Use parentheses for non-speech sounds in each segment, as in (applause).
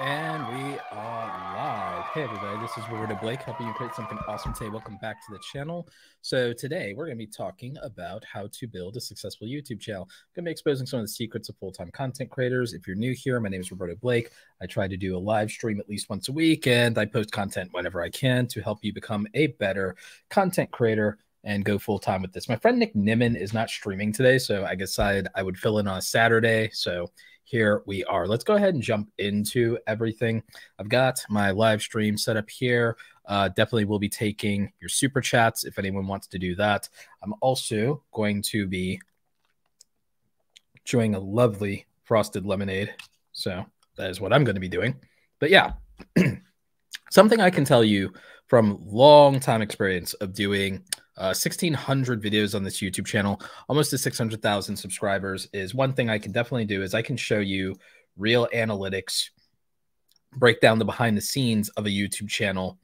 And we are live. Hey, everybody, this is Roberto Blake helping you create something awesome today. Welcome back to the channel. So, today we're going to be talking about how to build a successful YouTube channel. I'm going to be exposing some of the secrets of full time content creators. If you're new here, my name is Roberto Blake. I try to do a live stream at least once a week, and I post content whenever I can to help you become a better content creator and go full time with this. My friend Nick Nimmin is not streaming today, so I decided I would fill in on a Saturday. So, here we are. Let's go ahead and jump into everything. I've got my live stream set up here. Uh, definitely will be taking your super chats if anyone wants to do that. I'm also going to be enjoying a lovely frosted lemonade. So that is what I'm going to be doing. But yeah, (clears throat) something I can tell you from long time experience of doing uh, 1600 videos on this YouTube channel, almost to 600,000 subscribers is one thing I can definitely do is I can show you real analytics, break down the behind the scenes of a YouTube channel.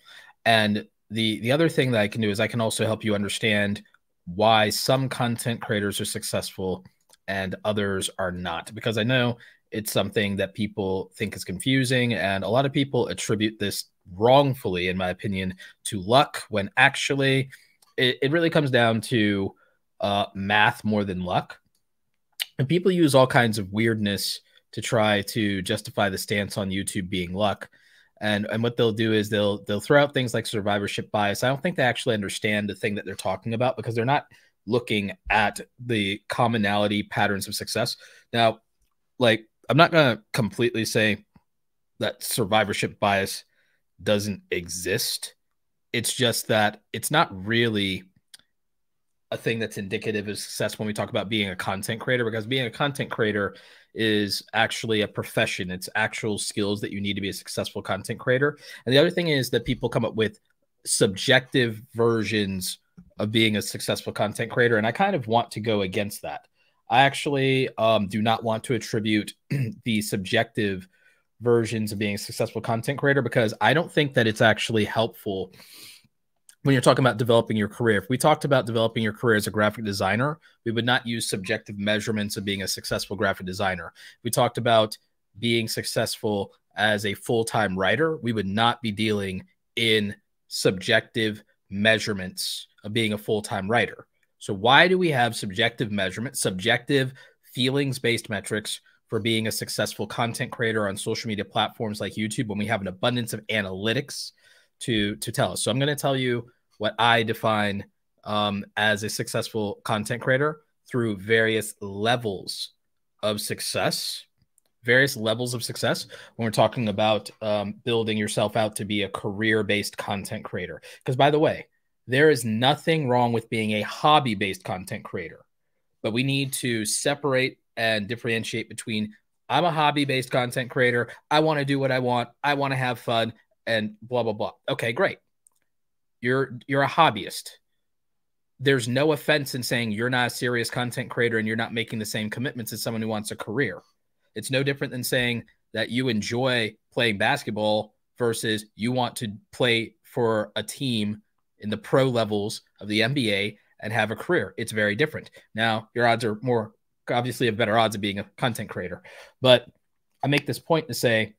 And the the other thing that I can do is I can also help you understand why some content creators are successful and others are not because I know it's something that people think is confusing and a lot of people attribute this wrongfully in my opinion to luck when actually it, it really comes down to uh, math more than luck. And people use all kinds of weirdness to try to justify the stance on YouTube being luck. And and what they'll do is they'll they'll throw out things like survivorship bias. I don't think they actually understand the thing that they're talking about because they're not looking at the commonality patterns of success. Now, like I'm not going to completely say that survivorship bias doesn't exist. It's just that it's not really a thing that's indicative of success when we talk about being a content creator, because being a content creator is actually a profession. It's actual skills that you need to be a successful content creator. And the other thing is that people come up with subjective versions of being a successful content creator. And I kind of want to go against that. I actually um, do not want to attribute (clears throat) the subjective versions of being a successful content creator because I don't think that it's actually helpful when you're talking about developing your career. If we talked about developing your career as a graphic designer, we would not use subjective measurements of being a successful graphic designer. If we talked about being successful as a full-time writer, we would not be dealing in subjective measurements of being a full-time writer. So why do we have subjective measurements, subjective feelings-based metrics for being a successful content creator on social media platforms like YouTube when we have an abundance of analytics to to tell us. So I'm going to tell you what I define um, as a successful content creator through various levels of success. Various levels of success when we're talking about um, building yourself out to be a career based content creator. Because, by the way, there is nothing wrong with being a hobby based content creator, but we need to separate and differentiate between I'm a hobby based content creator. I want to do what I want. I want to have fun and blah blah blah. Okay, great. You're you're a hobbyist. There's no offense in saying you're not a serious content creator and you're not making the same commitments as someone who wants a career. It's no different than saying that you enjoy playing basketball versus you want to play for a team in the pro levels of the NBA and have a career. It's very different. Now, your odds are more obviously have better odds of being a content creator. But I make this point to say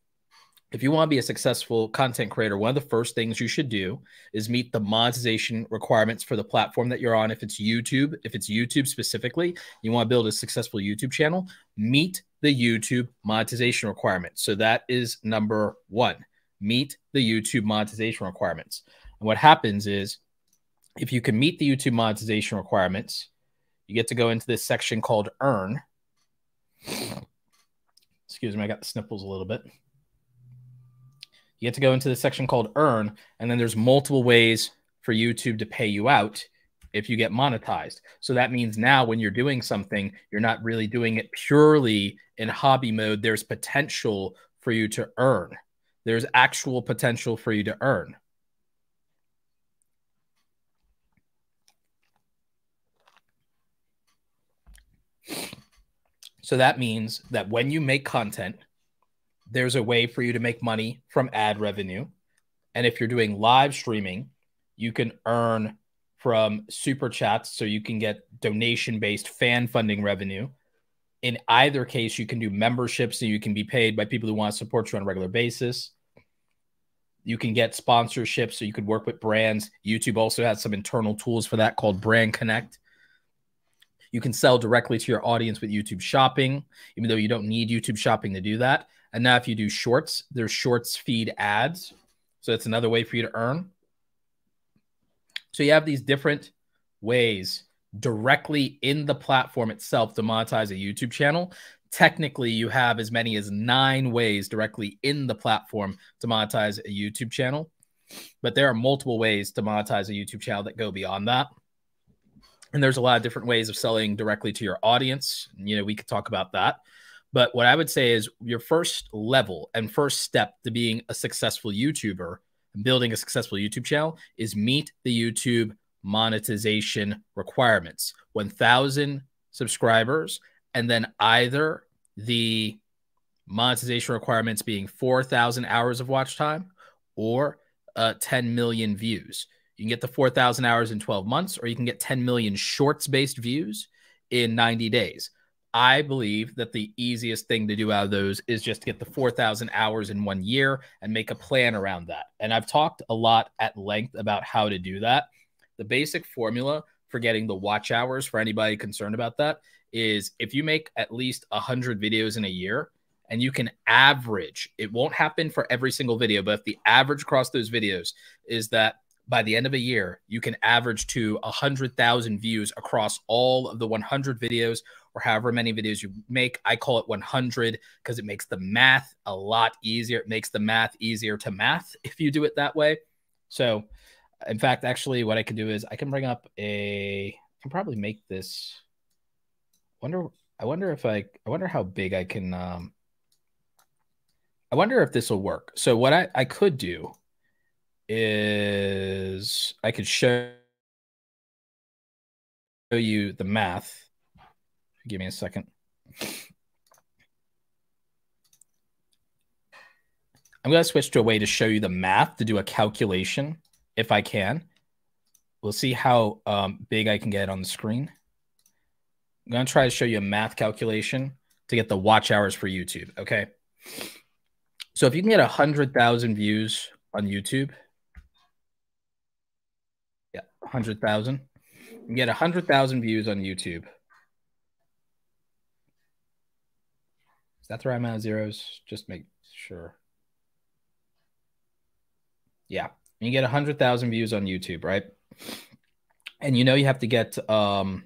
if you want to be a successful content creator, one of the first things you should do is meet the monetization requirements for the platform that you're on. If it's YouTube, if it's YouTube specifically, you want to build a successful YouTube channel, meet the YouTube monetization requirements. So that is number one meet the YouTube monetization requirements. And what happens is if you can meet the YouTube monetization requirements, you get to go into this section called earn. Excuse me, I got the sniffles a little bit. You get to go into the section called earn, and then there's multiple ways for YouTube to pay you out if you get monetized. So that means now when you're doing something, you're not really doing it purely in hobby mode. There's potential for you to earn. There's actual potential for you to earn. So that means that when you make content, there's a way for you to make money from ad revenue. And if you're doing live streaming, you can earn from super chats. So you can get donation based fan funding revenue. in either case, you can do memberships so you can be paid by people who want to support you on a regular basis. You can get sponsorships so you could work with brands. YouTube also has some internal tools for that called Brand Connect. You can sell directly to your audience with YouTube shopping, even though you don't need YouTube shopping to do that. And now, if you do shorts, there's shorts feed ads. So it's another way for you to earn. So you have these different ways directly in the platform itself to monetize a YouTube channel. Technically, you have as many as nine ways directly in the platform to monetize a YouTube channel. But there are multiple ways to monetize a YouTube channel that go beyond that. And there's a lot of different ways of selling directly to your audience. You know, we could talk about that. But what I would say is your first level and first step to being a successful YouTuber and building a successful YouTube channel is meet the YouTube monetization requirements 1000 subscribers and then either the monetization requirements being 4000 hours of watch time or uh, 10 million views you can get the 4000 hours in 12 months or you can get 10 million shorts based views in 90 days I believe that the easiest thing to do out of those is just to get the 4,000 hours in one year and make a plan around that. And I've talked a lot at length about how to do that. The basic formula for getting the watch hours for anybody concerned about that is if you make at least 100 videos in a year and you can average, it won't happen for every single video, but if the average across those videos is that by the end of a year, you can average to 100,000 views across all of the 100 videos or however many videos you make. I call it 100 because it makes the math a lot easier. It makes the math easier to math (laughs) if you do it that way. So, in fact, actually, what I can do is I can bring up a. I can probably make this. Wonder. I wonder if I. I wonder how big I can. Um, I wonder if this will work. So what I I could do is I could show you the math. Give me a second. I'm going to switch to a way to show you the math to do a calculation if I can. We'll see how um, big I can get on the screen. I'm going to try to show you a math calculation to get the watch hours for YouTube. Okay. So if you can get 100,000 views on YouTube, yeah, 100,000. You get 100,000 views on YouTube. Is that the right amount of zeros? Just make sure. Yeah. You get 100,000 views on YouTube, right? And you know you have to get um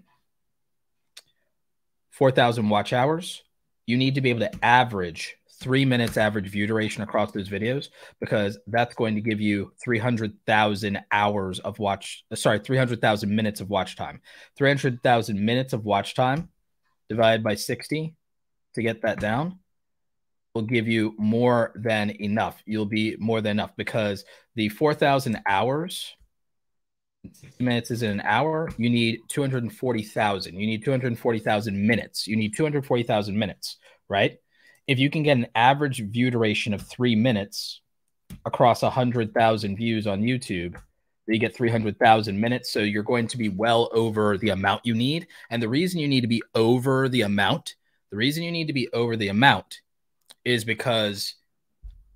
4,000 watch hours. You need to be able to average three minutes average view duration across those videos because that's going to give you 300,000 hours of watch, sorry, 300,000 minutes of watch time. 300,000 minutes of watch time divided by 60 to get that down will give you more than enough. You'll be more than enough because the 4,000 hours minutes is in an hour. You need 240,000. You need 240,000 minutes. You need 240,000 minutes, right? If you can get an average view duration of three minutes across 100,000 views on YouTube, you get 300,000 minutes. So you're going to be well over the amount you need. And the reason you need to be over the amount, the reason you need to be over the amount is because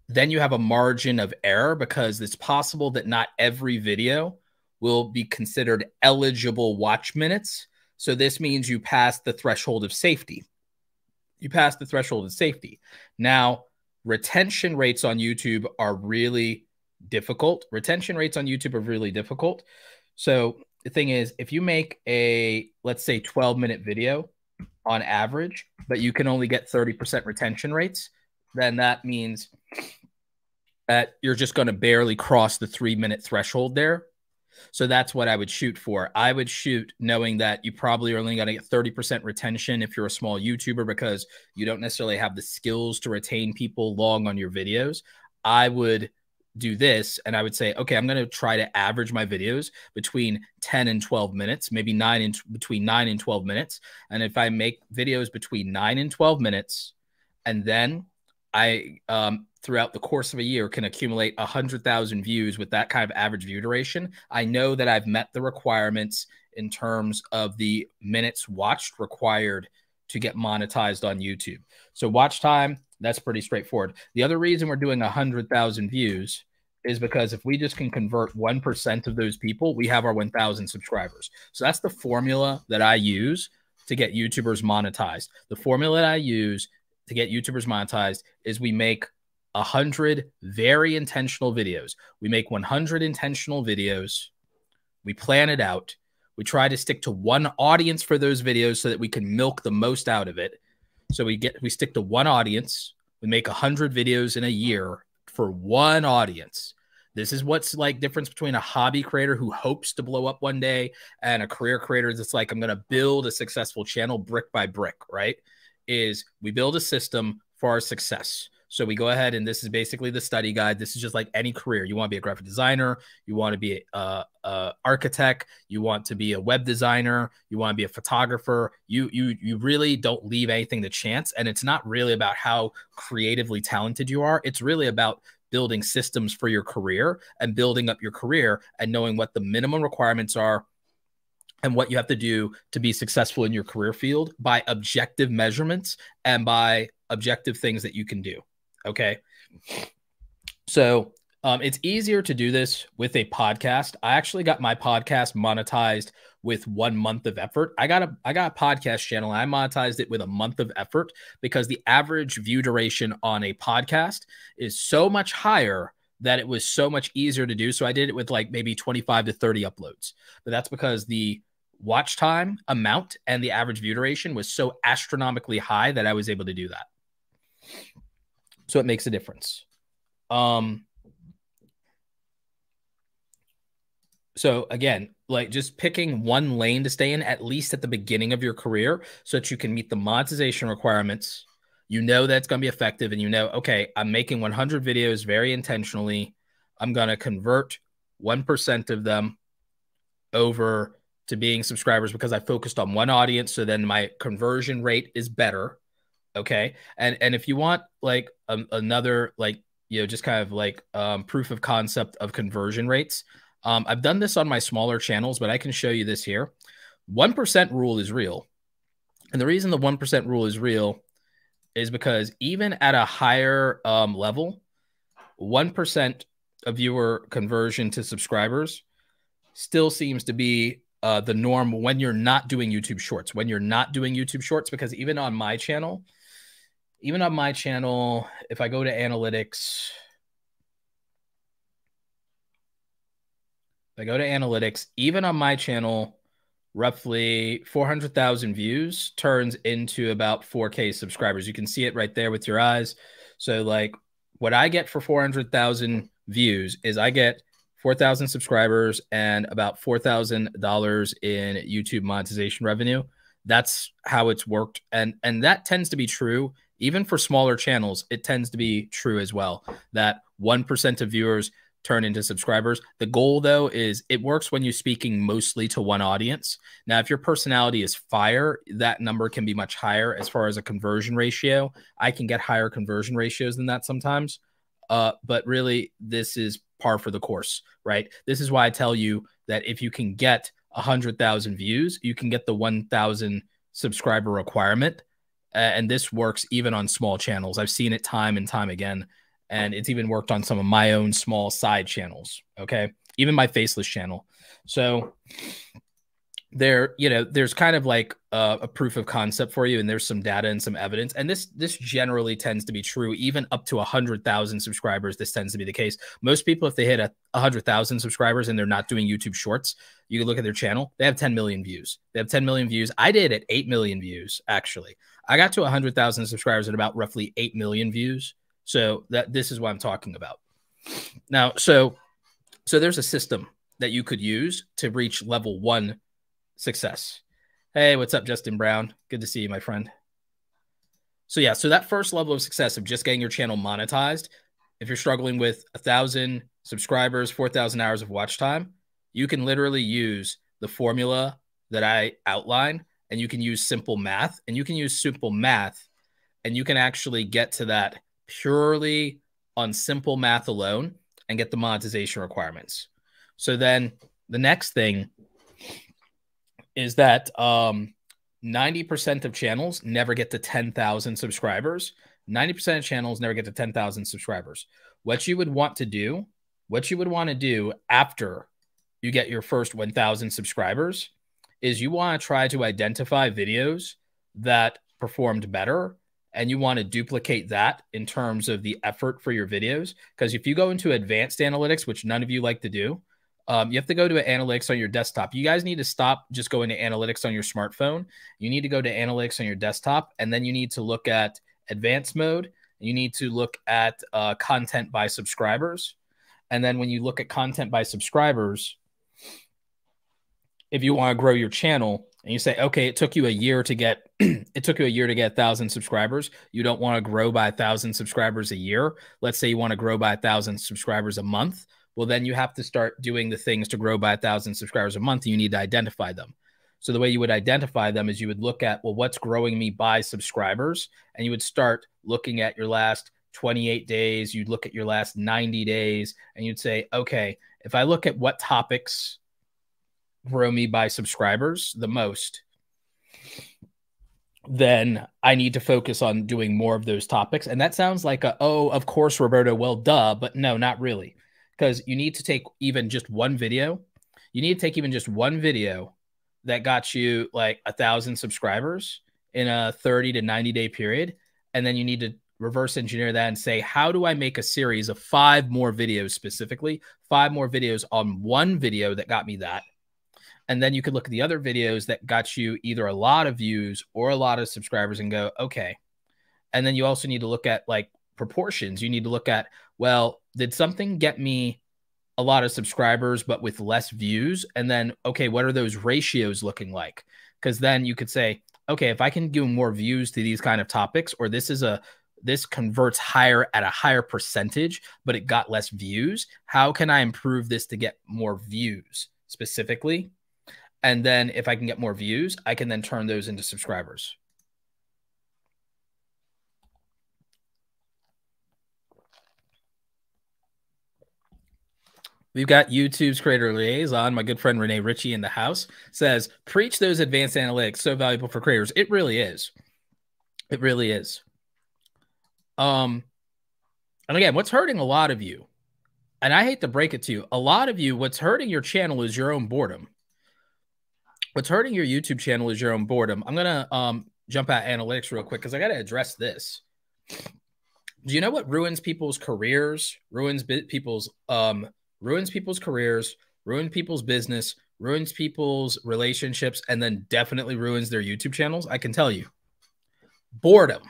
then you have a margin of error because it's possible that not every video will be considered eligible watch minutes. So this means you pass the threshold of safety you pass the threshold of safety. Now, retention rates on YouTube are really difficult. Retention rates on YouTube are really difficult. So the thing is, if you make a, let's say, 12 minute video on average, but you can only get 30% retention rates, then that means that you're just going to barely cross the three minute threshold there. So that's what I would shoot for. I would shoot knowing that you probably are only going to get 30% retention if you're a small YouTuber because you don't necessarily have the skills to retain people long on your videos. I would do this and I would say, okay, I'm going to try to average my videos between 10 and 12 minutes, maybe nine and between nine and 12 minutes. And if I make videos between nine and 12 minutes, and then I um, throughout the course of a year can accumulate 100,000 views with that kind of average view duration, I know that I've met the requirements in terms of the minutes watched required to get monetized on YouTube. So watch time, that's pretty straightforward. The other reason we're doing 100,000 views is because if we just can convert 1% of those people, we have our 1,000 subscribers. So that's the formula that I use to get YouTubers monetized. The formula that I use to get YouTubers monetized is we make 100 very intentional videos. We make 100 intentional videos. We plan it out. We try to stick to one audience for those videos so that we can milk the most out of it. So we get we stick to one audience. We make 100 videos in a year for one audience. This is what's like difference between a hobby creator who hopes to blow up one day and a career creator that's like I'm going to build a successful channel brick by brick, right? Is we build a system for our success. So we go ahead and this is basically the study guide. This is just like any career. You want to be a graphic designer, you want to be a, a architect, you want to be a web designer, you want to be a photographer. You you you really don't leave anything to chance, and it's not really about how creatively talented you are. It's really about building systems for your career and building up your career and knowing what the minimum requirements are and what you have to do to be successful in your career field by objective measurements and by objective things that you can do. Okay. So um, it's easier to do this with a podcast. I actually got my podcast monetized with one month of effort. I got a I got a podcast channel. I monetized it with a month of effort because the average view duration on a podcast is so much higher that it was so much easier to do. So I did it with like maybe 25 to 30 uploads. But that's because the watch time amount and the average view duration was so astronomically high that I was able to do that. So it makes a difference. Um So again, like just picking one lane to stay in at least at the beginning of your career so that you can meet the monetization requirements. You know that's going to be effective and you know, okay, I'm making 100 videos very intentionally. I'm going to convert 1% of them over to being subscribers because I focused on one audience so then my conversion rate is better. Okay? And and if you want like um, another like you know just kind of like um, proof of concept of conversion rates, um, I've done this on my smaller channels, but I can show you this here. 1% rule is real. And the reason the 1% rule is real is because even at a higher um, level, 1% of viewer conversion to subscribers still seems to be uh, the norm when you're not doing YouTube shorts. When you're not doing YouTube shorts, because even on my channel, even on my channel, if I go to analytics, if I go to analytics, even on my channel, roughly 400,000 views turns into about 4K subscribers. You can see it right there with your eyes. So, like, what I get for 400,000 views is I get 4,000 subscribers and about $4,000 in YouTube monetization revenue. That's how it's worked. And, and that tends to be true. Even for smaller channels, it tends to be true as well that 1% of viewers turn into subscribers. The goal though is it works when you're speaking mostly to one audience. Now, if your personality is fire, that number can be much higher as far as a conversion ratio. I can get higher conversion ratios than that sometimes. Uh, but really, this is par for the course, right? This is why I tell you that if you can get a hundred thousand views, you can get the one thousand subscriber requirement. And this works even on small channels. I've seen it time and time again and it's even worked on some of my own small side channels okay even my faceless channel so there you know there's kind of like a, a, proof of concept for you and there's some data and some evidence and this this generally tends to be true even up to a 100000 subscribers this tends to be the case. Most people if they hit a 100000 subscribers and they're not doing youtube shorts you can look at their channel they have 10 million views. They have 10 million views. I did at 8 million views actually. I got to 100000 subscribers at about roughly 8 million views so that this is what I'm talking about. Now, so so there's a system that you could use to reach level one success. Hey, what's up, Justin Brown? Good to see you, my friend. So yeah, so that first level of success of just getting your channel monetized, if you're struggling with a thousand subscribers, four thousand hours of watch time, you can literally use the formula that I outline, and you can use simple math, and you can use simple math, and you can actually get to that purely on simple math alone and get the monetization requirements. So then the next thing is that um, 90% of channels never get to 10,000 subscribers. 90% of channels never get to 10,000 subscribers. What you would want to do, what you would want to do after you get your first 1,000 subscribers is you want to try to identify videos that performed better and you want to duplicate that in terms of the effort for your videos. Because if you go into advanced analytics, which none of you like to do, um, you have to go to analytics on your desktop. You guys need to stop just going to analytics on your smartphone. You need to go to analytics on your desktop, and then you need to look at advanced mode. You need to look at uh, content by subscribers. And then when you look at content by subscribers, if you want to grow your channel and you say, okay, it took you a year to get, (clears throat) it took you a year to get a thousand subscribers. You don't want to grow by a thousand subscribers a year. Let's say you want to grow by a thousand subscribers a month. Well, then you have to start doing the things to grow by a thousand subscribers a month. you need to identify them. So the way you would identify them is you would look at, well, what's growing me by subscribers? And you would start looking at your last 28 days. You'd look at your last 90 days and you'd say, okay, if I look at what topics grow me by subscribers the most, then I need to focus on doing more of those topics. And that sounds like a, oh, of course, Roberto, well, duh, but no, not really. Because you need to take even just one video. You need to take even just one video that got you like a thousand subscribers in a 30 to 90 day period. And then you need to reverse engineer that and say, how do I make a series of five more videos specifically, five more videos on one video that got me that? And then you could look at the other videos that got you either a lot of views or a lot of subscribers and go, okay. And then you also need to look at like proportions. You need to look at, well, did something get me a lot of subscribers but with less views? And then okay what are those ratios looking like? Because then you could say okay if i can give more views to these kind of topics or this is a this converts higher at a higher percentage but it got less views how can i improve this to get more views specifically? And then if i can get more views i can then turn those into subscribers We've got YouTube's creator liaison, my good friend Rene Ritchie in the house, says, preach those advanced analytics, so valuable for creators. It really is. It really is. Um, and again, what's hurting a lot of you, and I hate to break it to you, a lot of you, what's hurting your channel is your own boredom. What's hurting your YouTube channel is your own boredom. I'm gonna um jump at analytics real quick because I gotta address this. Do you know what ruins people's careers, ruins people's um ruins people's careers, ruins people's business, ruins people's relationships, and then definitely ruins their YouTube channels, I can tell you boredom.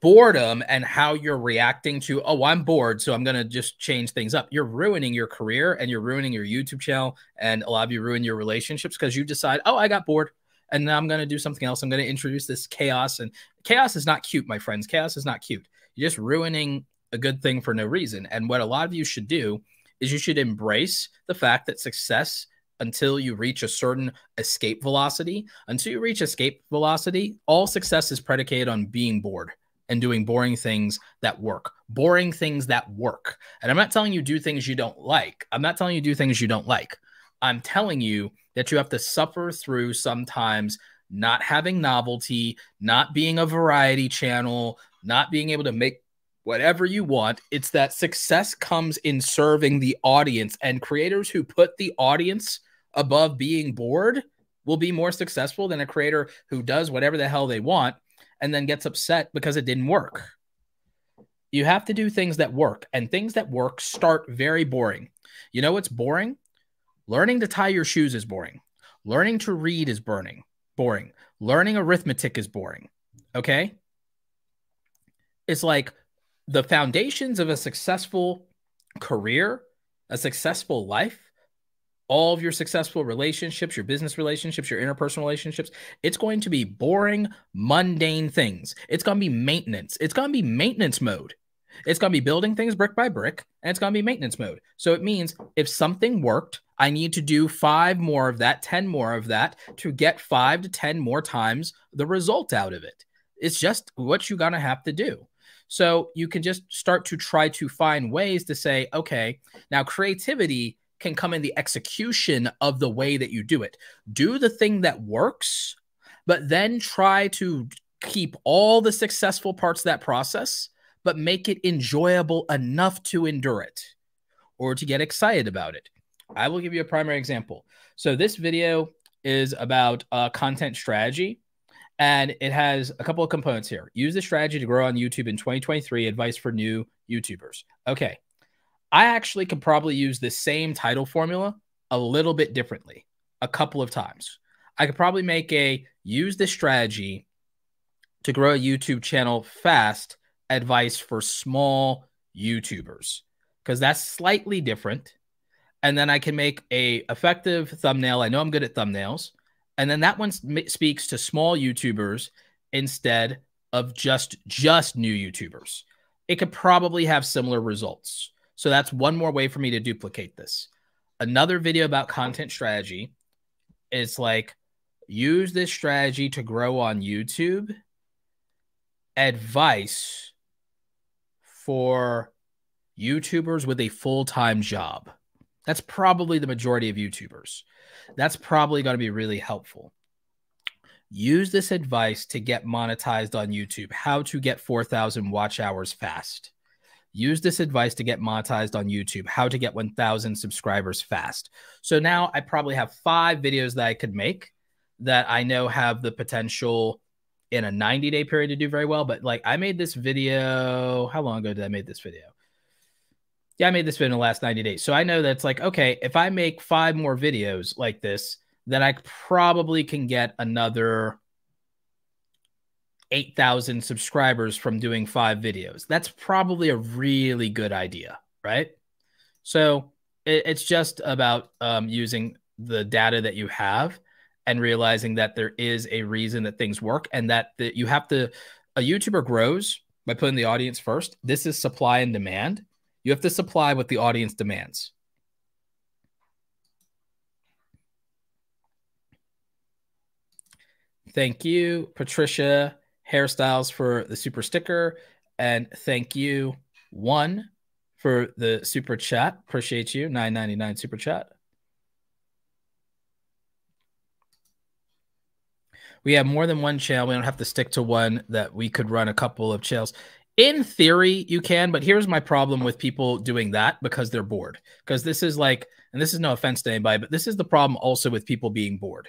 Boredom and how you're reacting to, oh, I'm bored, so I'm going to just change things up. You're ruining your career and you're ruining your YouTube channel. And a lot of you ruin your relationships because you decide, oh, I got bored and now I'm going to do something else. I'm going to introduce this chaos. And chaos is not cute, my friends. Chaos is not cute. You're just ruining a good thing for no reason. And what a lot of you should do is you should embrace the fact that success until you reach a certain escape velocity, until you reach escape velocity, all success is predicated on being bored and doing boring things that work. Boring things that work. And I'm not telling you do things you don't like. I'm not telling you do things you don't like. I'm telling you that you have to suffer through sometimes not having novelty, not being a variety channel, not being able to make whatever you want. It's that success comes in serving the audience, and creators who put the audience above being bored will be more successful than a creator who does whatever the hell they want and then gets upset because it didn't work. You have to do things that work, and things that work start very boring. You know what's boring? Learning to tie your shoes is boring. Learning to read is burning, boring. Learning arithmetic is boring. Okay? It's like the foundations of a successful career, a successful life, all of your successful relationships, your business relationships, your interpersonal relationships, it's going to be boring, mundane things. It's going to be maintenance. It's going to be maintenance mode. It's going to be building things brick by brick, and it's going to be maintenance mode. So it means if something worked, I need to do five more of that, 10 more of that to get five to 10 more times the result out of it. It's just what you're going to have to do. So you can just start to try to find ways to say, okay, now creativity can come in the execution of the way that you do it. Do the thing that works, but then try to keep all the successful parts of that process, but make it enjoyable enough to endure it or to get excited about it. I will give you a primary example. So, this video is about uh, content strategy and it has a couple of components here. Use the strategy to grow on YouTube in 2023. Advice for new YouTubers. Okay. I actually could probably use the same title formula a little bit differently a couple of times. I could probably make a use this strategy to grow a YouTube channel fast advice for small YouTubers because that's slightly different. And then I can make a effective thumbnail. I know I'm good at thumbnails and then that one speaks to small YouTubers instead of just just new YouTubers. It could probably have similar results. So that's one more way for me to duplicate this. Another video about content strategy is like use this strategy to grow on YouTube. Advice for YouTubers with a full-time job. That's probably the majority of YouTubers. That's probably going to be really helpful. Use this advice to get monetized on YouTube. How to get 4,000 watch hours fast. Use this advice to get monetized on YouTube. How to get 1,000 subscribers fast. So now I probably have five videos that I could make that I know have the potential in a 90 day period to do very well. But like I made this video, how long ago did I make this video? Yeah, I made this video in the last 90 days. So I know that's like, okay, if I make five more videos like this, then I probably can get another 8,000 subscribers from doing five videos. That's probably a really good idea, right? So it, it's just about um, using the data that you have and realizing that there is a reason that things work and that the, you have to, a YouTuber grows by putting the audience first. This is supply and demand you have to supply what the audience demands. Thank you, Patricia Hairstyles, for the super sticker. And thank you, one, for the super chat. Appreciate you. 999 super chat. We have more than one channel. We don't have to stick to one that we could run a couple of channels. In theory, you can, but here's my problem with people doing that because they're bored. Because this is like, and this is no offense to anybody, but this is the problem also with people being bored.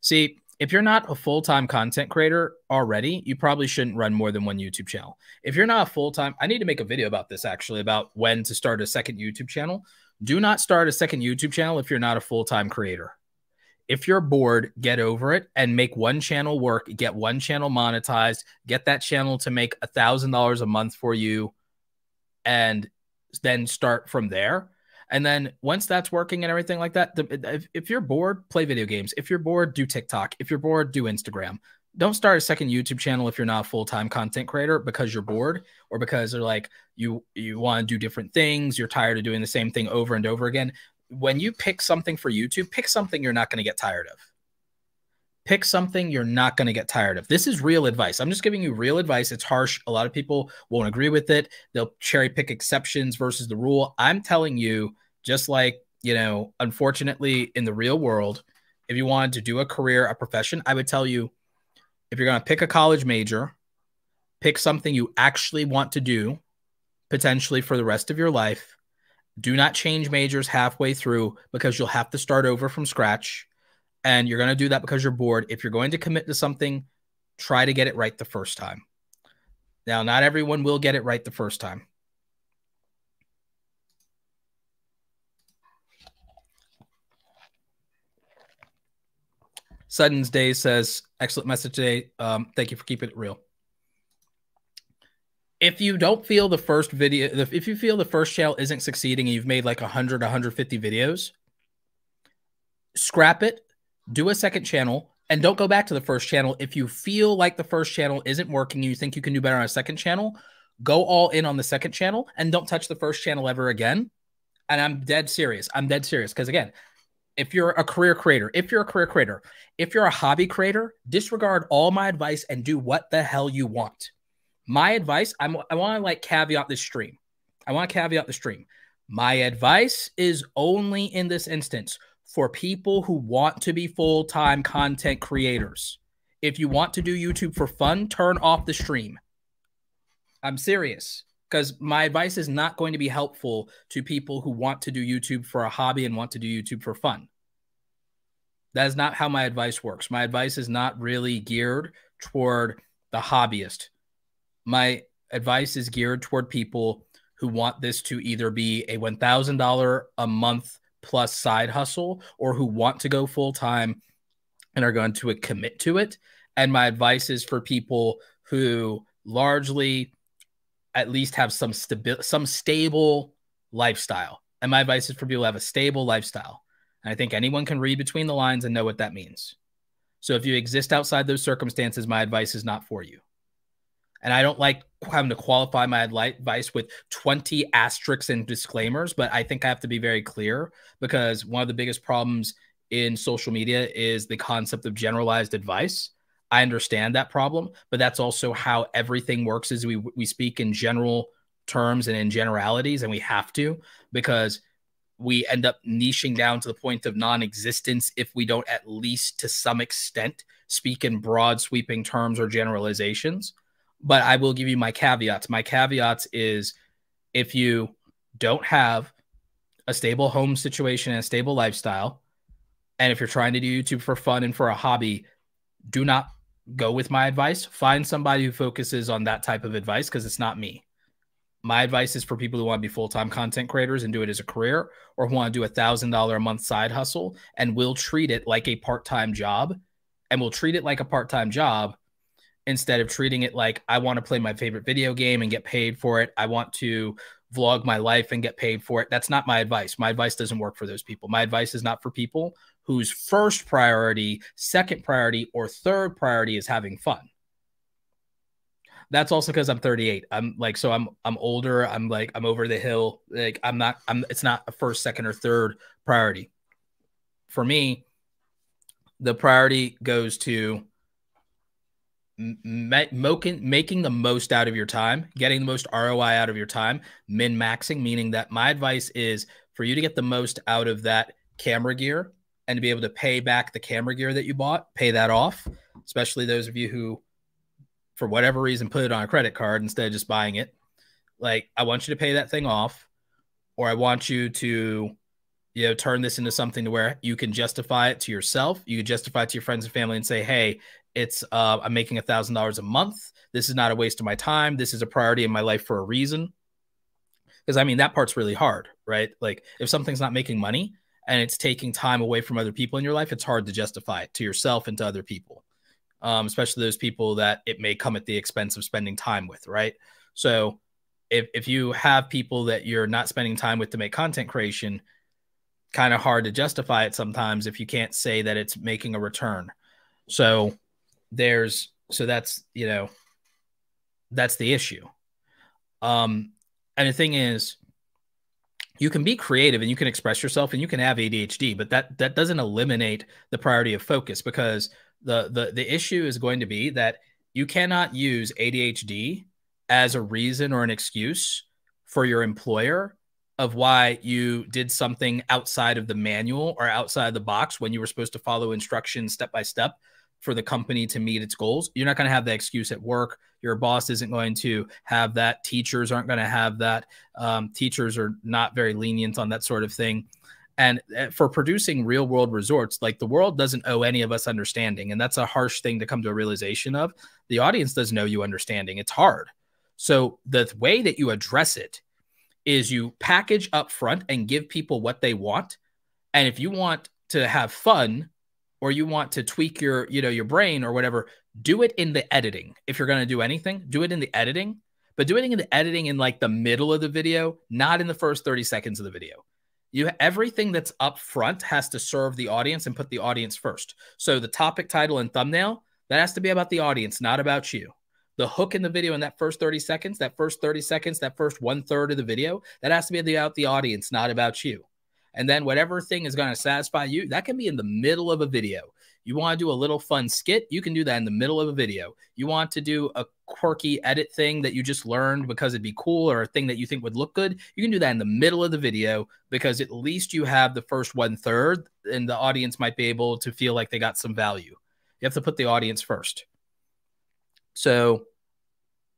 See, if you're not a full time content creator already, you probably shouldn't run more than one YouTube channel. If you're not a full time, I need to make a video about this actually, about when to start a second YouTube channel. Do not start a second YouTube channel if you're not a full time creator if you're bored, get over it and make one channel work, get one channel monetized, get that channel to make a thousand dollars a month for you, and then start from there. And then once that's working and everything like that, if, if you're bored, play video games. If you're bored, do TikTok. If you're bored, do Instagram. Don't start a second YouTube channel if you're not a full-time content creator because you're bored or because they're like you you want to do different things, you're tired of doing the same thing over and over again when you pick something for YouTube, pick something you're not going to get tired of. Pick something you're not going to get tired of. This is real advice. I'm just giving you real advice. It's harsh. A lot of people won't agree with it. They'll cherry pick exceptions versus the rule. I'm telling you, just like, you know, unfortunately in the real world, if you wanted to do a career, a profession, I would tell you if you're going to pick a college major, pick something you actually want to do potentially for the rest of your life do not change majors halfway through because you'll have to start over from scratch. And you're going to do that because you're bored. If you're going to commit to something, try to get it right the first time. Now, not everyone will get it right the first time. Sutton's Day says, excellent message today. Um, thank you for keeping it real if you don't feel the first video, if you feel the first channel isn't succeeding and you've made like 100, 150 videos, scrap it, do a second channel, and don't go back to the first channel. If you feel like the first channel isn't working, you think you can do better on a second channel, go all in on the second channel and don't touch the first channel ever again. And I'm dead serious. I'm dead serious because again, if you're a career creator, if you're a career creator, if you're a hobby creator, disregard all my advice and do what the hell you want. My advice, I'm, I want to like caveat this stream. I want to caveat the stream. My advice is only in this instance for people who want to be full time content creators. If you want to do YouTube for fun, turn off the stream. I'm serious because my advice is not going to be helpful to people who want to do YouTube for a hobby and want to do YouTube for fun. That is not how my advice works. My advice is not really geared toward the hobbyist. My advice is geared toward people who want this to either be a $1,000 a month plus side hustle or who want to go full time and are going to commit to it. And my advice is for people who largely at least have some some stable lifestyle. And my advice is for people to have a stable lifestyle. And I think anyone can read between the lines and know what that means. So if you exist outside those circumstances, my advice is not for you. And I don't like having to qualify my advice with 20 asterisks and disclaimers, but I think I have to be very clear because one of the biggest problems in social media is the concept of generalized advice. I understand that problem, but that's also how everything works is we we speak in general terms and in generalities and we have to because we end up niching down to the point of non-existence if we don't at least to some extent speak in broad sweeping terms or generalizations but I will give you my caveats. My caveats is if you don't have a stable home situation and a stable lifestyle, and if you're trying to do YouTube for fun and for a hobby, do not go with my advice. Find somebody who focuses on that type of advice because it's not me. My advice is for people who want to be full time content creators and do it as a career, or who want to do a thousand dollar a month side hustle and will treat it like a part time job, and will treat it like a part time job instead of treating it like I want to play my favorite video game and get paid for it. I want to vlog my life and get paid for it. That's not my advice. My advice doesn't work for those people. My advice is not for people whose first priority, second priority, or third priority is having fun. That's also because I'm 38. I'm like, so I'm I'm older. I'm like I'm over the hill. Like I'm not. I'm. It's not a first, second, or third priority. For me, the priority goes to making making the most out of your time, getting the most ROI out of your time, min maxing, meaning that my advice is for you to get the most out of that camera gear and to be able to pay back the camera gear that you bought, pay that off, especially those of you who, for whatever reason, put it on a credit card instead of just buying it. Like, I want you to pay that thing off, or I want you to you know turn this into something to where you can justify it to yourself you can justify it to your friends and family and say hey it's uh, I'm making a thousand dollars a month. This is not a waste of my time. This is a priority in my life for a reason. Because I mean that part's really hard, right? Like if something's not making money and it's taking time away from other people in your life, it's hard to justify it to yourself and to other people, um, especially those people that it may come at the expense of spending time with, right? So if if you have people that you're not spending time with to make content creation, kind of hard to justify it sometimes if you can't say that it's making a return. So there's so that's you know that's the issue. Um and the thing is you can be creative and you can express yourself and you can have ADHD but that that doesn't eliminate the priority of focus because the the the issue is going to be that you cannot use ADHD as a reason or an excuse for your employer of why you did something outside of the manual or outside the box when you were supposed to follow instructions step by step for the company to meet its goals. You're not going to have that excuse at work. Your boss isn't going to have that. Teachers aren't going to have that. Um, teachers are not very lenient on that sort of thing. And uh, for producing real world resorts, like the world doesn't owe any of us understanding. And that's a harsh thing to come to a realization of. The audience doesn't know you understanding. It's hard. So the way that you address it is you package up front and give people what they want. And if you want to have fun, or you want to tweak your you know your brain or whatever do it in the editing. If you're going to do anything do it in the editing but do it in the editing in like the middle of the video not in the first 30 seconds of the video. You everything that's up front has to serve the audience and put the audience first. So the topic title and thumbnail that has to be about the audience not about you. The hook in the video in that first 30 seconds that first 30 seconds that first one third of the video that has to be about the audience not about you and then whatever thing is going to satisfy you, that can be in the middle of a video. You want to do a little fun skit, you can do that in the middle of a video. You want to do a quirky edit thing that you just learned because it'd be cool or a thing that you think would look good, you can do that in the middle of the video because at least you have the first one third and the audience might be able to feel like they got some value. You have to put the audience first. So,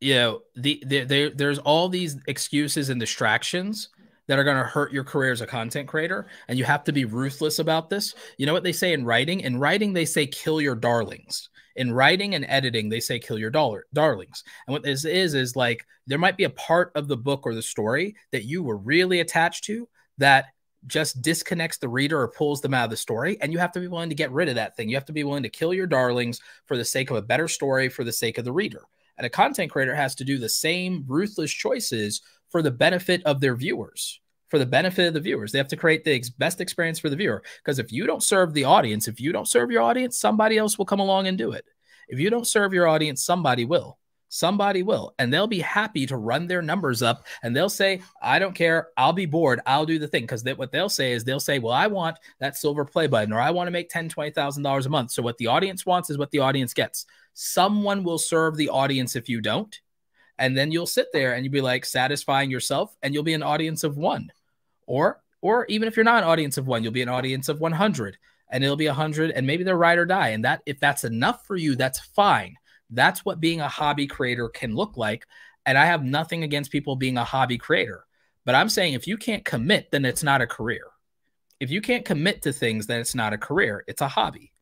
you know, the, the, the there's all these excuses and distractions that are going to hurt your career as a content creator and you have to be ruthless about this. You know what they say in writing? In writing they say kill your darlings. In writing and editing they say kill your dollar darlings. And what this is is like there might be a part of the book or the story that you were really attached to that just disconnects the reader or pulls them out of the story and you have to be willing to get rid of that thing. You have to be willing to kill your darlings for the sake of a better story for the sake of the reader. And a content creator has to do the same ruthless choices for the benefit of their viewers for the benefit of the viewers. They have to create the best experience for the viewer. Because if you don't serve the audience, if you don't serve your audience, somebody else will come along and do it. If you don't serve your audience, somebody will. Somebody will. And they'll be happy to run their numbers up and they'll say, I don't care. I'll be bored. I'll do the thing. Because what they'll say is they'll say, Well, I want that silver play button or I want to make $10,000, $20,000 a month. So what the audience wants is what the audience gets. Someone will serve the audience if you don't. And then you'll sit there and you'll be like satisfying yourself and you'll be an audience of one or or even if you're not an audience of one, you'll be an audience of 100 and it'll be 100 and maybe they're ride or die. And that if that's enough for you, that's fine. That's what being a hobby creator can look like. And I have nothing against people being a hobby creator. But I'm saying if you can't commit, then it's not a career. If you can't commit to things, then it's not a career. It's a hobby.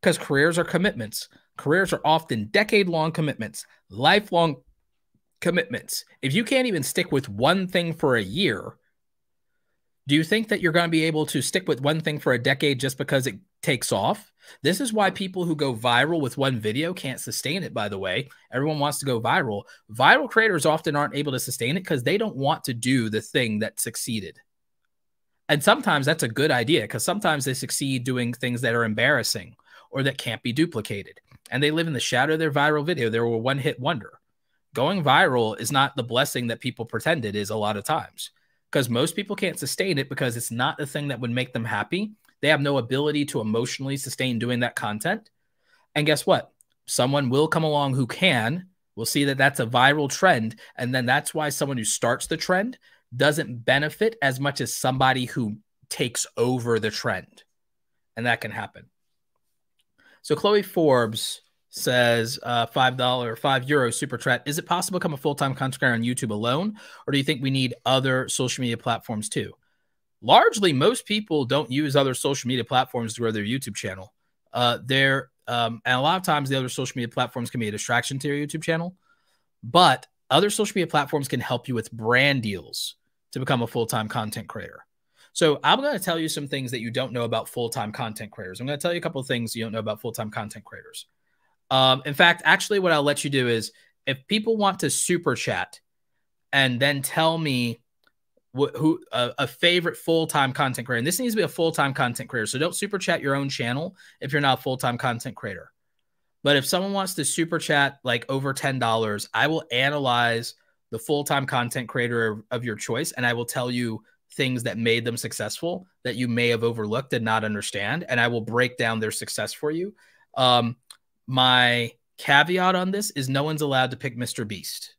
Because careers are commitments. Careers are often decade long commitments, lifelong commitments. If you can't even stick with one thing for a year, do you think that you're going to be able to stick with one thing for a decade just because it takes off? This is why people who go viral with one video can't sustain it, by the way. Everyone wants to go viral. Viral creators often aren't able to sustain it because they don't want to do the thing that succeeded. And sometimes that's a good idea because sometimes they succeed doing things that are embarrassing or that can't be duplicated. And they live in the shadow of their viral video. They were a one hit wonder. Going viral is not the blessing that people pretend it is a lot of times because most people can't sustain it because it's not the thing that would make them happy. They have no ability to emotionally sustain doing that content. And guess what? Someone will come along who can. We'll see that that's a viral trend. And then that's why someone who starts the trend doesn't benefit as much as somebody who takes over the trend. And that can happen. So Chloe Forbes says uh, five dollar five euro super chat. Is it possible to become a full time content creator on YouTube alone, or do you think we need other social media platforms too? Largely, most people don't use other social media platforms to grow their YouTube channel. Uh, there, um, and a lot of times the other social media platforms can be a distraction to your YouTube channel, but other social media platforms can help you with brand deals to become a full time content creator. So I'm going to tell you some things that you don't know about full time content creators. I'm going to tell you a couple of things you don't know about full time content creators. Um, in fact, actually, what I'll let you do is if people want to super chat and then tell me wh- who uh, a favorite full time content creator, and this needs to be a full time content creator. So don't super chat your own channel if you're not a full time content creator. But if someone wants to super chat like over $10, I will analyze the full time content creator of, of your choice and I will tell you things that made them successful that you may have overlooked and not understand. And I will break down their success for you. Um, my caveat on this is no one's allowed to pick Mr. Beast.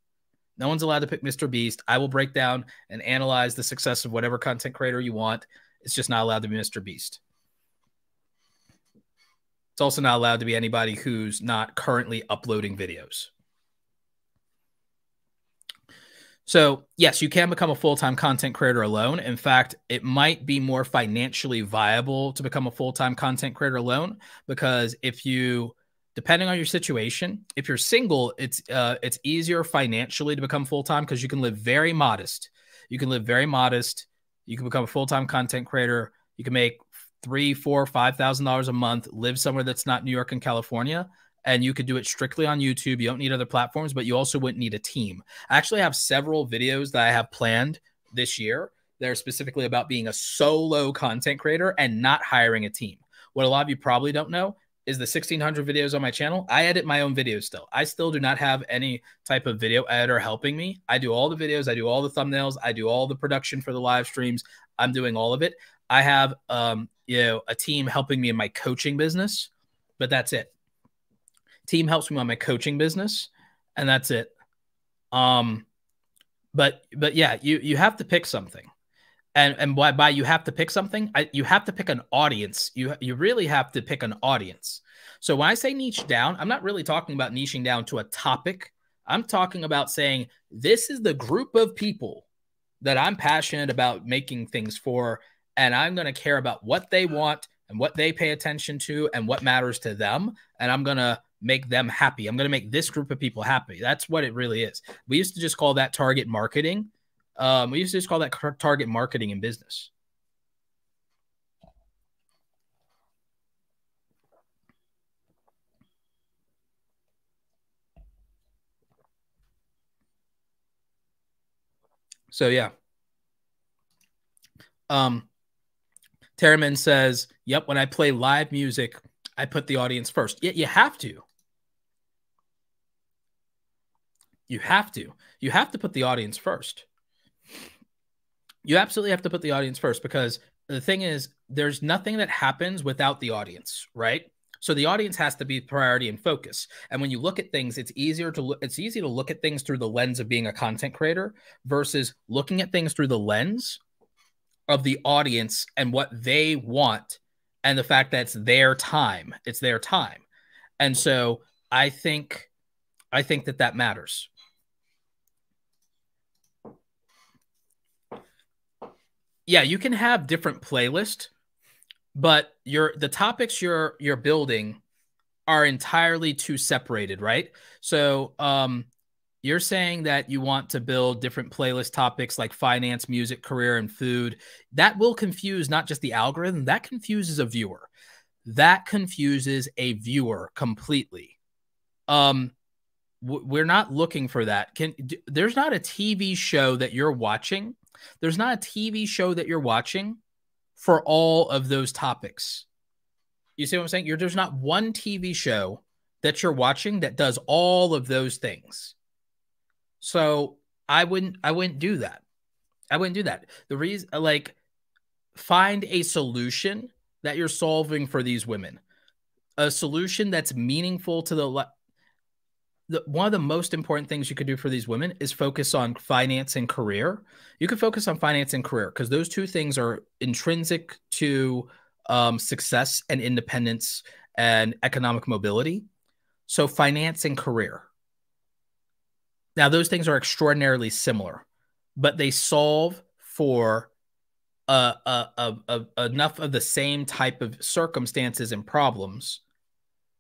No one's allowed to pick Mr. Beast. I will break down and analyze the success of whatever content creator you want. It's just not allowed to be Mr. Beast. It's also not allowed to be anybody who's not currently uploading videos. So, yes, you can become a full time content creator alone. In fact, it might be more financially viable to become a full time content creator alone because if you depending on your situation if you're single it's uh, it's easier financially to become full-time because you can live very modest. You can live very modest. You can become a full-time content creator. You can make three four five thousand dollars a month live somewhere that's not new york and california and you could do it strictly on youtube. You don't need other platforms but you also wouldn't need a team. I actually have several videos that i have planned this year that are specifically about being a solo content creator and not hiring a team. What a lot of you probably don't know is the 1600 videos on my channel. I edit my own videos still. I still do not have any type of video editor helping me. I do all the videos, I do all the thumbnails, I do all the production for the live streams. I'm doing all of it. I have um, you know, a team helping me in my coaching business, but that's it. Team helps me on my coaching business, and that's it. Um, but but yeah, you you have to pick something. And and by, by you have to pick something, I, you have to pick an audience. You you really have to pick an audience. So when I say niche down, I'm not really talking about niching down to a topic. I'm talking about saying this is the group of people that I'm passionate about making things for, and I'm going to care about what they want and what they pay attention to and what matters to them, and I'm going to make them happy. I'm going to make this group of people happy. That's what it really is. We used to just call that target marketing. Um, we used to just call that target marketing in business. So yeah. Um Terraman says, Yep, when I play live music, I put the audience first. Yeah, you have to. You have to. You have to put the audience first. You absolutely have to put the audience first because the thing is, there's nothing that happens without the audience, right? So the audience has to be priority and focus. And when you look at things, it's easier to look, it's easy to look at things through the lens of being a content creator versus looking at things through the lens of the audience and what they want and the fact that it's their time. It's their time. And so I think I think that that matters. Yeah, you can have different playlists but your the topics you're you're building are entirely too separated, right? So um you're saying that you want to build different playlist topics like finance, music, career, and food. That will confuse not just the algorithm, that confuses a viewer. That confuses a viewer completely. Um, we're not looking for that. Can there's not a TV show that you're watching. There's not a TV show that you're watching for all of those topics. You see what I'm saying? You're, there's not one TV show that you're watching that does all of those things. So I wouldn't I wouldn't do that. I wouldn't do that. The reason like find a solution that you're solving for these women. A solution that's meaningful to the the, one of the most important things you could do for these women is focus on finance and career. You could focus on finance and career because those two things are intrinsic to um, success and independence and economic mobility. So, finance and career. Now, those things are extraordinarily similar, but they solve for uh, uh, uh, uh, enough of the same type of circumstances and problems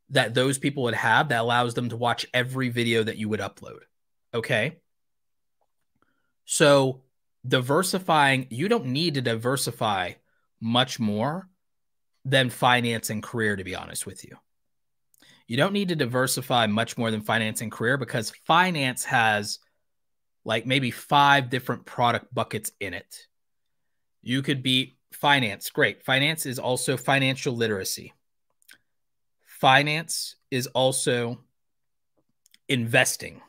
that those people would have that allows them to watch every video that you would upload. Okay. So diversifying, you don't need to diversify much more than finance and career, to be honest with you. You don't need to diversify much more than finance and career because finance has like maybe five different product buckets in it. You could be finance, great. Finance is also financial literacy. Finance is also investing.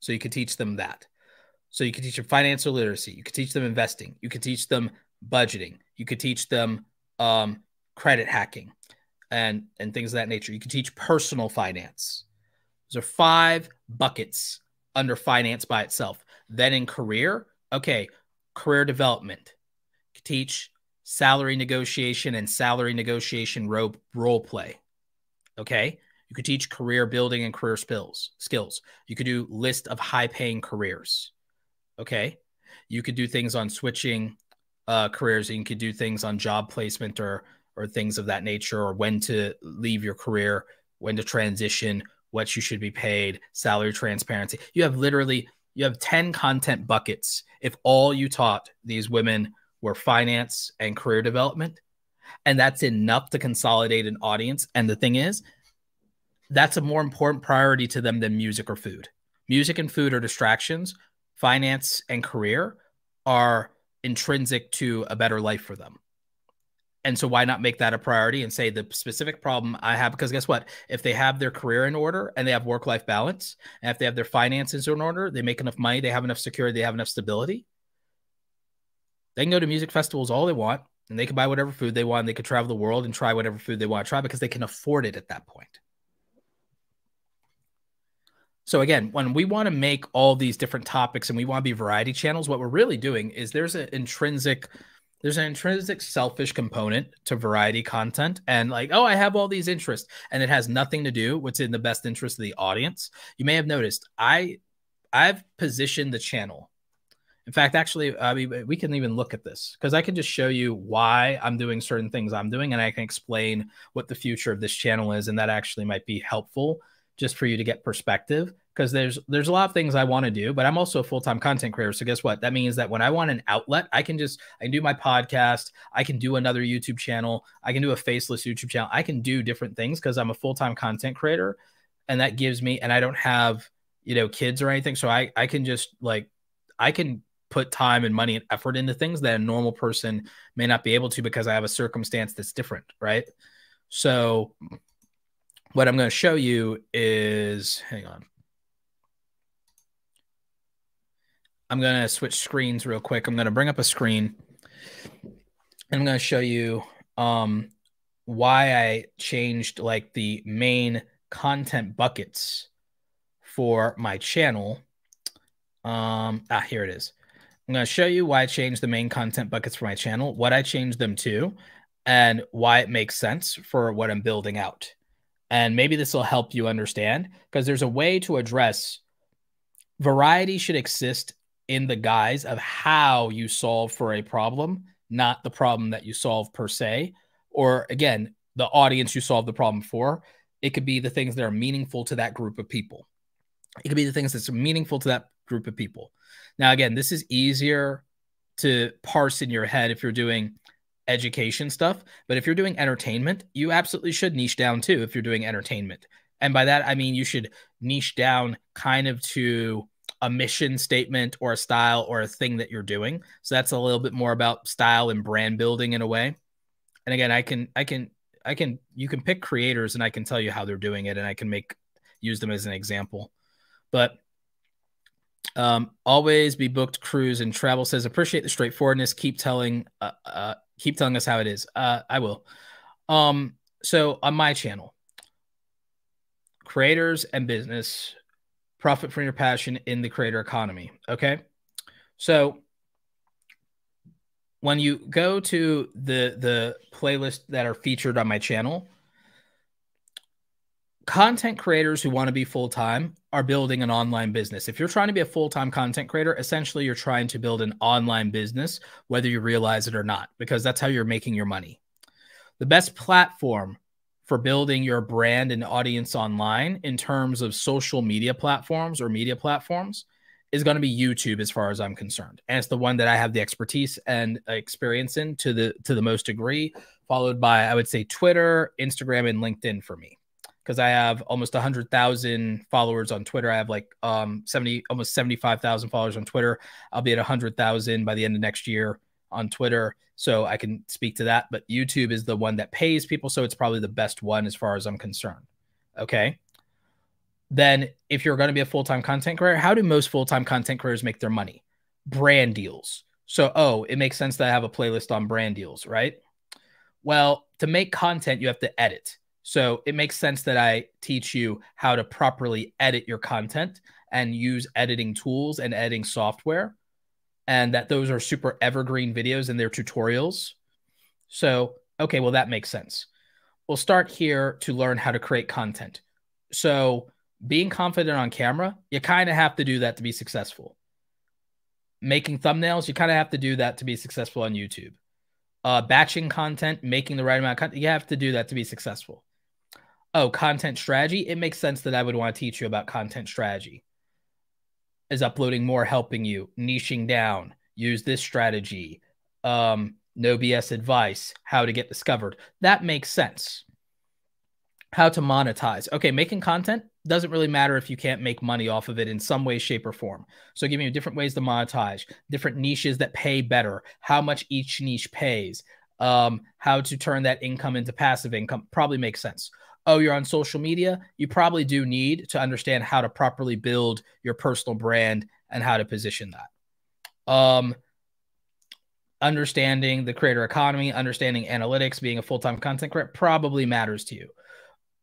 So you could teach them that. So you could teach them financial literacy. You could teach them investing. You could teach them budgeting. You could teach them um, credit hacking and and things of that nature. You could teach personal finance. Those are five buckets under finance by itself. Then in career, okay, career development. teach salary negotiation and salary negotiation role, role play. Okay. You could teach career building and career skills. Skills. You could do list of high paying careers. Okay. You could do things on switching uh, careers. And you could do things on job placement or or things of that nature, or when to leave your career, when to transition, what you should be paid, salary transparency. You have literally you have 10 content buckets. If all you taught these women were finance and career development, and that's enough to consolidate an audience. And the thing is, that's a more important priority to them than music or food. Music and food are distractions. Finance and career are intrinsic to a better life for them. And so why not make that a priority and say the specific problem I have? Because guess what? If they have their career in order and they have work life balance, and if they have their finances in order, they make enough money, they have enough security, they have enough stability, they can go to music festivals all they want and they can buy whatever food they want. They could travel the world and try whatever food they want to try because they can afford it at that point. So again, when we want to make all these different topics and we want to be variety channels, what we're really doing is there's an intrinsic there's an intrinsic selfish component to variety content and like oh i have all these interests and it has nothing to do what's in the best interest of the audience you may have noticed i i've positioned the channel in fact actually i mean we can even look at this because i can just show you why i'm doing certain things i'm doing and i can explain what the future of this channel is and that actually might be helpful just for you to get perspective because there's there's a lot of things I want to do, but I'm also a full-time content creator. So guess what? That means that when I want an outlet, I can just I can do my podcast, I can do another YouTube channel, I can do a faceless YouTube channel. I can do different things because I'm a full-time content creator and that gives me and I don't have, you know, kids or anything, so I I can just like I can put time and money and effort into things that a normal person may not be able to because I have a circumstance that's different, right? So what I'm going to show you is hang on I'm going to switch screens real quick. I'm going to bring up a screen and I'm going to show you um, why I changed like the main content buckets for my channel. Um, ah, here it is. I'm going to show you why I changed the main content buckets for my channel, what I changed them to, and why it makes sense for what I'm building out. And maybe this will help you understand because there's a way to address variety should exist in the guise of how you solve for a problem, not the problem that you solve per se. Or again, the audience you solve the problem for. It could be the things that are meaningful to that group of people. It could be the things that's meaningful to that group of people. Now, again, this is easier to parse in your head if you're doing education stuff. But if you're doing entertainment, you absolutely should niche down too if you're doing entertainment. And by that, I mean you should niche down kind of to a mission statement or a style or a thing that you're doing. So that's a little bit more about style and brand building in a way. And again, I can I can I can you can pick creators and I can tell you how they're doing it and I can make use them as an example. But um, always be booked cruise and travel says appreciate the straightforwardness. Keep telling uh, uh, keep telling us how it is. Uh, I will. Um, so on my channel, creators and business profit from your passion in the creator economy. Okay. So when you go to the the playlist that are featured on my channel, content creators who want to be full time are building an online business. If you're trying to be a full time content creator, essentially you're trying to build an online business, whether you realize it or not, because that's how you're making your money. The best platform for building your brand and audience online in terms of social media platforms or media platforms is going to be YouTube as far as I'm concerned. And it's the one that I have the expertise and experience in to the to the most degree, followed by I would say Twitter, Instagram and LinkedIn for me. Cuz I have almost 100,000 followers on Twitter. I have like um 70 almost 75,000 followers on Twitter. I'll be at 100,000 by the end of next year on Twitter so I can speak to that. But YouTube is the one that pays people, so it's probably the best one as far as I'm concerned. Okay. Then, if you're going to be a full time content creator, how do most full time content creators make their money? Brand deals. So, oh, it makes sense that I have a playlist on brand deals, right? Well, to make content, you have to edit. So, it makes sense that I teach you how to properly edit your content and use editing tools and editing software and that those are super evergreen videos in their tutorials. So, okay, well, that makes sense. We'll start here to learn how to create content. So, being confident on camera, you kind of have to do that to be successful. Making thumbnails, you kind of have to do that to be successful on YouTube. Uh, batching content, making the right amount of content, you have to do that to be successful. Oh, content strategy. It makes sense that I would want to teach you about content strategy. Is uploading more helping you niching down use this strategy um no bs advice how to get discovered. That makes sense. How to monetize. Okay making content doesn't really matter if you can't make money off of it in some way shape or form. So giving you different ways to monetize different niches that pay better how much each niche pays um, how to turn that income into passive income probably makes sense oh, you're on social media, you probably do need to understand how to properly build your personal brand and how to position that. Um, understanding the creator economy, understanding analytics, being a full time content creator probably matters to you.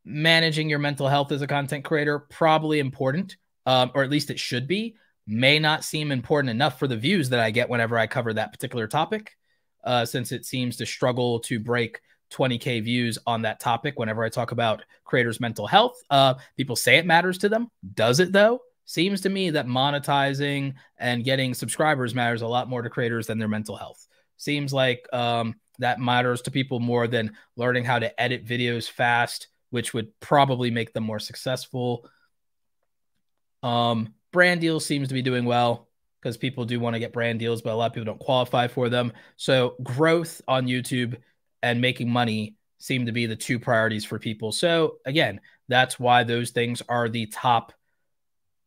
Managing your mental health as a content creator, probably important, um, or at least it should be. May not seem important enough for the views that I get whenever I cover that particular topic. uh, since it seems to struggle to break 20k views on that topic whenever I talk about creators' mental health. Uh, people say it matters to them. Does it though? Seems to me that monetizing and getting subscribers matters a lot more to creators than their mental health. Seems like um, that matters to people more than learning how to edit videos fast, which would probably make them more successful. Um, brand deals seems to be doing well because people do want to get brand deals, but a lot of people don't qualify for them. So growth on YouTube and making money seem to be the two priorities for people. So again, that's why those things are the top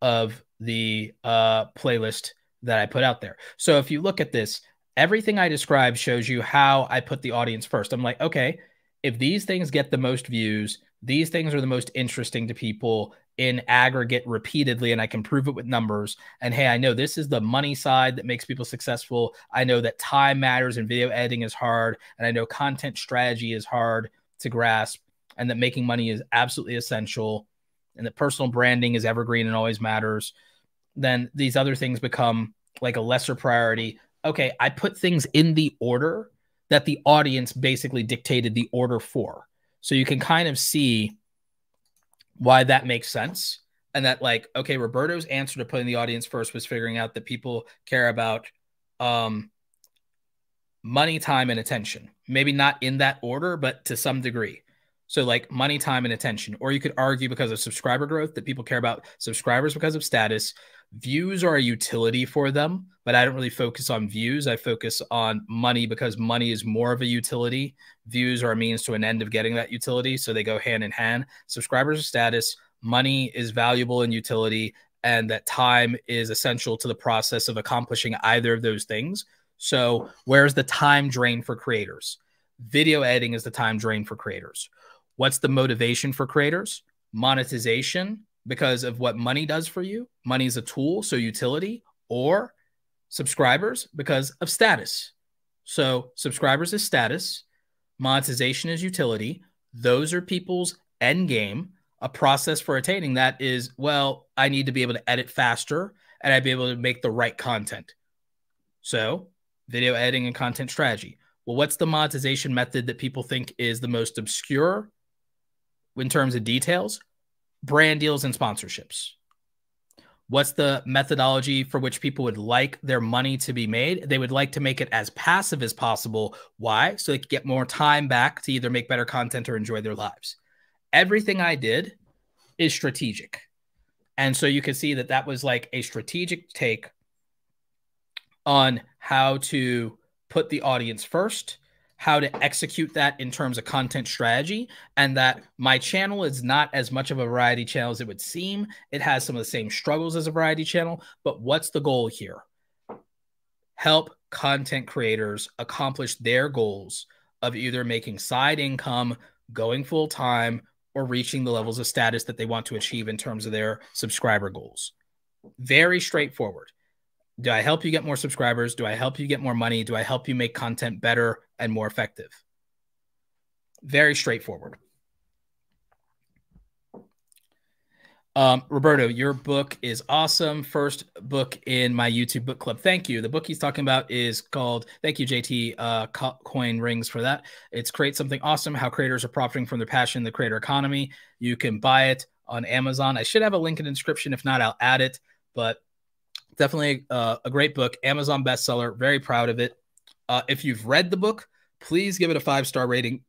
of the uh, playlist that I put out there. So if you look at this, everything I describe shows you how I put the audience first. I'm like, okay, if these things get the most views, these things are the most interesting to people in aggregate repeatedly, and I can prove it with numbers. And hey, I know this is the money side that makes people successful. I know that time matters and video editing is hard, and I know content strategy is hard to grasp, and that making money is absolutely essential, and that personal branding is evergreen and always matters. Then these other things become like a lesser priority. Okay, I put things in the order that the audience basically dictated the order for. So you can kind of see why that makes sense. And that, like, okay, Roberto's answer to putting the audience first was figuring out that people care about um, money, time, and attention. Maybe not in that order, but to some degree. So, like money, time, and attention. Or you could argue because of subscriber growth that people care about subscribers because of status. Views are a utility for them, but I don't really focus on views. I focus on money because money is more of a utility. Views are a means to an end of getting that utility. So they go hand in hand. Subscribers are status, money is valuable and utility, and that time is essential to the process of accomplishing either of those things. So, where's the time drain for creators? Video editing is the time drain for creators. What's the motivation for creators? Monetization because of what money does for you. Money is a tool, so utility, or subscribers because of status. So subscribers is status, monetization is utility. Those are people's end game. A process for attaining that is, well, I need to be able to edit faster and I'd be able to make the right content. So video editing and content strategy. Well, what's the monetization method that people think is the most obscure in terms of details? Brand deals and sponsorships. What's the methodology for which people would like their money to be made? They would like to make it as passive as possible. Why? So they could get more time back to either make better content or enjoy their lives. Everything I did is strategic. And so you can see that that was like a strategic take on how to put the audience first how to execute that in terms of content strategy and that my channel is not as much of a variety channel as it would seem. It has some of the same struggles as a variety channel but what's the goal here? Help content creators accomplish their goals of either making side income going full time or reaching the levels of status that they want to achieve in terms of their subscriber goals. Very straightforward do I help you get more subscribers? Do I help you get more money? Do I help you make content better and more effective? Very straightforward. Um, Roberto, your book is awesome. First book in my YouTube book club. Thank you. The book he's talking about is called, thank you, JT uh, Coin Rings for that. It's Create Something Awesome How Creators Are Profiting from Their Passion in the Creator Economy. You can buy it on Amazon. I should have a link in the description. If not, I'll add it. But definitely uh, a great book, Amazon bestseller. Very proud of it. Uh, if you've read the book, please give it a five star rating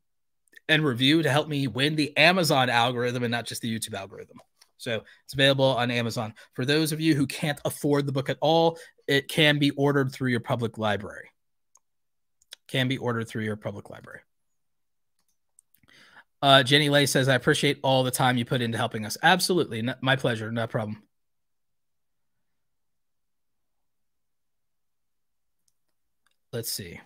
and review to help me win the Amazon algorithm and not just the YouTube algorithm. So it's available on Amazon. For those of you who can't afford the book at all, it can be ordered through your public library. Can be ordered through your public library. Uh, Jenny Lay says, I appreciate all the time you put into helping us. Absolutely. No, my pleasure. No problem. Let's see.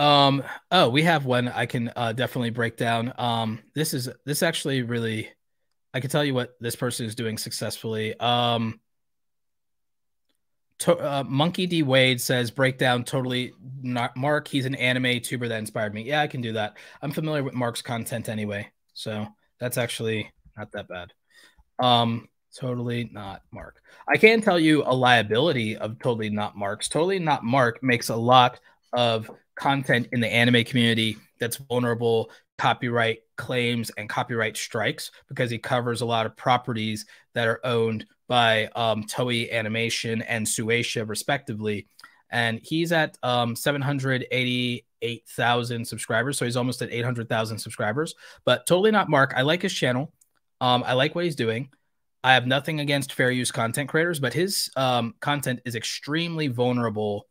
Um, oh, we have one I can uh, definitely break down. Um, this is this actually really, I can tell you what this person is doing successfully. Um, to, uh, Monkey D Wade says breakdown totally not Mark. He's an anime tuber that inspired me. Yeah, I can do that. I'm familiar with Mark's content anyway, so that's actually not that bad. Um, Totally not Mark. I can tell you a liability of totally not Mark's. Totally not Mark makes a lot of content in the anime community that's vulnerable copyright claims and copyright strikes because he covers a lot of properties that are owned by um, Toei Animation and Shueisha, respectively. And he's at um, 788,000 subscribers. So he's almost at 800,000 subscribers. But totally not Mark. I like his channel. Um, I like what he's doing. I have nothing against fair use content creators, but his um, content is extremely vulnerable.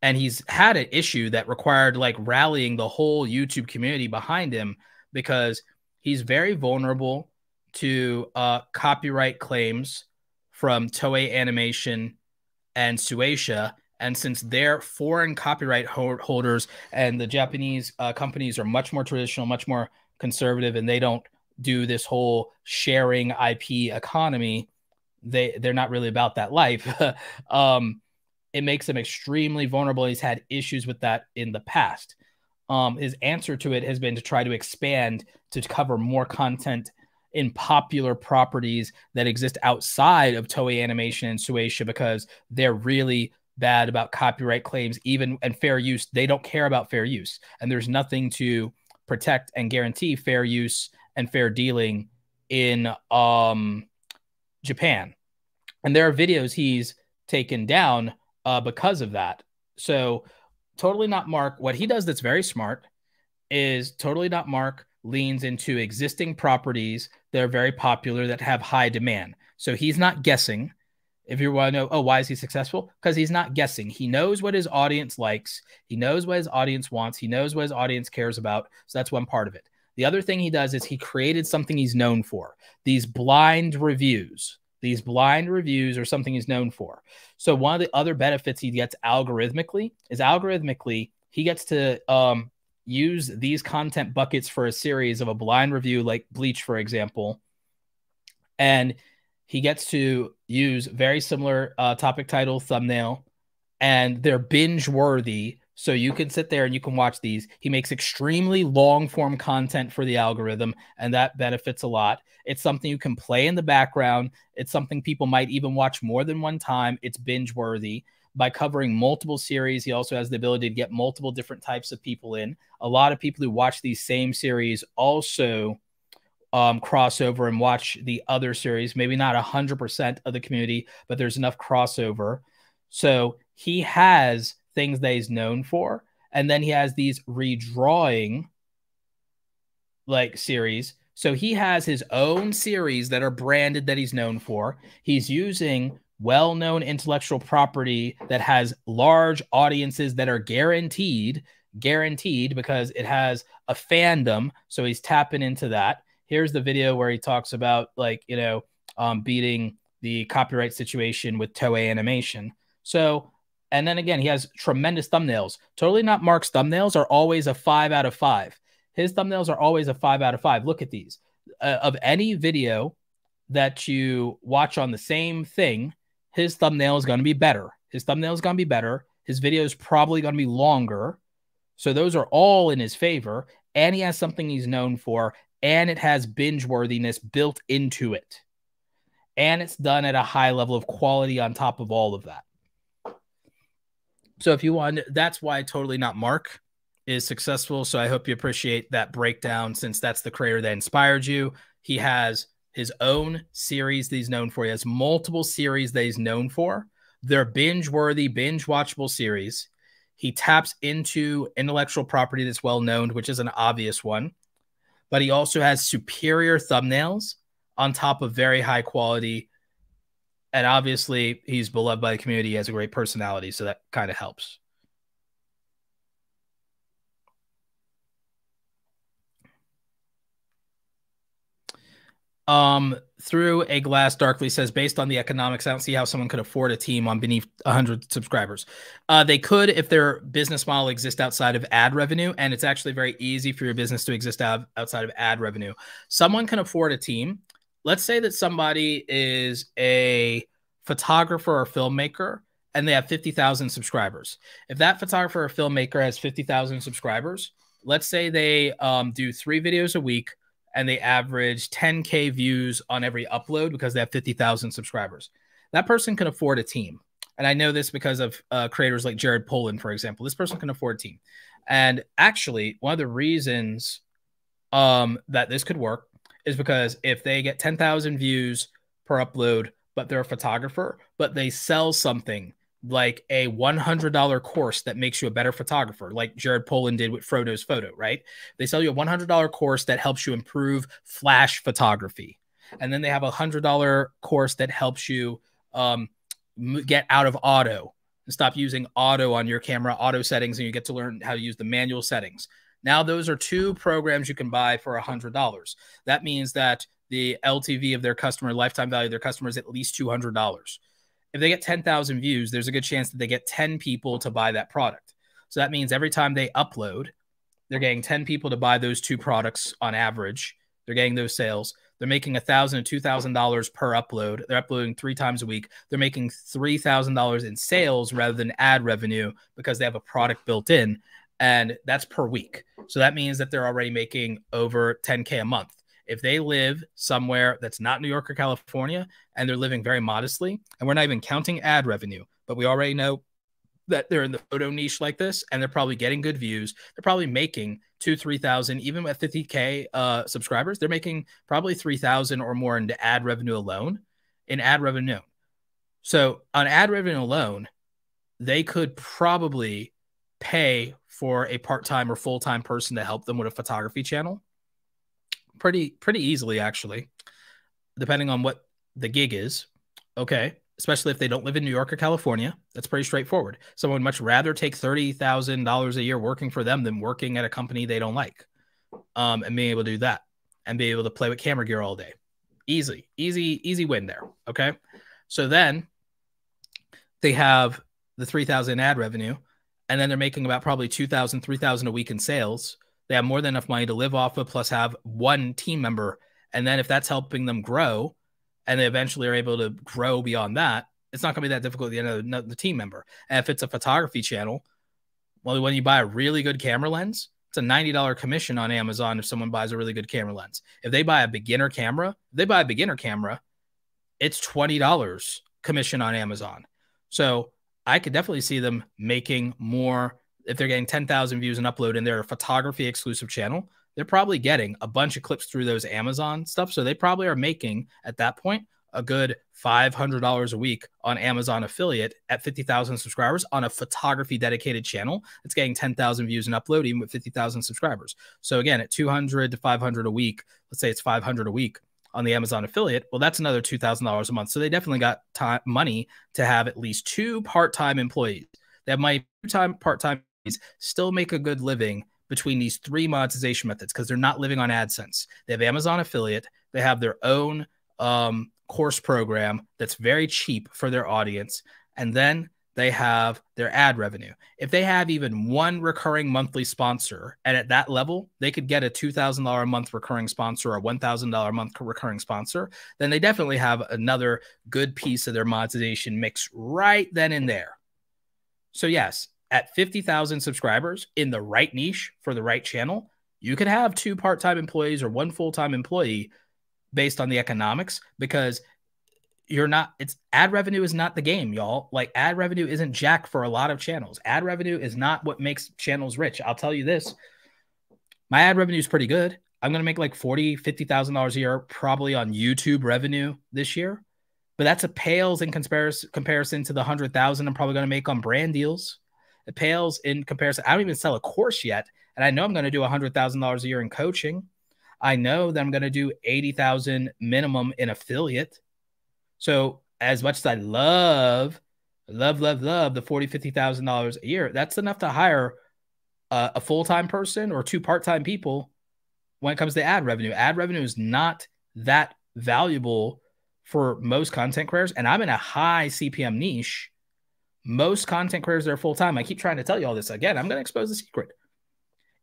And he's had an issue that required like rallying the whole YouTube community behind him because he's very vulnerable to uh, copyright claims from Toei Animation and Shueisha. And since they're foreign copyright holders and the Japanese uh, companies are much more traditional, much more conservative, and they don't do this whole sharing IP economy. They they're not really about that life. (laughs) um, it makes him extremely vulnerable. He's had issues with that in the past. Um, his answer to it has been to try to expand to cover more content in popular properties that exist outside of Toei Animation and Shueisha because they're really bad about copyright claims, even and fair use. They don't care about fair use, and there's nothing to protect and guarantee fair use and fair dealing in um, Japan. And there are videos he's taken down uh, because of that. So, totally not Mark. What he does that's very smart is totally not Mark leans into existing properties that are very popular that have high demand. So he's not guessing. If you want to know, oh, why is he successful? Because he's not guessing. He knows what his audience likes. He knows what his audience wants. He knows what his audience cares about. So that's one part of it. The other thing he does is he created something he's known for these blind reviews. These blind reviews are something he's known for. So, one of the other benefits he gets algorithmically is algorithmically, he gets to um, use these content buckets for a series of a blind review, like Bleach, for example. And he gets to use very similar uh, topic title, thumbnail, and they're binge worthy so you can sit there and you can watch these. He makes extremely long form content for the algorithm, and that benefits a lot. It's something you can play in the background. It's something people might even watch more than one time. It's binge worthy. By covering multiple series, he also has the ability to get multiple different types of people in. A lot of people who watch these same series also um, crossover and watch the other series. Maybe not 100% of the community, but there's enough crossover. So he has things that he's known for. And then he has these redrawing like series. So he has his own series that are branded that he's known for. He's using well known intellectual property that has large audiences that are guaranteed, guaranteed because it has a fandom. So he's tapping into that. Here's the video where he talks about, like, you know, um, beating the copyright situation with Toei Animation. So and then again, he has tremendous thumbnails. Totally not Mark's thumbnails are always a five out of five. His thumbnails are always a five out of five. Look at these. Uh, of any video that you watch on the same thing, his thumbnail is going to be better. His thumbnail is going to be better. His video is probably going to be longer. So those are all in his favor. And he has something he's known for, and it has binge worthiness built into it. And it's done at a high level of quality on top of all of that. So if you want, that's why totally not Mark is successful. So I hope you appreciate that breakdown since that's the creator that inspired you. He has his own series that he's known for. He has multiple series that he's known for. They're binge worthy, binge watchable series. He taps into intellectual property that's well known, which is an obvious one. But he also has superior thumbnails on top of very high quality and obviously he's beloved by the community. He has a great personality, so that kind of helps. Um, through a glass darkly says based on the economics, I don't see how someone could afford a team on beneath 100 subscribers. Uh, they could if their business model exists outside of ad revenue, and it's actually very easy for your business to exist out, outside of ad revenue. Someone can afford a team let's say that somebody is a photographer or filmmaker and they have 50,000 subscribers. If that photographer or filmmaker has 50,000 subscribers, let's say they um, do three videos a week and they average 10K views on every upload because they have 50,000 subscribers. That person can afford a team. And I know this because of uh, creators like Jared Polin, for example. This person can afford a team. And actually, one of the reasons um, that this could work is because if they get 10,000 views per upload, but they're a photographer, but they sell something like a $100 course that makes you a better photographer, like Jared Polin did with Fro Knows Photo, right? They sell you a $100 course that helps you improve flash photography. And then they have a $100 course that helps you um, get out of auto and stop using auto on your camera, auto settings, and you get to learn how to use the manual settings. Now, those are two programs you can buy for $100. That means that the LTV of their customer, lifetime value of their customer is at least $200 if they get 10,000 views, there's a good chance that they get 10 people to buy that product. So that means every time they upload, they're getting 10 people to buy those two products on average. They're getting those sales. They're making a thousand, two thousand dollars per upload. They're uploading three times a week. They're making three thousand dollars in sales rather than ad revenue because they have a product built in, and that's per week. So that means that they're already making over 10k a month if they live somewhere that's not New York or California and they're living very modestly, and we're not even counting ad revenue, but we already know that they're in the photo niche like this and they're probably getting good views. They're probably making two, 3,000, even with 50K uh, subscribers, they're making probably 3,000 or more into ad revenue alone in ad revenue. So on ad revenue alone, they could probably pay for a part time or full time person to help them with a photography channel pretty pretty easily actually, depending on what the gig is. Okay, especially if they don't live in New York or California. That's pretty straightforward. Someone would much rather take thirty thousand dollars a year working for them than working at a company they don't like, um, and being able to do that and be able to play with camera gear all day. Easy, easy, easy win there. Okay, so then they have the three thousand ad revenue, and then they're making about probably 2,000, 3,000 a week in sales. They have more than enough money to live off of, plus have one team member. And then if that's helping them grow and they eventually are able to grow beyond that, it's not going to be that difficult at the end of the, team member. And if it's a photography channel, well, when you buy a really good camera lens, it's a $90 commission on Amazon if someone buys a really good camera lens. If they buy a beginner camera, they buy a beginner camera, it's $20 commission on Amazon. So I could definitely see them making more if they're getting 10,000 views and upload in their photography exclusive channel, they're probably getting a bunch of clips through those Amazon stuff. So they probably are making at that point a good $500 a week on Amazon affiliate at 50,000 subscribers on a photography dedicated channel. It's getting 10,000 views and upload even with 50,000 subscribers. So again, at 200 to 500 a week, let's say it's 500 a week on the Amazon affiliate. Well, that's another $2,000 a month. So they definitely got time, money to have at least two part-time employees. They have my time part-time still make a good living between these three monetization methods because they're not living on AdSense. They have Amazon affiliate, they have their own um, course program that's very cheap for their audience, and then they have their ad revenue. If they have even one recurring monthly sponsor, and at that level, they could get a $2,000 a month recurring sponsor or $1,000 a month recurring sponsor, then they definitely have another good piece of their monetization mix right then and there. So, yes, at 50,000 subscribers in the right niche for the right channel, you could have two part time employees or one full time employee based on the economics because you're not, it's ad revenue is not the game, y'all. Like ad revenue isn't jack for a lot of channels. Ad revenue is not what makes channels rich. I'll tell you this my ad revenue is pretty good. I'm going to make like 40, $50,000 a year probably on YouTube revenue this year. But that's a pales in comparison comparison to the 100,000 I'm probably going to make on brand deals. It pales in comparison. I don't even sell a course yet, and I know I'm going to do $100,000 a year in coaching. I know that I'm going to do 80,000 minimum in affiliate. So as much as I love, love, love, love the 40, $50,000 a year, that's enough to hire a full-time person or two part-time people when it comes to ad revenue. Ad revenue is not that valuable for most content creators. And I'm in a high CPM niche most content creators are full time, I keep trying to tell you all this again. I'm going to expose the secret.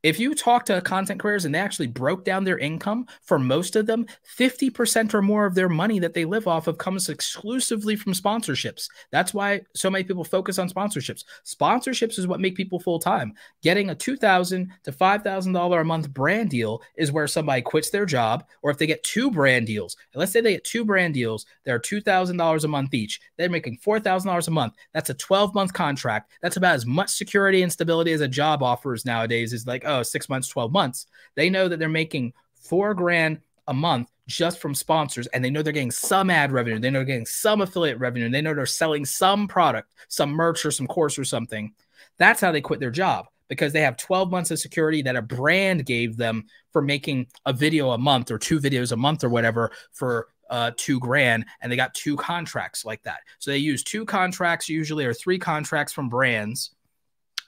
If you talk to content creators and they actually broke down their income, for most of them, 50% or more of their money that they live off of comes exclusively from sponsorships. That's why so many people focus on sponsorships. Sponsorships is what make people full time. Getting a 2,000 to $5,000 a month brand deal is where somebody quits their job, or if they get two brand deals, let's say they get two brand deals, they're $2,000 a month each. They're making $4,000 a month. That's a 12 month contract. That's about as much security and stability as a job offers nowadays is like, oh, six months, 12 months. They know that they're making four grand a month just from sponsors and they know they're getting some ad revenue they know they're getting some affiliate revenue they know they're selling some product some merch or some course or something that's how they quit their job because they have 12 months of security that a brand gave them for making a video a month or two videos a month or whatever for uh, two grand and they got two contracts like that so they use two contracts usually or three contracts from brands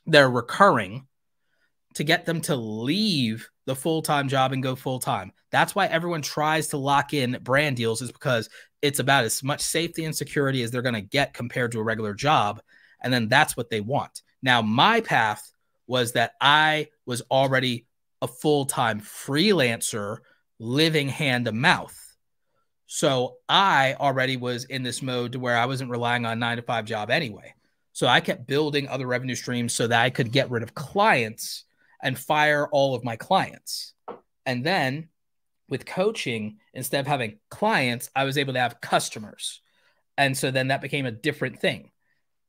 they're recurring to get them to leave the full time job and go full time. That's why everyone tries to lock in brand deals, is because it's about as much safety and security as they're going to get compared to a regular job. And then that's what they want. Now, my path was that I was already a full time freelancer living hand to mouth. So I already was in this mode to where I wasn't relying on nine to five job anyway. So I kept building other revenue streams so that I could get rid of clients and fire all of my clients. And then with coaching, instead of having clients, I was able to have customers. And so then that became a different thing.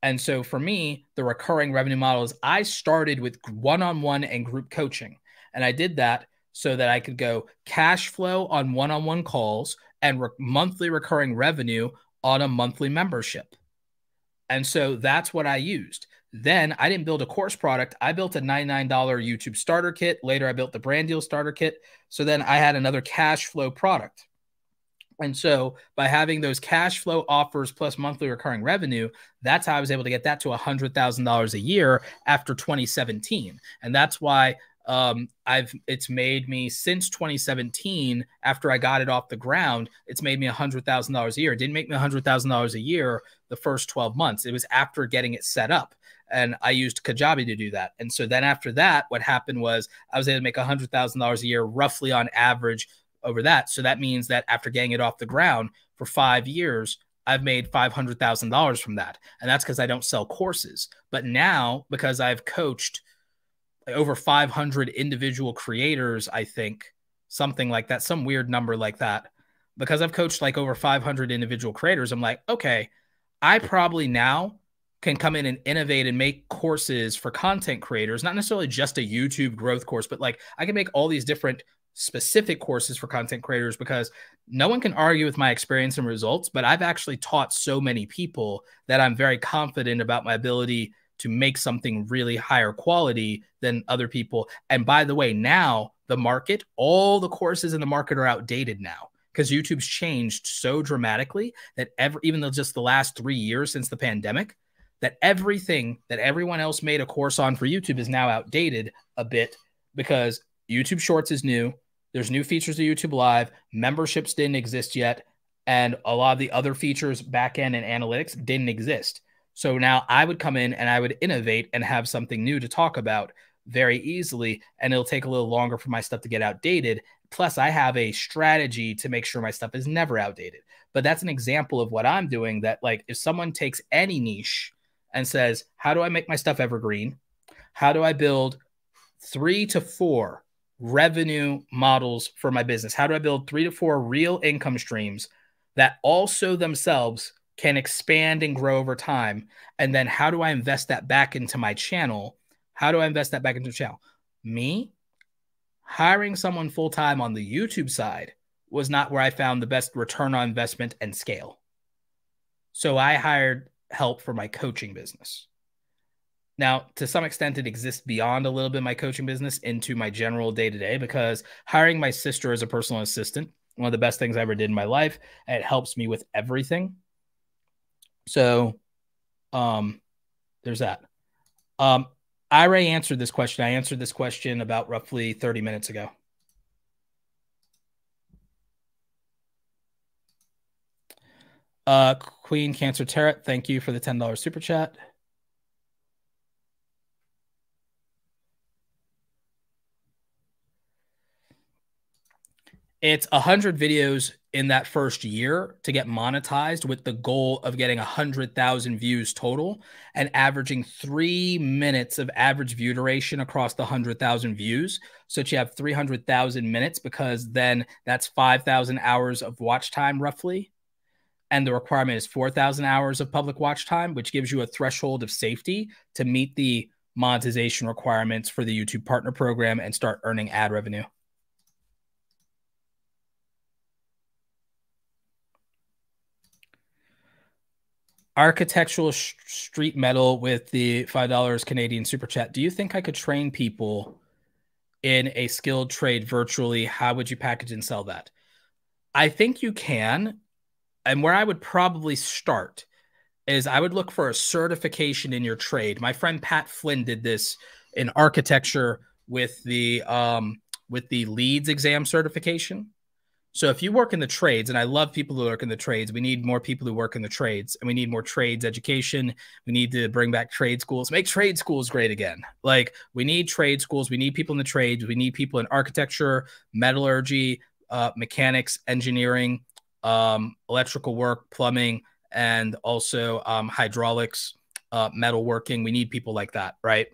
And so for me, the recurring revenue model is I started with one on one and group coaching. And I did that so that I could go cash flow on one on one calls and re- monthly recurring revenue on a monthly membership. And so that's what I used. Then I didn't build a course product. I built a $99 YouTube starter kit. Later, I built the brand deal starter kit. So then I had another cash flow product. And so by having those cash flow offers plus monthly recurring revenue, that's how I was able to get that to $100,000 a year after 2017. And that's why um, I've it's made me since 2017 after I got it off the ground, it's made me $100,000 a year. It didn't make me $100,000 a year the first 12 months. It was after getting it set up and I used Kajabi to do that. And so then after that, what happened was I was able to make $100,000 a year roughly on average over that. So that means that after getting it off the ground for five years, I've made $500,000 from that. And that's because I don't sell courses. But now, because I've coached over 500 individual creators, I think something like that, some weird number like that, because I've coached like over 500 individual creators, I'm like, okay, I probably now can come in and innovate and make courses for content creators, not necessarily just a YouTube growth course, but like I can make all these different specific courses for content creators because no one can argue with my experience and results, but I've actually taught so many people that I'm very confident about my ability to make something really higher quality than other people. And by the way, now the market, all the courses in the market are outdated now because YouTube's changed so dramatically that ever even though just the last 3 years since the pandemic, that everything that everyone else made a course on for YouTube is now outdated a bit because YouTube Shorts is new. There's new features of YouTube Live. Memberships didn't exist yet. And a lot of the other features, backend and analytics, didn't exist. So now I would come in and I would innovate and have something new to talk about very easily. And it'll take a little longer for my stuff to get outdated. Plus, I have a strategy to make sure my stuff is never outdated. But that's an example of what I'm doing that, like, if someone takes any niche and says, How do I make my stuff evergreen? How do I build three to four revenue models for my business? How do I build three to four real income streams that also themselves can expand and grow over time? And then how do I invest that back into my channel? How do I invest that back into the channel? Me hiring someone full time on the YouTube side was not where I found the best return on investment and scale. So I hired help for my coaching business. Now, to some extent, it exists beyond a little bit my coaching business into my general day to day because hiring my sister as a personal assistant, one of the best things I ever did in my life, it helps me with everything. So, um, there's that. Um, I already answered this question. I answered this question about roughly 30 minutes ago. Uh, Queen Cancer Tarot, thank you for the $10 super chat. It's 100 videos in that first year to get monetized with the goal of getting 100,000 views total and averaging three minutes of average view duration across the 100,000 views. So that you have 300,000 minutes because then that's 5,000 hours of watch time roughly and the requirement is 4,000 hours of public watch time, which gives you a threshold of safety to meet the monetization requirements for the YouTube partner program and start earning ad revenue. architectural sh- street metal with the five dollars Canadian super chat. Do you think I could train people in a skilled trade virtually? How would you package and sell that? I think you can, and where I would probably start is I would look for a certification in your trade. My friend Pat Flynn did this in architecture with the um, with the LEED exam certification. So if you work in the trades, and I love people who work in the trades, we need more people who work in the trades, and we need more trades education. We need to bring back trade schools, make trade schools great again. Like we need trade schools, we need people in the trades, we need people in architecture, metallurgy, uh, mechanics, engineering, um, electrical work, plumbing, and also um, hydraulics, uh, metalworking. We need people like that, right?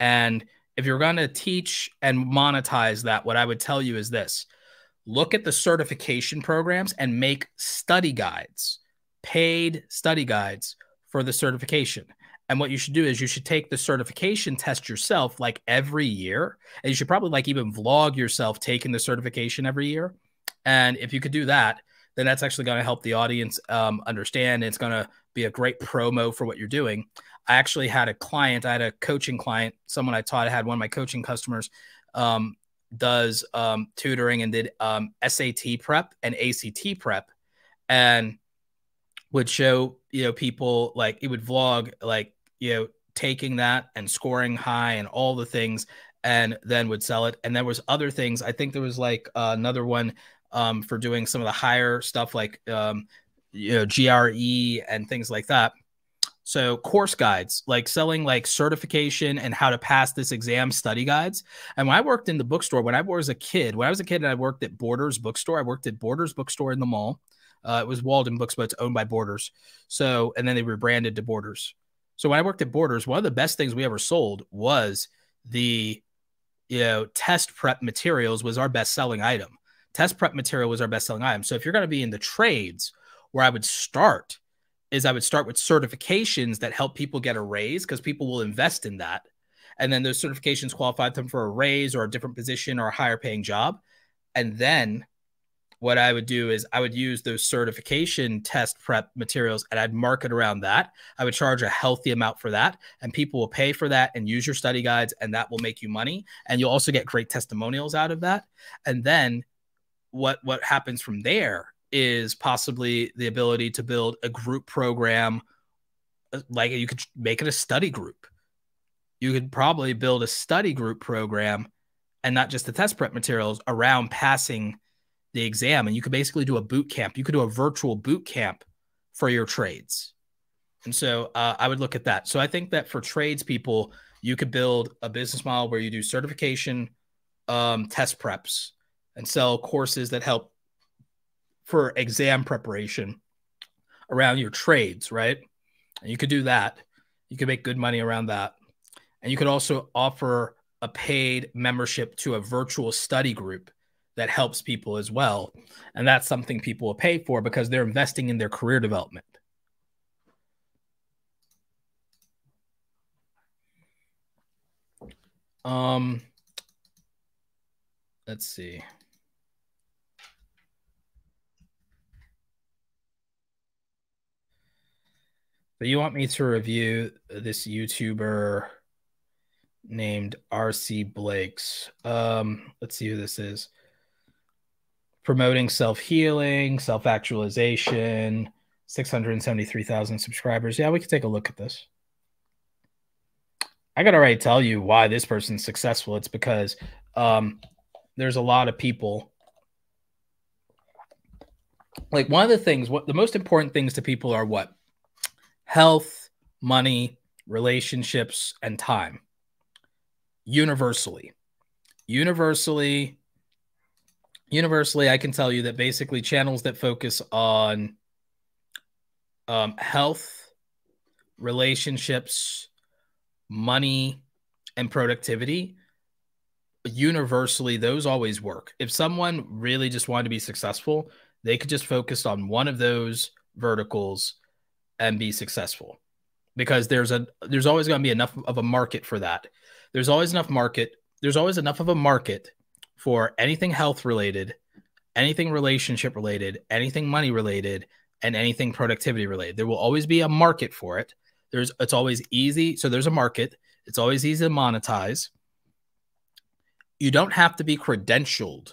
And if you're going to teach and monetize that, what I would tell you is this look at the certification programs and make study guides, paid study guides for the certification. And what you should do is you should take the certification test yourself like every year. And you should probably like even vlog yourself taking the certification every year. And if you could do that, then that's actually going to help the audience um, understand. It's going to be a great promo for what you're doing. I actually had a client, I had a coaching client, someone I taught, I had one of my coaching customers um, does um, tutoring and did um, SAT prep and ACT prep, and would show you know people like it would vlog like you know taking that and scoring high and all the things, and then would sell it. And there was other things. I think there was like uh, another one um, for doing some of the higher stuff like um, you know GRE and things like that. So course guides, like selling like certification and how to pass this exam study guides. And when I worked in the bookstore, when I was a kid, when I was a kid and I worked at Borders Bookstore, I worked at Borders Bookstore in the mall. Uh, it was Walden Books, but it's owned by Borders. So, and then they rebranded to Borders. So when I worked at Borders, one of the best things we ever sold was the, you know, test prep materials was our best selling item. Test prep material was our best selling item. So if you're going to be in the trades where I would start is I would start with certifications that help people get a raise because people will invest in that. And then those certifications qualify them for a raise or a different position or a higher paying job. And then what I would do is I would use those certification test prep materials and I'd market around that. I would charge a healthy amount for that, and people will pay for that and use your study guides, and that will make you money. And you'll also get great testimonials out of that. And then what what happens from there is possibly the ability to build a group program uh, like you could make it a study group. You could probably build a study group program and not just the test prep materials around passing the exam. And you could basically do a boot camp. You could do a virtual boot camp for your trades. And so uh, i would look at that. So i think that for trades people you could build a business model where you do certification um, test preps and sell courses that help for exam preparation around your trades, right? And you could do that. You could make good money around that. And you could also offer a paid membership to a virtual study group that helps people as well. And that's something people will pay for because they're investing in their career development. Um, let's see. So you want me to review this YouTuber named RC Blakes. Um, let's see who this is. Promoting self-healing, self-actualization, 673,000 subscribers. Yeah, we can take a look at this. I got to already tell you why this person's successful. It's because um, there's a lot of people. Like one of the things, what the most important things to people are what? Health, money, relationships, and time. Universally. Universally, universally, I can tell you that basically channels that focus on um, health, relationships, money, and productivity, universally, those always work. If someone really just wanted to be successful, they could just focus on one of those verticals and be successful because there's a there's always going to be enough of a market for that. There's always enough market. There's always enough of a market for anything health related, anything relationship related, anything money related, and anything productivity related. There will always be a market for it. There's it's always easy. So there's a market. It's always easy to monetize. You don't have to be credentialed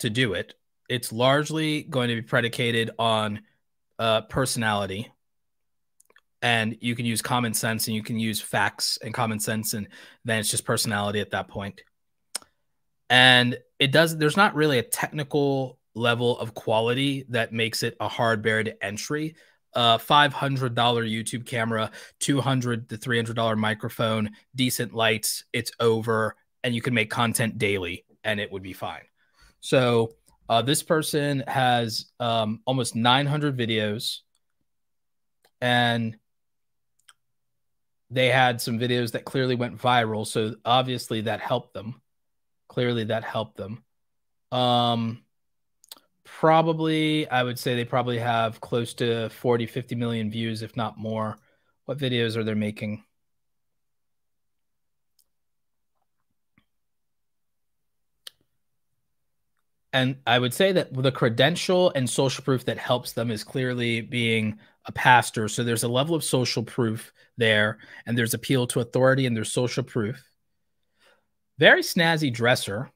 to do it. It's largely going to be predicated on uh, personality and you can use common sense and you can use facts and common sense and then it's just personality at that point. and it does there's not really a technical level of quality that makes it a hard barrier to entry uh $500 youtube camera 200 to $300 microphone decent lights it's over and you can make content daily and it would be fine so uh, this person has um, almost 900 videos and they had some videos that clearly went viral. So obviously that helped them. Clearly that helped them. Um, probably, I would say they probably have close to 40, 50 million views, if not more. What videos are they making? And I would say that the credential and social proof that helps them is clearly being a pastor. So there's a level of social proof there, and there's appeal to authority, and there's social proof. Very snazzy dresser.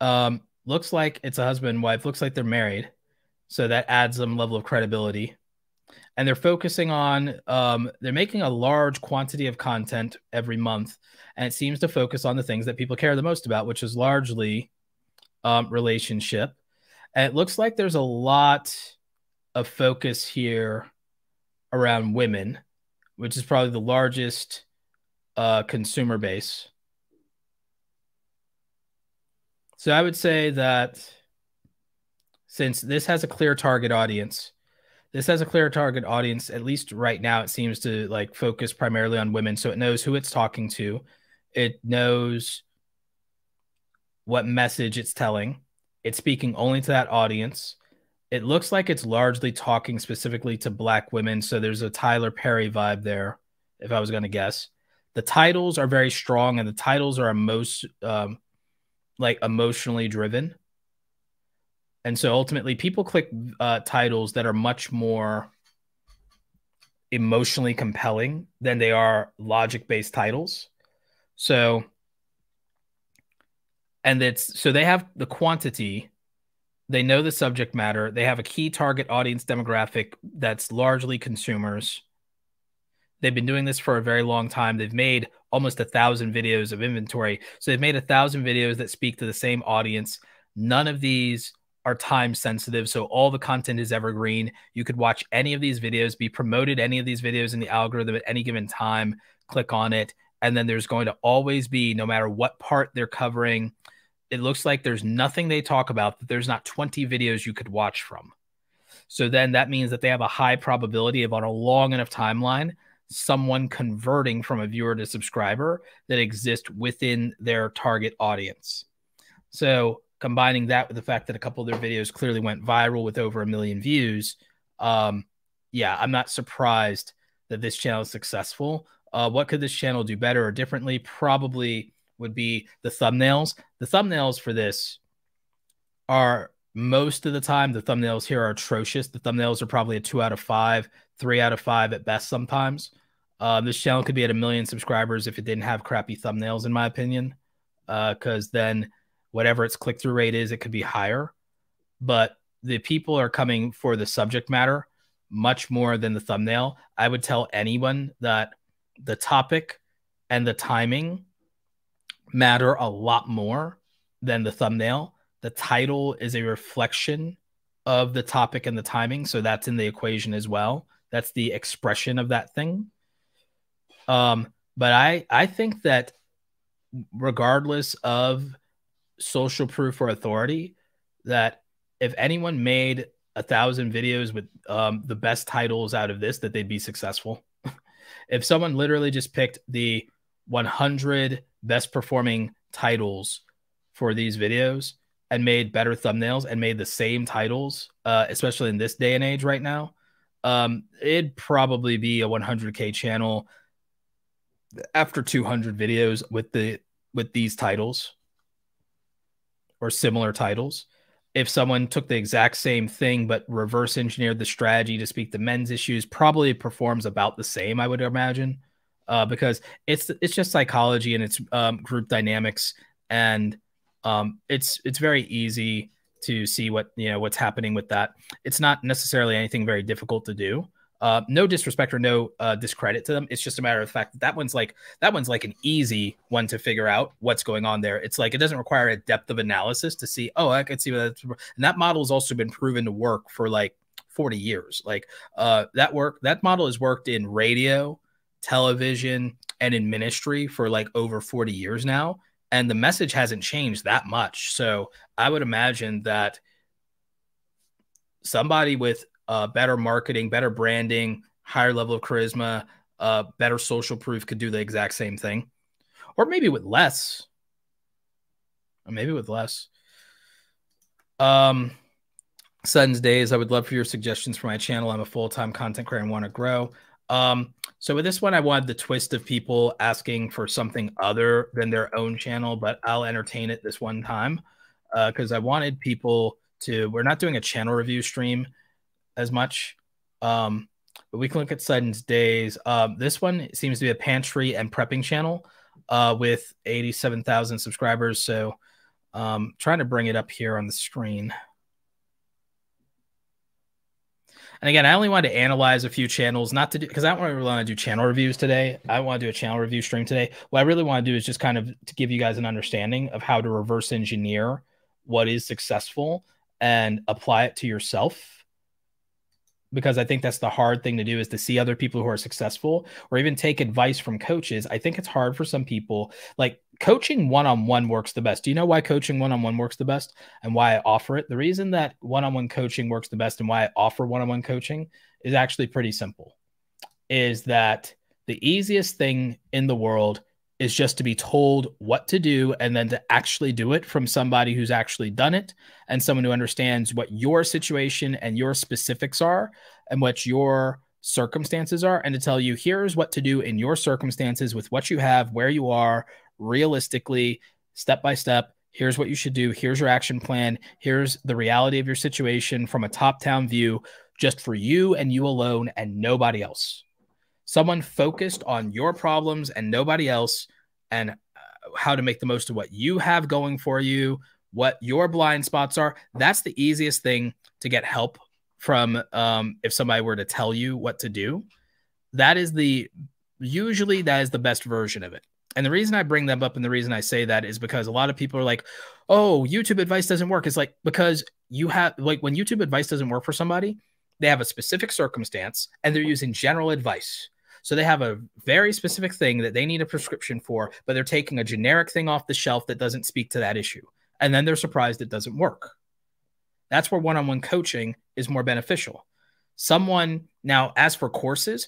Um, looks like it's a husband and wife. Looks like they're married, so that adds some level of credibility. And they're focusing on. Um, they're making a large quantity of content every month, and it seems to focus on the things that people care the most about, which is largely um, relationship. And it looks like there's a lot of focus here around women, which is probably the largest uh, consumer base. So I would say that since this has a clear target audience, this has a clear target audience, at least right now, it seems to like focus primarily on women. So it knows who it's talking to, it knows what message it's telling. It's speaking only to that audience. It looks like it's largely talking specifically to black women. So there's a Tyler Perry vibe there, if I was going to guess. The titles are very strong, and the titles are most um, like emotionally driven. And so ultimately, people click uh, titles that are much more emotionally compelling than they are logic based titles. So and it's so they have the quantity they know the subject matter. They have a key target audience demographic that's largely consumers. They've been doing this for a very long time. They've made almost a thousand videos of inventory. So they've made a thousand videos that speak to the same audience. None of these are time sensitive so all the content is evergreen. You could watch any of these videos be promoted any of these videos in the algorithm at any given time. Click on it and then there's going to always be no matter what part they're covering it looks like there's nothing they talk about that there's not 20 videos you could watch from. So then that means that they have a high probability of on a long enough timeline, someone converting from a viewer to subscriber that exists within their target audience. So combining that with the fact that a couple of their videos clearly went viral with over a million views, um, yeah, I'm not surprised that this channel is successful. Uh, what could this channel do better or differently? Probably would be the thumbnails. The thumbnails for this are most of the time the thumbnails here are atrocious. The thumbnails are probably a two out of five, three out of five at best sometimes. Um, this channel could be at a million subscribers if it didn't have crappy thumbnails, in my opinion, because uh, then whatever its click through rate is, it could be higher. But the people are coming for the subject matter much more than the thumbnail. I would tell anyone that the topic and the timing matter a lot more than the thumbnail. The title is a reflection of the topic and the timing, so that's in the equation as well. That's the expression of that thing. Um, but I I think that regardless of social proof or authority that if anyone made a thousand videos with um, the best titles out of this, that they'd be successful. (laughs) if someone literally just picked the 100 best performing titles for these videos and made better thumbnails and made the same titles, uh, especially in this day and age right now, um, it'd probably be a 100k channel after 200 videos with the with these titles or similar titles. If someone took the exact same thing but reverse engineered the strategy to speak the men's issues, probably performs about the same, I would imagine, uh, because it's it's just psychology and it's um, group dynamics, and um, it's it's very easy to see what you know what's happening with that. It's not necessarily anything very difficult to do. Uh, no disrespect or no uh, discredit to them. It's just a matter of fact that, that one's like that one's like an easy one to figure out what's going on there. It's like it doesn't require a depth of analysis to see. Oh, I can see that. And that model has also been proven to work for like 40 years. Like uh, that work that model has worked in radio, television, and in ministry for like over 40 years now, and the message hasn't changed that much. So I would imagine that somebody with uh, better marketing, better branding, higher level of charisma, uh, better social proof could do the exact same thing, or maybe with less, or maybe with less. Um, Sun's days. I would love for your suggestions for my channel. I'm a full time content creator and want to grow. Um, so with this one, I wanted the twist of people asking for something other than their own channel, but I'll entertain it this one time because uh, I wanted people to. We're not doing a channel review stream as much. Um, but we can look at Suttons Daze. Um, this one seems to be a pantry and prepping channel uh, with 87,000 subscribers. So um, trying to bring it up here on the screen. And again, I only wanted to analyze a few channels, not to do because I don't really want to do channel reviews today. I want to do a channel review stream today. What I really want to do is just kind of to give you guys an understanding of how to reverse engineer what is successful and apply it to yourself because I think that's the hard thing to do is to see other people who are successful or even take advice from coaches. I think it's hard for some people. Like coaching one on one works the best. Do you know why coaching one on one works the best and why I offer it? The reason that one on one coaching works the best and why I offer one on one coaching is actually pretty simple is that the easiest thing in the world is just to be told what to do and then to actually do it from somebody who's actually done it and someone who understands what your situation and your specifics are and what your circumstances are and to tell you here's what to do in your circumstances with what you have where you are realistically step by step here's what you should do here's your action plan here's the reality of your situation from a top down view just for you and you alone and nobody else someone focused on your problems and nobody else and uh, how to make the most of what you have going for you, what your blind spots are. That's the easiest thing to get help from um, if somebody were to tell you what to do. That is the usually that is the best version of it. And the reason I bring them up and the reason I say that is because a lot of people are like, oh, YouTube advice doesn't work. It's like because you have like when YouTube advice doesn't work for somebody, they have a specific circumstance and they're using general advice. So they have a very specific thing that they need a prescription for, but they're taking a generic thing off the shelf that doesn't speak to that issue. And then they're surprised it doesn't work. That's where one on one coaching is more beneficial. Someone, now, as for courses,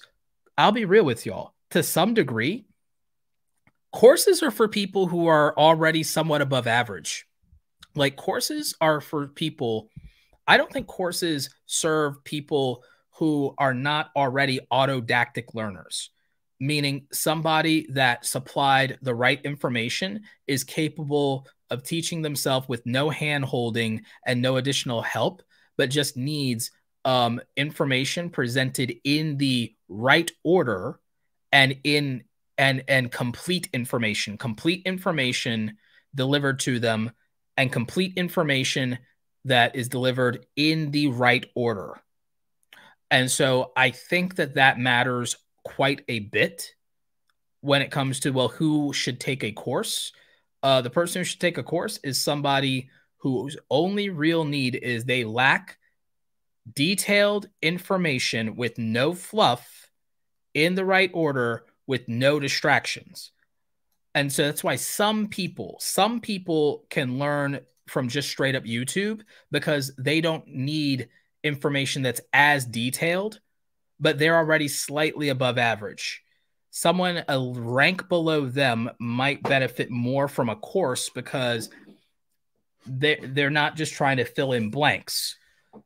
I'll be real with y'all. To some degree, courses are for people who are already somewhat above average. Like courses are for people, I don't think courses serve people who are not already autodactic learners, meaning somebody that supplied the right information is capable of teaching themselves with no hand holding and no additional help, but just needs um, information presented in the right order and in and and complete information, complete information delivered to them, and complete information that is delivered in the right order. And so I think that that matters quite a bit when it comes to, well, who should take a course. Uh, the person who should take a course is somebody whose only real need is they lack detailed information with no fluff in the right order with no distractions. And so that's why some people, some people can learn from just straight up YouTube because they don't need information that's as detailed, but they're already slightly above average. Someone a rank below them might benefit more from a course because they they're not just trying to fill in blanks.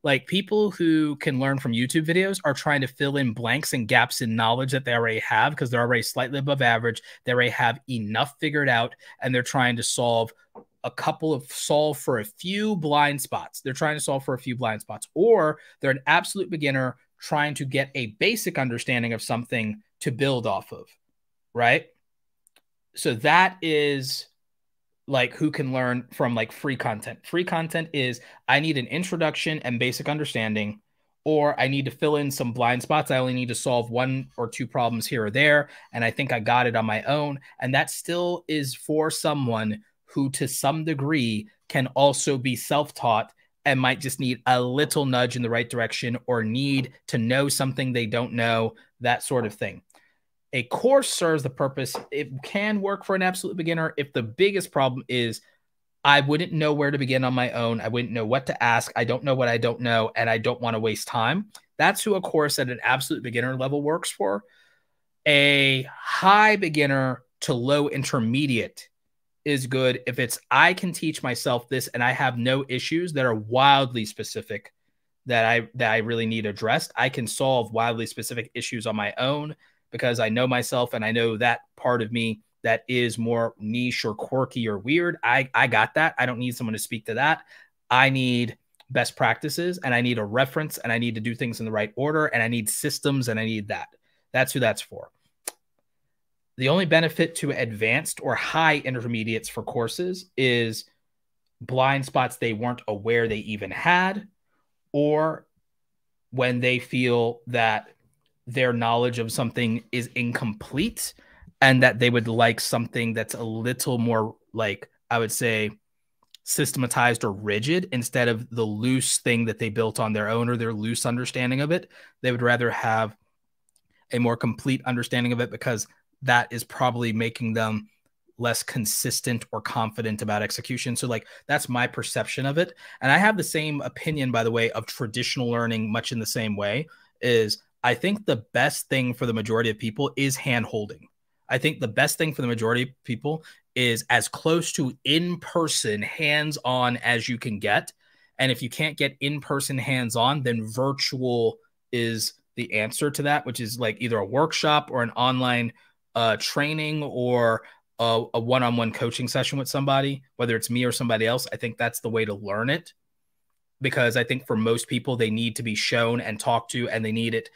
Like people who can learn from YouTube videos are trying to fill in blanks and gaps in knowledge that they already have because they're already slightly above average. They already have enough figured out and they're trying to solve a couple of solve for a few blind spots. They're trying to solve for a few blind spots, or they're an absolute beginner trying to get a basic understanding of something to build off of, right? So that is like who can learn from like free content. Free content is I need an introduction and basic understanding, or I need to fill in some blind spots. I only need to solve one or two problems here or there. And I think I got it on my own. And that still is for someone who, to some degree, can also be self taught and might just need a little nudge in the right direction or need to know something they don't know, that sort of thing a course serves the purpose. It can work for an absolute beginner if the biggest problem is I wouldn't know where to begin on my own. I wouldn't know what to ask. I don't know what I don't know, and I don't want to waste time. That's who a course at an absolute beginner level works for. A high beginner to low intermediate is good if it's I can teach myself this and I have no issues that are wildly specific that I that I really need addressed. I can solve wildly specific issues on my own because I know myself and I know that part of me that is more niche or quirky or weird. I I got that. I don't need someone to speak to that. I need best practices and I need a reference and I need to do things in the right order and I need systems and I need that. That's who that's for. The only benefit to advanced or high intermediates for courses is blind spots they weren't aware they even had or when they feel that their knowledge of something is incomplete and that they would like something that's a little more like I would say systematized or rigid instead of the loose thing that they built on their own or their loose understanding of it. They would rather have a more complete understanding of it because that is probably making them less consistent or confident about execution. So, like, that's my perception of it. And I have the same opinion, by the way, of traditional learning, much in the same way. Is I think the best thing for the majority of people is hand holding. I think the best thing for the majority of people is as close to in person, hands on as you can get. And if you can't get in person, hands on, then virtual is the answer to that, which is like either a workshop or an online uh, training or a one on one coaching session with somebody, whether it's me or somebody else. I think that's the way to learn it because I think for most people, they need to be shown and talked to and they need it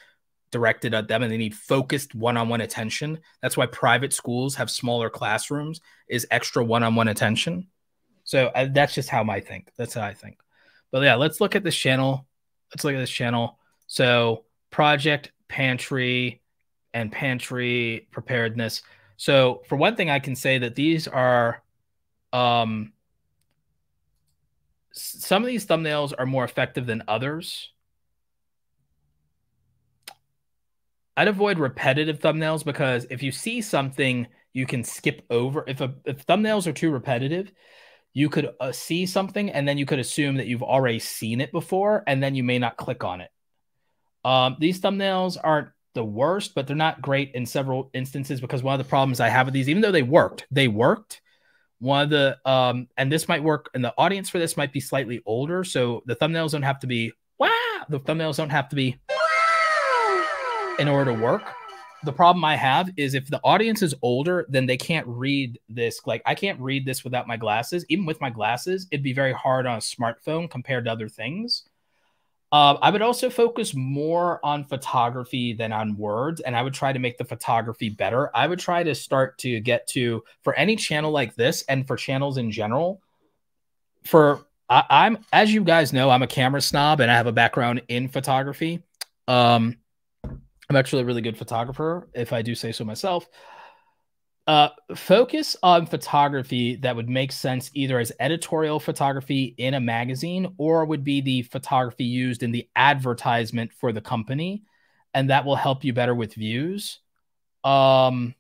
directed at them and they need focused one-on-one attention. That's why private schools have smaller classrooms is extra one-on-one attention. So uh, that's just how i think. That's how i think. But yeah let's look at this channel. Let's look at this channel. So project pantry and pantry preparedness. So for one thing i can say that these are um some of these thumbnails are more effective than others I'd avoid repetitive thumbnails because if you see something you can skip over, if a, if thumbnails are too repetitive, you could uh, see something and then you could assume that you've already seen it before and then you may not click on it. Um, these thumbnails aren't the worst, but they're not great in several instances because one of the problems I have with these, even though they worked, they worked. One of the um, and this might work, and the audience for this might be slightly older, so the thumbnails don't have to be wow. The thumbnails don't have to be in order to work. The problem I have is if the audience is older, then they can't read this. Like I can't read this without my glasses. Even with my glasses, it'd be very hard on a smartphone compared to other things. Uh, I would also focus more on photography than on words, and I would try to make the photography better. I would try to start to get to for any channel like this, and for channels in general. For I, I'm, as you guys know, I'm a camera snob, and I have a background in photography. Um, I'm actually a really good photographer, if I do say so myself. Uh, focus on photography that would make sense either as editorial photography in a magazine or would be the photography used in the advertisement for the company. And that will help you better with views. Um,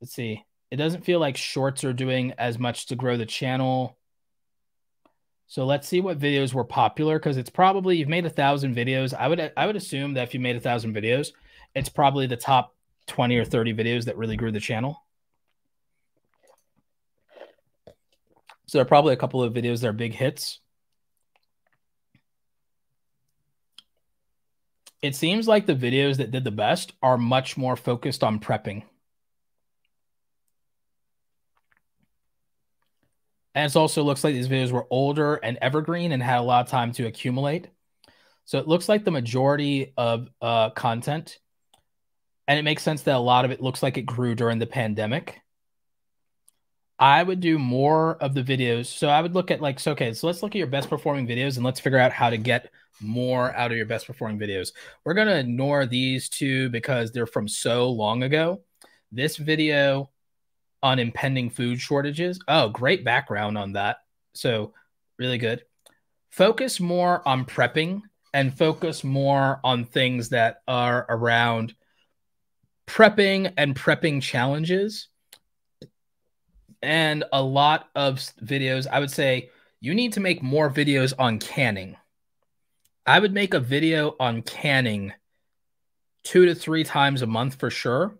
let's see. It doesn't feel like shorts are doing as much to grow the channel. So let's see what videos were popular because it's probably you've made a thousand videos. I would I would assume that if you made a thousand videos, it's probably the top 20 or 30 videos that really grew the channel. So there are probably a couple of videos that are big hits. It seems like the videos that did the best are much more focused on prepping. And it also looks like these videos were older and evergreen and had a lot of time to accumulate. So it looks like the majority of uh, content, and it makes sense that a lot of it looks like it grew during the pandemic. I would do more of the videos. So I would look at like, so okay, so let's look at your best performing videos and let's figure out how to get more out of your best performing videos. We're going to ignore these two because they're from so long ago. This video on impending food shortages. Oh, great background on that. So really good. Focus more on prepping and focus more on things that are around prepping and prepping challenges and a lot of videos. I would say you need to make more videos on canning. I would make a video on canning two to three times a month for sure.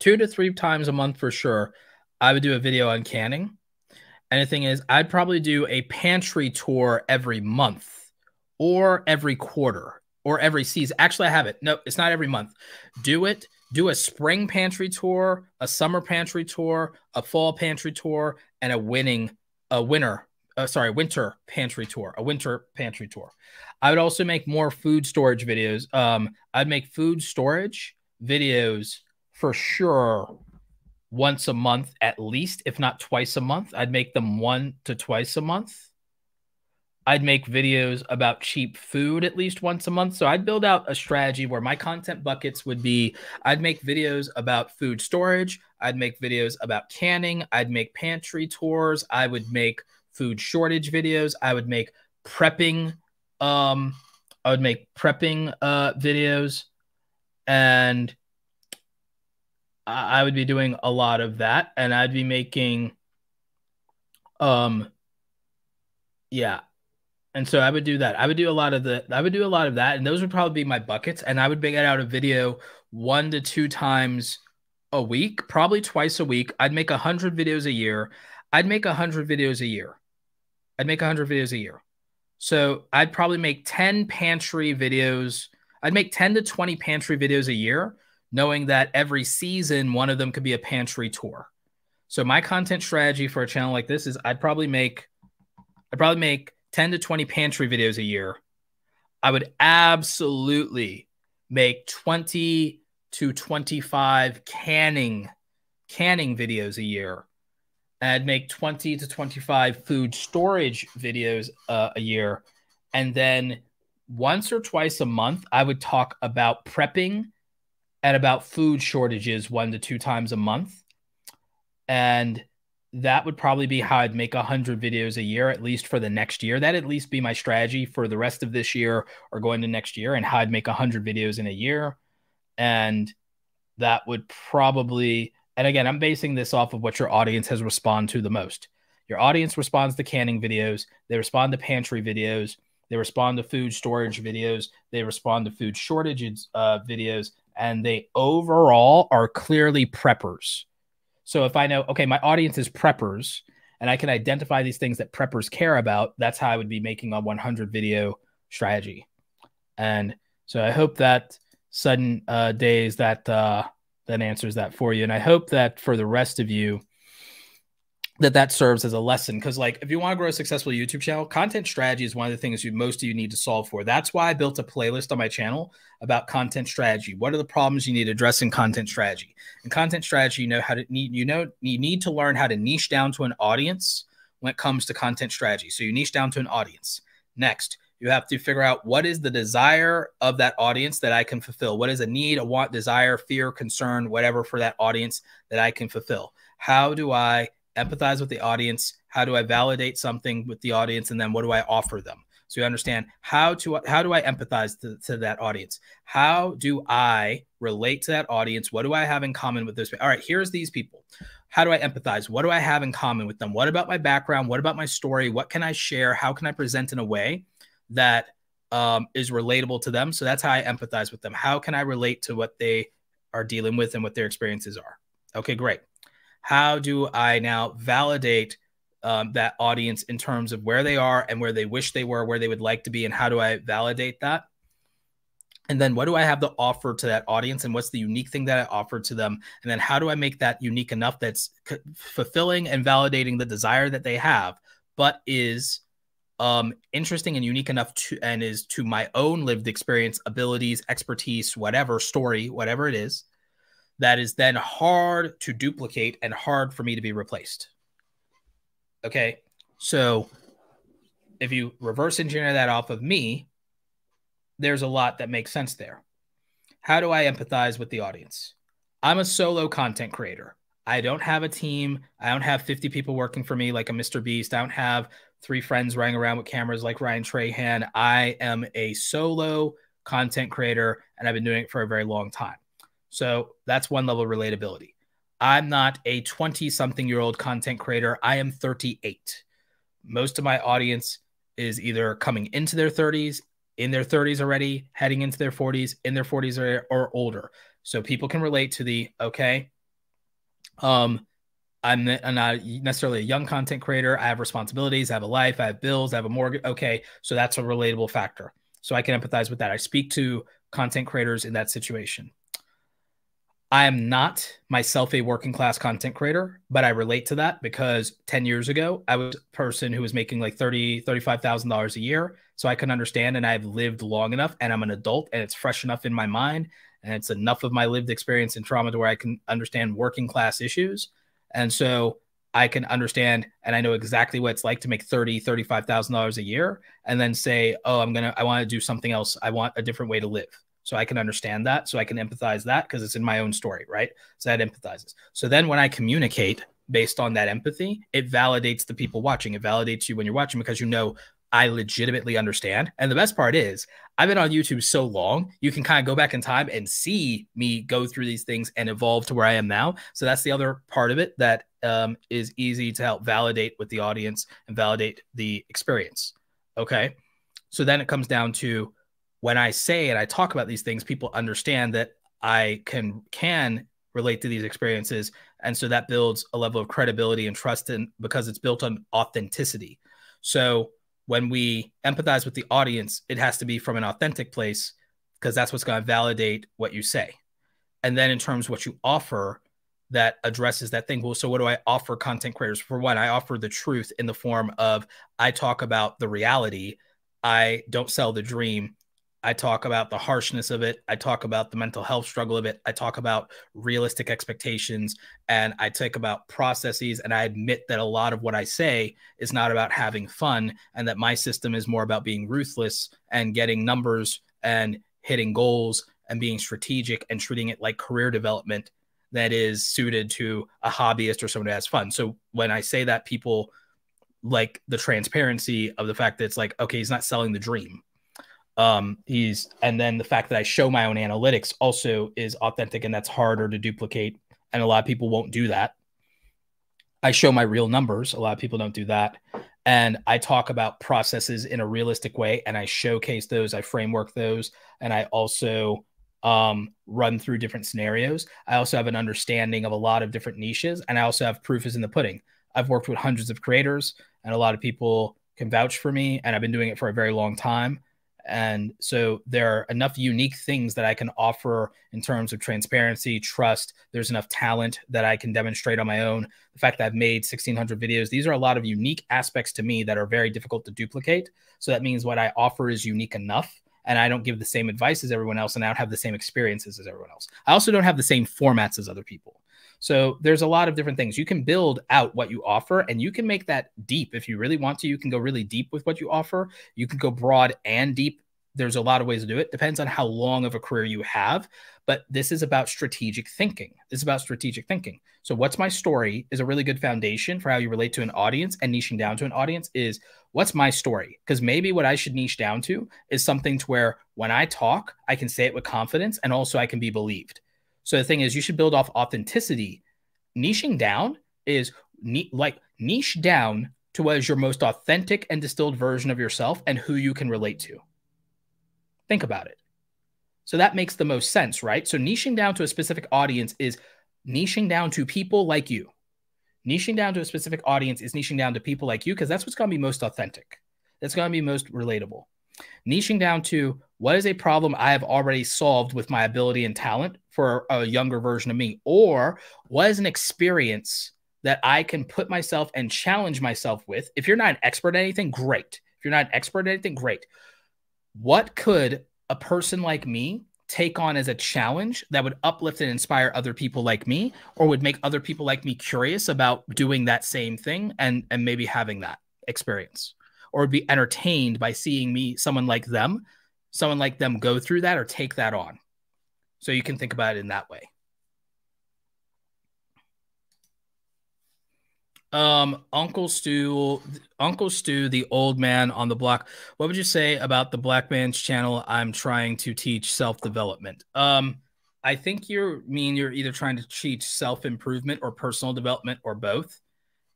Two to three times a month for sure. I would do a video on canning. And the thing is, I'd probably do a pantry tour every month or every quarter or every season. Actually, I have it. No, it's not every month. Do it do a spring pantry tour, a summer pantry tour, a fall pantry tour, and a winning a winter uh, sorry winter pantry tour, a winter pantry tour. I would also make more food storage videos. Um, I'd make food storage videos for sure once a month at least, if not twice a month. I'd make them one to twice a month. I'd make videos about cheap food at least once a month. So I'd build out a strategy where my content buckets would be I'd make videos about food storage, I'd make videos about canning, I'd make pantry tours, I would make food shortage videos, I would make prepping um I would make prepping uh videos and I would be doing a lot of that and I'd be making um yeah and so I would do that. I would do a lot of the I would do a lot of that and those would probably be my buckets and I would bring out a video one to two times a week, probably twice a week. I'd make 100 videos a year. I'd make 100 videos a year. I'd make 100 videos a year. So I'd probably make 10 pantry videos. I'd make 10 to 20 pantry videos a year, knowing that every season one of them could be a pantry tour. So my content strategy for a channel like this is I'd probably make I'd probably make 10 to 20 pantry videos a year, I would absolutely make 20 to 25 canning canning videos a year. I'd make 20 to 25 food storage videos uh, a year. And then once or twice a month, I would talk about prepping and about food shortages one to two times a month. And that would probably be how I'd make 100 videos a year, at least for the next year. That'd at least be my strategy for the rest of this year or going to next year and how I'd make 100 videos in a year. And that would probably, and again, I'm basing this off of what your audience has responded to the most. Your audience responds to canning videos, they respond to pantry videos, they respond to food storage videos, they respond to food shortages uh, videos, and they overall are clearly preppers so if I know, okay, my audience is preppers and I can identify these things that preppers care about, that's how I would be making a 100 video strategy. And so I hope that sudden uh, days that uh, that answers that for you. And I hope that for the rest of you, that that serves as a lesson because like if you want to grow a successful youtube channel content strategy is one of the things you most of you need to solve for. That's why i built a playlist on my channel about content strategy. What are the problems you need to address in content strategy? And content strategy you know how to need you know you need to learn how to niche down to an audience when it comes to content strategy. So you niche down to an audience. Next you have to figure out what is the desire of that audience that i can fulfill? What is a need a want desire fear concern whatever for that audience that i can fulfill? How do i empathize with the audience? How do I validate something with the audience? And then what do I offer them? So you understand how to how do I empathize to, to that audience? How do I relate to that audience? What do I have in common with this? All right, here's these people. How do I empathize? What do I have in common with them? What about my background? What about my story? What can I share? How can I present in a way that um, is relatable to them? So that's how I empathize with them. How can I relate to what they are dealing with and what their experiences are? Okay, great. How do I now validate um, that audience in terms of where they are and where they wish they were, where they would like to be, and how do I validate that? And then what do I have to offer to that audience and what's the unique thing that I offer to them? And then how do I make that unique enough that's fulfilling and validating the desire that they have, but is um, interesting and unique enough to and is to my own lived experience, abilities, expertise, whatever story, whatever it is, that is then hard to duplicate and hard for me to be replaced. Okay. So if you reverse engineer that off of me, there's a lot that makes sense there. How do I empathize with the audience? I'm a solo content creator. I don't have a team. I don't have 50 people working for me like a Mr. Beast. I don't have three friends running around with cameras like Ryan Trahan. I am a solo content creator and I've been doing it for a very long time. So that's one level of relatability. I'm not a 20 something year old content creator. I am 38. Most of my audience is either coming into their 30s, in their 30s already, heading into their 40s, in their 40s or, or older. So people can relate to the okay. Um, I'm, I'm not necessarily a young content creator. I have responsibilities. I have a life. I have bills. I have a mortgage. Okay, so that's a relatable factor. So I can empathize with that. I speak to content creators in that situation. I am not myself a working class content creator, but I relate to that because 10 years ago, I was a person who was making like 30, $35,000 a year. So I can understand and I've lived long enough and I'm an adult and it's fresh enough in my mind and it's enough of my lived experience and trauma to where I can understand working class issues. And so I can understand and I know exactly what it's like to make 30, $35,000 a year and then say, oh, I'm going to, I want to do something else. I want a different way to live. So I can understand that. So I can empathize that because it's in my own story, right? So that empathizes. So then when I communicate based on that empathy, it validates the people watching. It validates you when you're watching because you know I legitimately understand. And the best part is, I've been on YouTube so long, you can kind of go back in time and see me go through these things and evolve to where I am now. So that's the other part of it that um, is easy to help validate with the audience and validate the experience. Okay. So then it comes down to when I say and I talk about these things, people understand that I can can relate to these experiences, and so that builds a level of credibility and trust in because it's built on authenticity. So when we empathize with the audience, it has to be from an authentic place because that's what's going to validate what you say. And then in terms of what you offer, that addresses that thing. Well, so what do I offer content creators? For one, I offer the truth in the form of I talk about the reality. I don't sell the dream. I talk about the harshness of it. I talk about the mental health struggle of it. I talk about realistic expectations and I talk about processes. And I admit that a lot of what I say is not about having fun and that my system is more about being ruthless and getting numbers and hitting goals and being strategic and treating it like career development that is suited to a hobbyist or someone who has fun. So when I say that, people like the transparency of the fact that it's like, okay, he's not selling the dream um, he's and then the fact that I show my own analytics also is authentic and that's harder to duplicate. And a lot of people won't do that. I show my real numbers. A lot of people don't do that. And I talk about processes in a realistic way and I showcase those, I framework those, and I also um, run through different scenarios. I also have an understanding of a lot of different niches, and I also have proof is in the pudding. I've worked with hundreds of creators, and a lot of people can vouch for me, and I've been doing it for a very long time. And so there are enough unique things that I can offer in terms of transparency, trust. There's enough talent that I can demonstrate on my own. The fact that I've made 1600 videos, these are a lot of unique aspects to me that are very difficult to duplicate. So that means what I offer is unique enough. And I don't give the same advice as everyone else, and I don't have the same experiences as everyone else. I also don't have the same formats as other people. So there's a lot of different things. You can build out what you offer and you can make that deep if you really want to. You can go really deep with what you offer. You can go broad and deep there's a lot of ways to do it. Depends on how long of a career you have, but this is about strategic thinking. This is about strategic thinking. So, what's my story is a really good foundation for how you relate to an audience and niching down to an audience is what's my story? Because maybe what I should niche down to is something to where when I talk, I can say it with confidence and also I can be believed. So, the thing is, you should build off authenticity. Niching down is ne- like niche down to what is your most authentic and distilled version of yourself and who you can relate to. Think about it. So that makes the most sense, right? So niching down to a specific audience is niching down to people like you. Niching down to a specific audience is niching down to people like you because that's what's going to be most authentic. That's going to be most relatable. Niching down to what is a problem I have already solved with my ability and talent for a younger version of me, or what is an experience that I can put myself and challenge myself with. If you're not an expert at anything, great. If you're not an expert at anything, great. What could a person like me take on as a challenge that would uplift and inspire other people like me or would make other people like me curious about doing that same thing and and maybe having that experience or be entertained by seeing me someone like them someone like them go through that or take that on so you can think about it in that way Um, Uncle Stu, Uncle Stu, the old man on the block. What would you say about the Black Man's channel? I'm trying to teach self development. Um, I think you mean you're either trying to teach self improvement or personal development or both.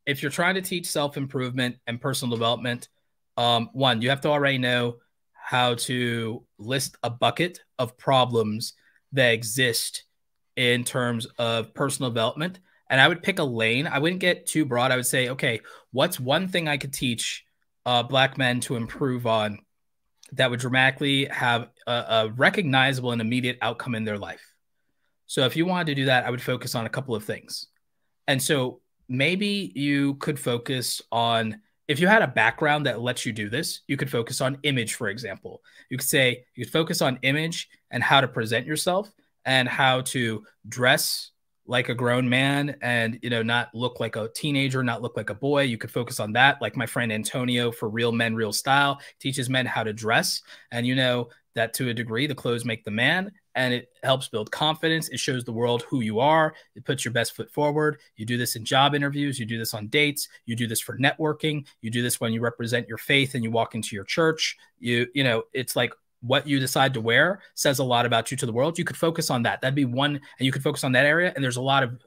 If you're trying to teach self improvement and personal development, um, one, you have to already know how to list a bucket of problems that exist in terms of personal development and I would pick a lane. I wouldn't get too broad. I would say, okay, what's one thing I could teach uh, black men to improve on that would dramatically have a, a recognizable and immediate outcome in their life? So if you wanted to do that, I would focus on a couple of things. And so maybe you could focus on if you had a background that lets you do this, you could focus on image, for example. You could say you could focus on image and how to present yourself and how to dress like a grown man and you know not look like a teenager not look like a boy. You could focus on that. Like my friend antonio for real men real style teaches men how to dress. And you know that to a degree the clothes make the man and it helps build confidence it shows the world who you are it puts your best foot forward you do this in job interviews you do this on dates you do this for networking you do this when you represent your faith and you walk into your church you you know it's like what you decide to wear says a lot about you to the world. You could focus on that. That'd be one, and you could focus on that area. And there's a lot of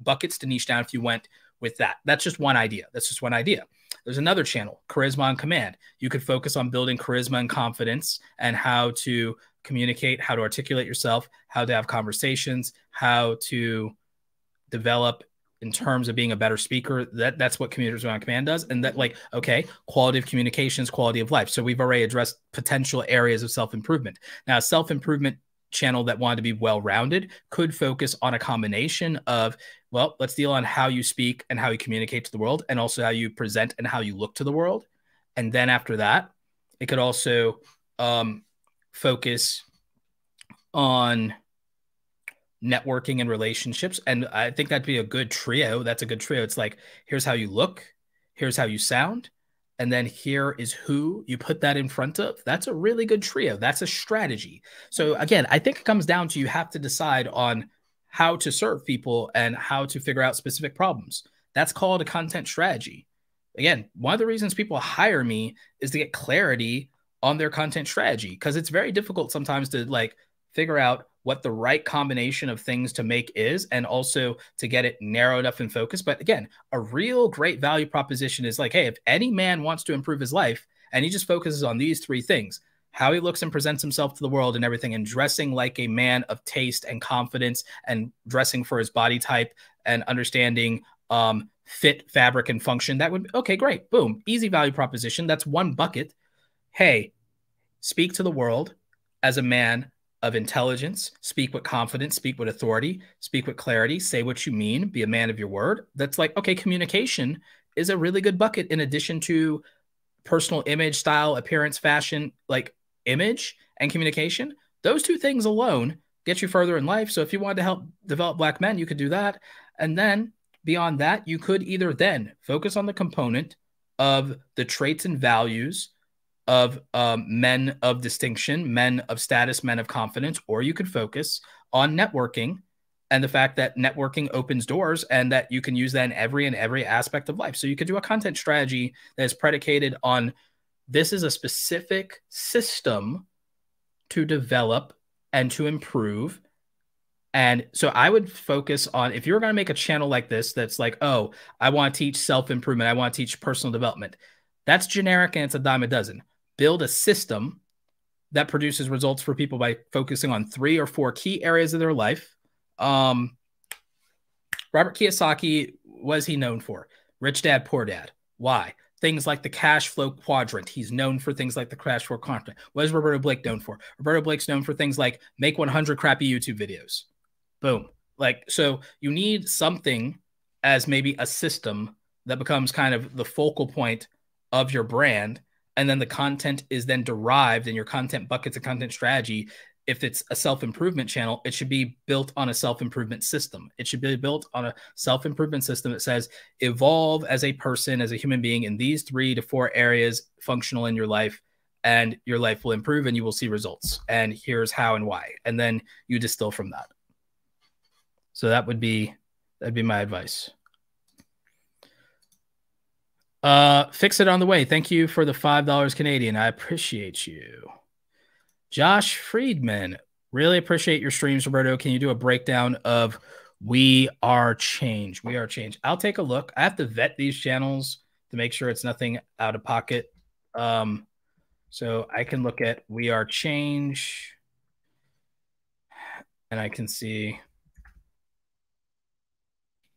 buckets to niche down if you went with that. That's just one idea. That's just one idea. There's another channel, Charisma on Command. You could focus on building charisma and confidence and how to communicate, how to articulate yourself, how to have conversations, how to develop in terms of being a better speaker. That that's what communicators on command does. And that like okay quality of communications quality of life. So we've already addressed potential areas of self-improvement. Now self-improvement channel that wanted to be well rounded could focus on a combination of well let's deal on how you speak and how you communicate to the world and also how you present and how you look to the world. And then after that it could also um, focus on networking and relationships. And I think that'd be a good trio. That's a good trio. It's like, here's how you look, here's how you sound, and then here is who you put that in front of. That's a really good trio. That's a strategy. So again, I think it comes down to you have to decide on how to serve people and how to figure out specific problems. That's called a content strategy. Again, one of the reasons people hire me is to get clarity on their content strategy because it's very difficult sometimes to like figure out what the right combination of things to make is and also to get it narrow enough and focused. But again, a real great value proposition is like, hey, if any man wants to improve his life and he just focuses on these three things, how he looks and presents himself to the world and everything, and dressing like a man of taste and confidence and dressing for his body type and understanding um, fit, fabric, and function, that would, be okay, great. Boom. Easy value proposition. That's one bucket. Hey, speak to the world as a man of intelligence, speak with confidence, speak with authority, speak with clarity, say what you mean, be a man of your word. That's like, okay, communication is a really good bucket in addition to personal image, style, appearance, fashion, like image and communication. Those two things alone get you further in life. So if you wanted to help develop black men, you could do that. And then beyond that, you could either then focus on the component of the traits and values of um, men of distinction, men of status, men of confidence, or you could focus on networking and the fact that networking opens doors and that you can use that in every and every aspect of life. So you could do a content strategy that is predicated on this is a specific system to develop and to improve. And so I would focus on if you're going to make a channel like this that's like, oh, I want to teach self improvement, I want to teach personal development. That's generic and it's a dime a dozen. Build a system that produces results for people by focusing on three or four key areas of their life. Um, Robert Kiyosaki, was he known for? Rich Dad, Poor Dad. Why? Things like the cash flow quadrant. He's known for things like the cash flow quadrant. What is Roberto Blake known for? Roberto Blake's known for things like make 100 crappy YouTube videos. Boom. Like, so you need something as maybe a system that becomes kind of the focal point of your brand and then the content is then derived in your content buckets and content strategy. If it's a self-improvement channel it should be built on a self-improvement system. It should be built on a self-improvement system that says evolve as a person as a human being in these three to four areas functional in your life and your life will improve and you will see results. And here's how and why. And then you distill from that. So that would be that'd be my advice uh, fix it on the way. Thank you for the five dollars Canadian. I appreciate you. Josh Friedman, really appreciate your streams, Roberto. Can you do a breakdown of We Are Change? We Are Change. I'll take a look. I have to vet these channels to make sure it's nothing out of pocket. Um, so I can look at We Are Change, and I can see.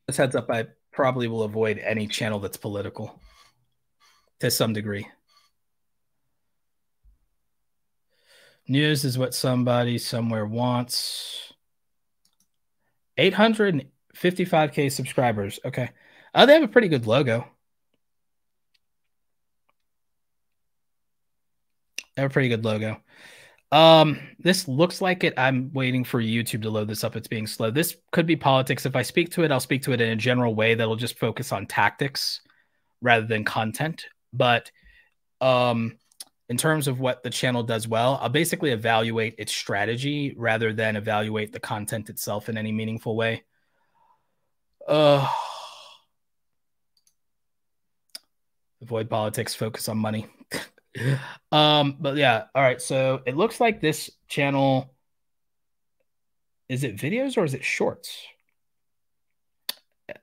This heads up, I probably will avoid any channel that's political to some degree. News is what somebody somewhere wants. 855k subscribers. Okay. Uh, they have a pretty good logo. They have a pretty good logo. Um, this looks like it. I'm waiting for YouTube to load this up. It's being slow. This could be politics. If I speak to it, I'll speak to it in a general way that'll just focus on tactics rather than content. But um, in terms of what the channel does well, I'll basically evaluate its strategy rather than evaluate the content itself in any meaningful way. Uh, avoid politics, focus on money. (laughs) um, but yeah, all right. So it looks like this channel is it videos or is it shorts?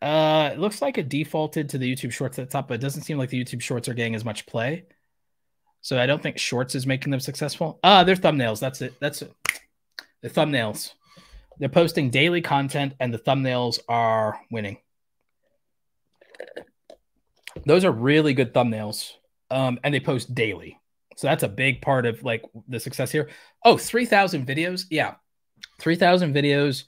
Uh, it looks like it defaulted to the YouTube Shorts at the top, but it doesn't seem like the YouTube Shorts are getting as much play. So I don't think Shorts is making them successful. Ah, they're thumbnails. That's it. That's it. The thumbnails. They're posting daily content, and the thumbnails are winning. Those are really good thumbnails, um, and they post daily. So that's a big part of like the success here. Oh, 3,000 videos. Yeah. 3,000 videos,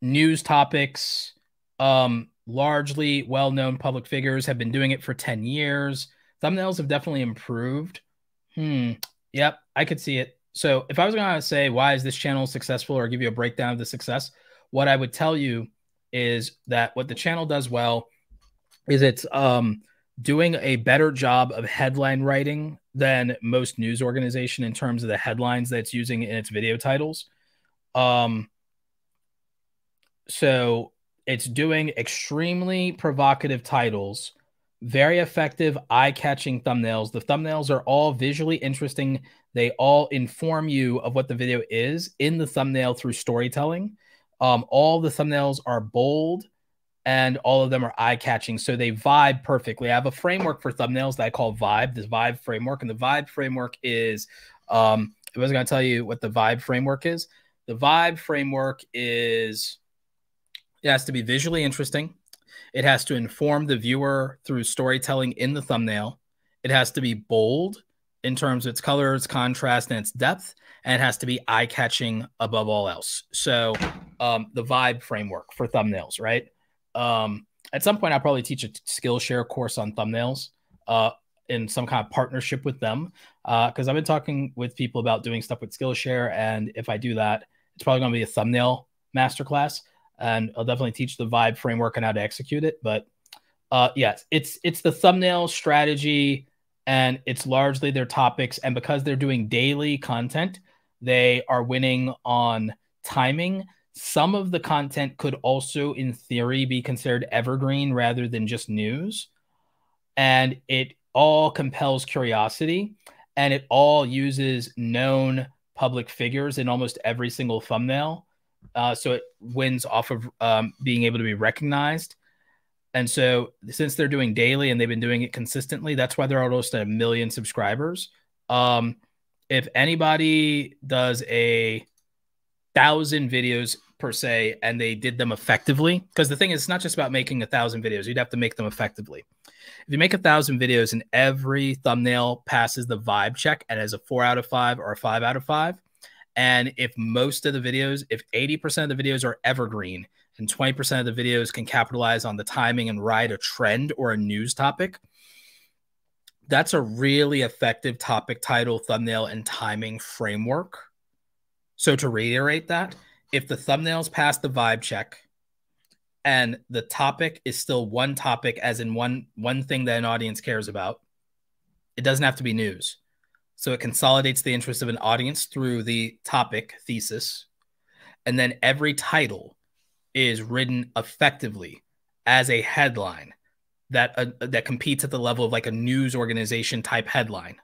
news topics, um, largely well known public figures have been doing it for 10 years. Thumbnails have definitely improved. Hmm. Yep, I could see it. So if I was going to say, why is this channel successful or give you a breakdown of the success, what I would tell you is that what the channel does well is it's um, doing a better job of headline writing than most news organization in terms of the headlines that it's using in its video titles. Um, so it's doing extremely provocative titles, very effective, eye catching thumbnails. The thumbnails are all visually interesting. They all inform you of what the video is in the thumbnail through storytelling. Um, all the thumbnails are bold and all of them are eye catching. So they vibe perfectly. I have a framework for thumbnails that I call Vibe, this Vibe framework. And the Vibe framework is, um, I was going to tell you what the Vibe framework is. The Vibe framework is it has to be visually interesting. It has to inform the viewer through storytelling in the thumbnail. It has to be bold in terms of its colors, contrast, and its depth. And it has to be eye catching above all else. So, um, the vibe framework for thumbnails, right? Um, at some point, I'll probably teach a Skillshare course on thumbnails uh, in some kind of partnership with them. Because uh, I've been talking with people about doing stuff with Skillshare. And if I do that, it's probably going to be a thumbnail masterclass and I'll definitely teach the vibe framework and how to execute it. But uh, yes, it's it's the thumbnail strategy and it's largely their topics. And because they're doing daily content, they are winning on timing. Some of the content could also, in theory, be considered evergreen rather than just news. And it all compels curiosity and it all uses known public figures in almost every single thumbnail. Uh, so it wins off of um, being able to be recognized. And so since they're doing daily and they've been doing it consistently, that's why they're almost a million subscribers. Um, if anybody does a thousand videos per se and they did them effectively, because the thing is, it's not just about making a thousand videos, you'd have to make them effectively. If you make a thousand videos and every thumbnail passes the vibe check and has a four out of five or a five out of five, and if most of the videos, if 80% of the videos are evergreen and 20% of the videos can capitalize on the timing and ride a trend or a news topic, that's a really effective topic title, thumbnail, and timing framework. So to reiterate that, if the thumbnails pass the vibe check and the topic is still one topic as in one one thing that an audience cares about, it doesn't have to be news. So it consolidates the interest of an audience through the topic thesis. And then every title is written effectively as a headline that uh, that competes at the level of like a news organization type headline.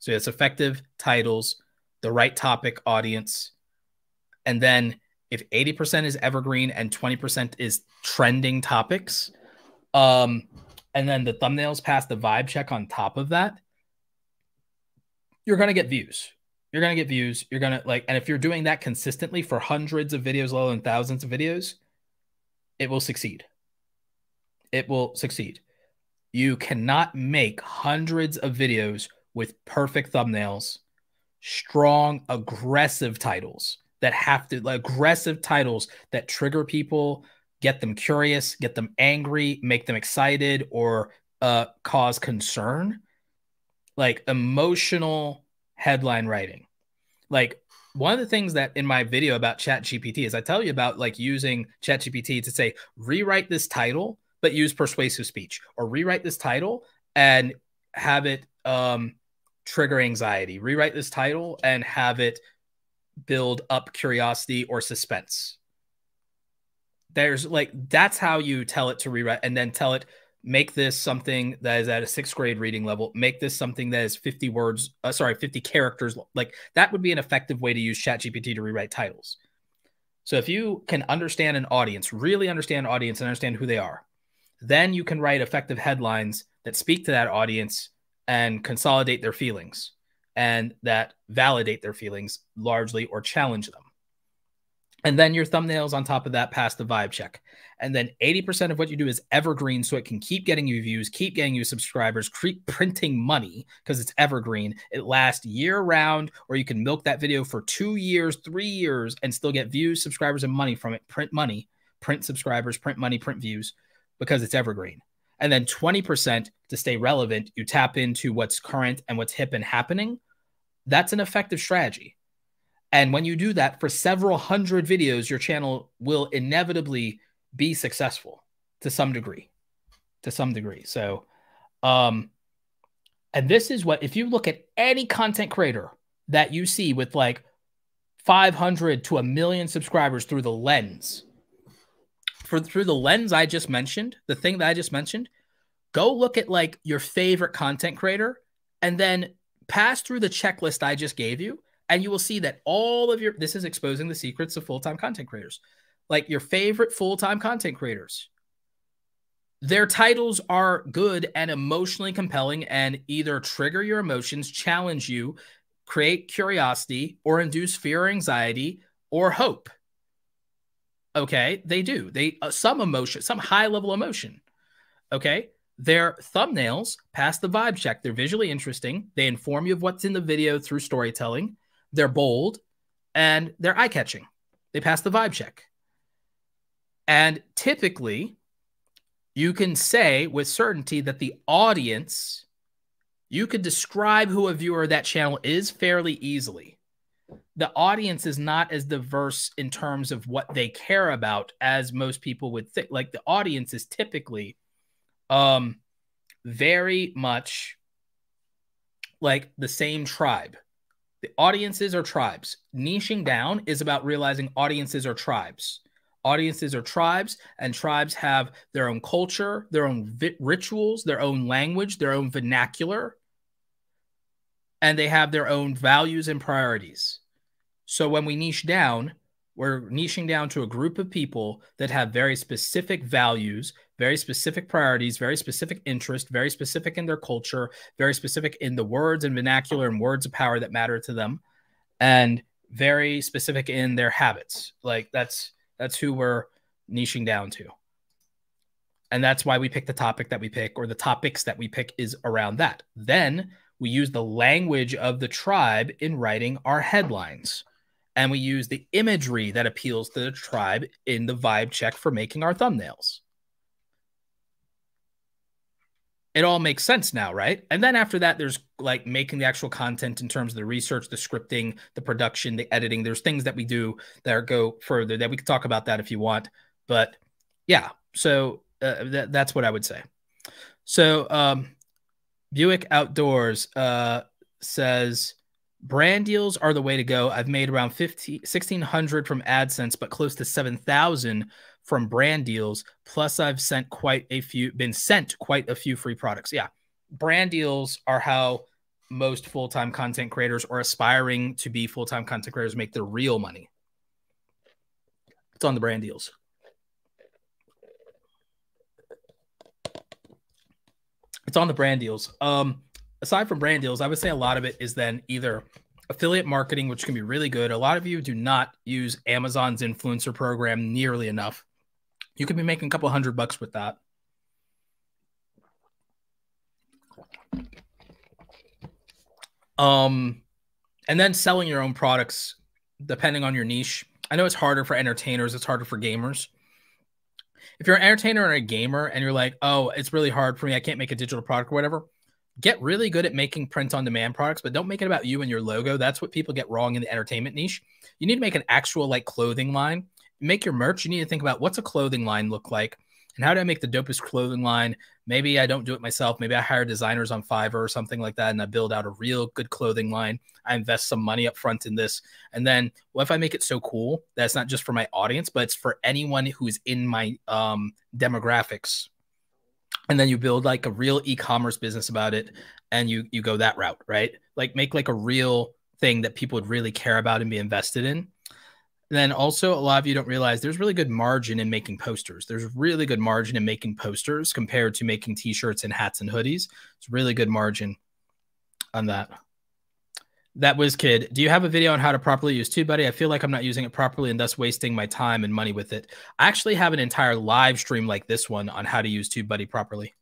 So it's effective titles, the right topic audience, and then if 80% is evergreen and 20% is trending topics, um, and then the thumbnails pass the vibe check on top of that, you're gonna get views. You're gonna get views. You're gonna like, and if you're doing that consistently for hundreds of videos, let alone thousands of videos, it will succeed. It will succeed. You cannot make hundreds of videos with perfect thumbnails, strong, aggressive titles that have to like, aggressive titles that trigger people, get them curious, get them angry, make them excited, or uh, cause concern. Like emotional headline writing. Like one of the things that in my video about chat gpt is i tell you about like using chat gpt to say rewrite this title but use persuasive speech or rewrite this title and have it um, trigger anxiety rewrite this title and have it build up curiosity or suspense there's like that's how you tell it to rewrite and then tell it make this something that is at a sixth grade reading level make this something that is 50 words uh, sorry 50 characters like that would be an effective way to use chat gpt to rewrite titles. So if you can understand an audience really understand an audience and understand who they are then you can write effective headlines that speak to that audience and consolidate their feelings and that validate their feelings largely or challenge them and then your thumbnails on top of that pass the vibe check. And then 80% of what you do is evergreen so it can keep getting you views, keep getting you subscribers, keep printing money because it's evergreen. It lasts year round, or you can milk that video for two years, three years, and still get views, subscribers, and money from it. Print money, print subscribers, print money, print views because it's evergreen. And then 20% to stay relevant, you tap into what's current and what's hip and happening. That's an effective strategy. And when you do that for several hundred videos, your channel will inevitably be successful to some degree. To some degree. So, um, and this is what, if you look at any content creator that you see with like 500 to a million subscribers through the lens, for through the lens I just mentioned, the thing that I just mentioned, go look at like your favorite content creator and then pass through the checklist I just gave you and you will see that all of your this is exposing the secrets of full-time content creators. Like your favorite full-time content creators their titles are good and emotionally compelling and either trigger your emotions challenge you create curiosity or induce fear or anxiety or hope. Okay? They do. They uh, some emotion some high level emotion. Okay? Their thumbnails pass the vibe check they're visually interesting. They inform you of what's in the video through storytelling they're bold, and they're eye catching. They pass the vibe check. And typically, you can say with certainty that the audience, you could describe who a viewer of that channel is fairly easily. The audience is not as diverse in terms of what they care about as most people would think. Like the audience is typically um, very much like the same tribe. The audiences are tribes. Niching down is about realizing audiences are tribes. Audiences are tribes, and tribes have their own culture, their own vi- rituals, their own language, their own vernacular, and they have their own values and priorities. So when we niche down, we're niching down to a group of people that have very specific values, very specific priorities, very specific interest, very specific in their culture, very specific in the words and vernacular and words of power that matter to them, and very specific in their habits. Like that's that's who we're niching down to. And that's why we pick the topic that we pick, or the topics that we pick is around that. Then we use the language of the tribe in writing our headlines and we use the imagery that appeals to the tribe in the vibe check for making our thumbnails. It all makes sense now, right? And then after that, there's like making the actual content in terms of the research, the scripting, the production, the editing. There's things that we do that go further that we can talk about that if you want. But yeah, so uh, that, that's what I would say. So um, Buick Outdoors uh, says, Brand deals are the way to go. I've made around 15, 1600 from AdSense, but close to 7,000 from brand deals. Plus, I've sent quite a few, been sent quite a few free products. Yeah. Brand deals are how most full time content creators or aspiring to be full time content creators make their real money. It's on the brand deals. It's on the brand deals. Um, aside from brand deals, I would say a lot of it is then either affiliate marketing, which can be really good. A lot of you do not use Amazon's influencer program nearly enough. You could be making a couple hundred bucks with that. Um, and then selling your own products, depending on your niche. I know it's harder for entertainers, it's harder for gamers. If you're an entertainer and a gamer and you're like, oh, it's really hard for me, I can't make a digital product or whatever, get really good at making print on demand products, but don't make it about you and your logo. That's what people get wrong in the entertainment niche. You need to make an actual like clothing line. Make your merch. You need to think about what's a clothing line look like and how do I make the dopest clothing line? Maybe I don't do it myself. Maybe I hire designers on Fiverr or something like that and I build out a real good clothing line. I invest some money up front in this. And then what if I make it so cool that it's not just for my audience, but it's for anyone who's in my um, demographics and then you build like a real e-commerce business about it and you you go that route right like make like a real thing that people would really care about and be invested in then also a lot of you don't realize there's really good margin in making posters there's really good margin in making posters compared to making t-shirts and hats and hoodies it's really good margin on that that was kid. Do you have a video on how to properly use TubeBuddy? I feel like I'm not using it properly and thus wasting my time and money with it. I actually have an entire live stream like this one on how to use TubeBuddy properly.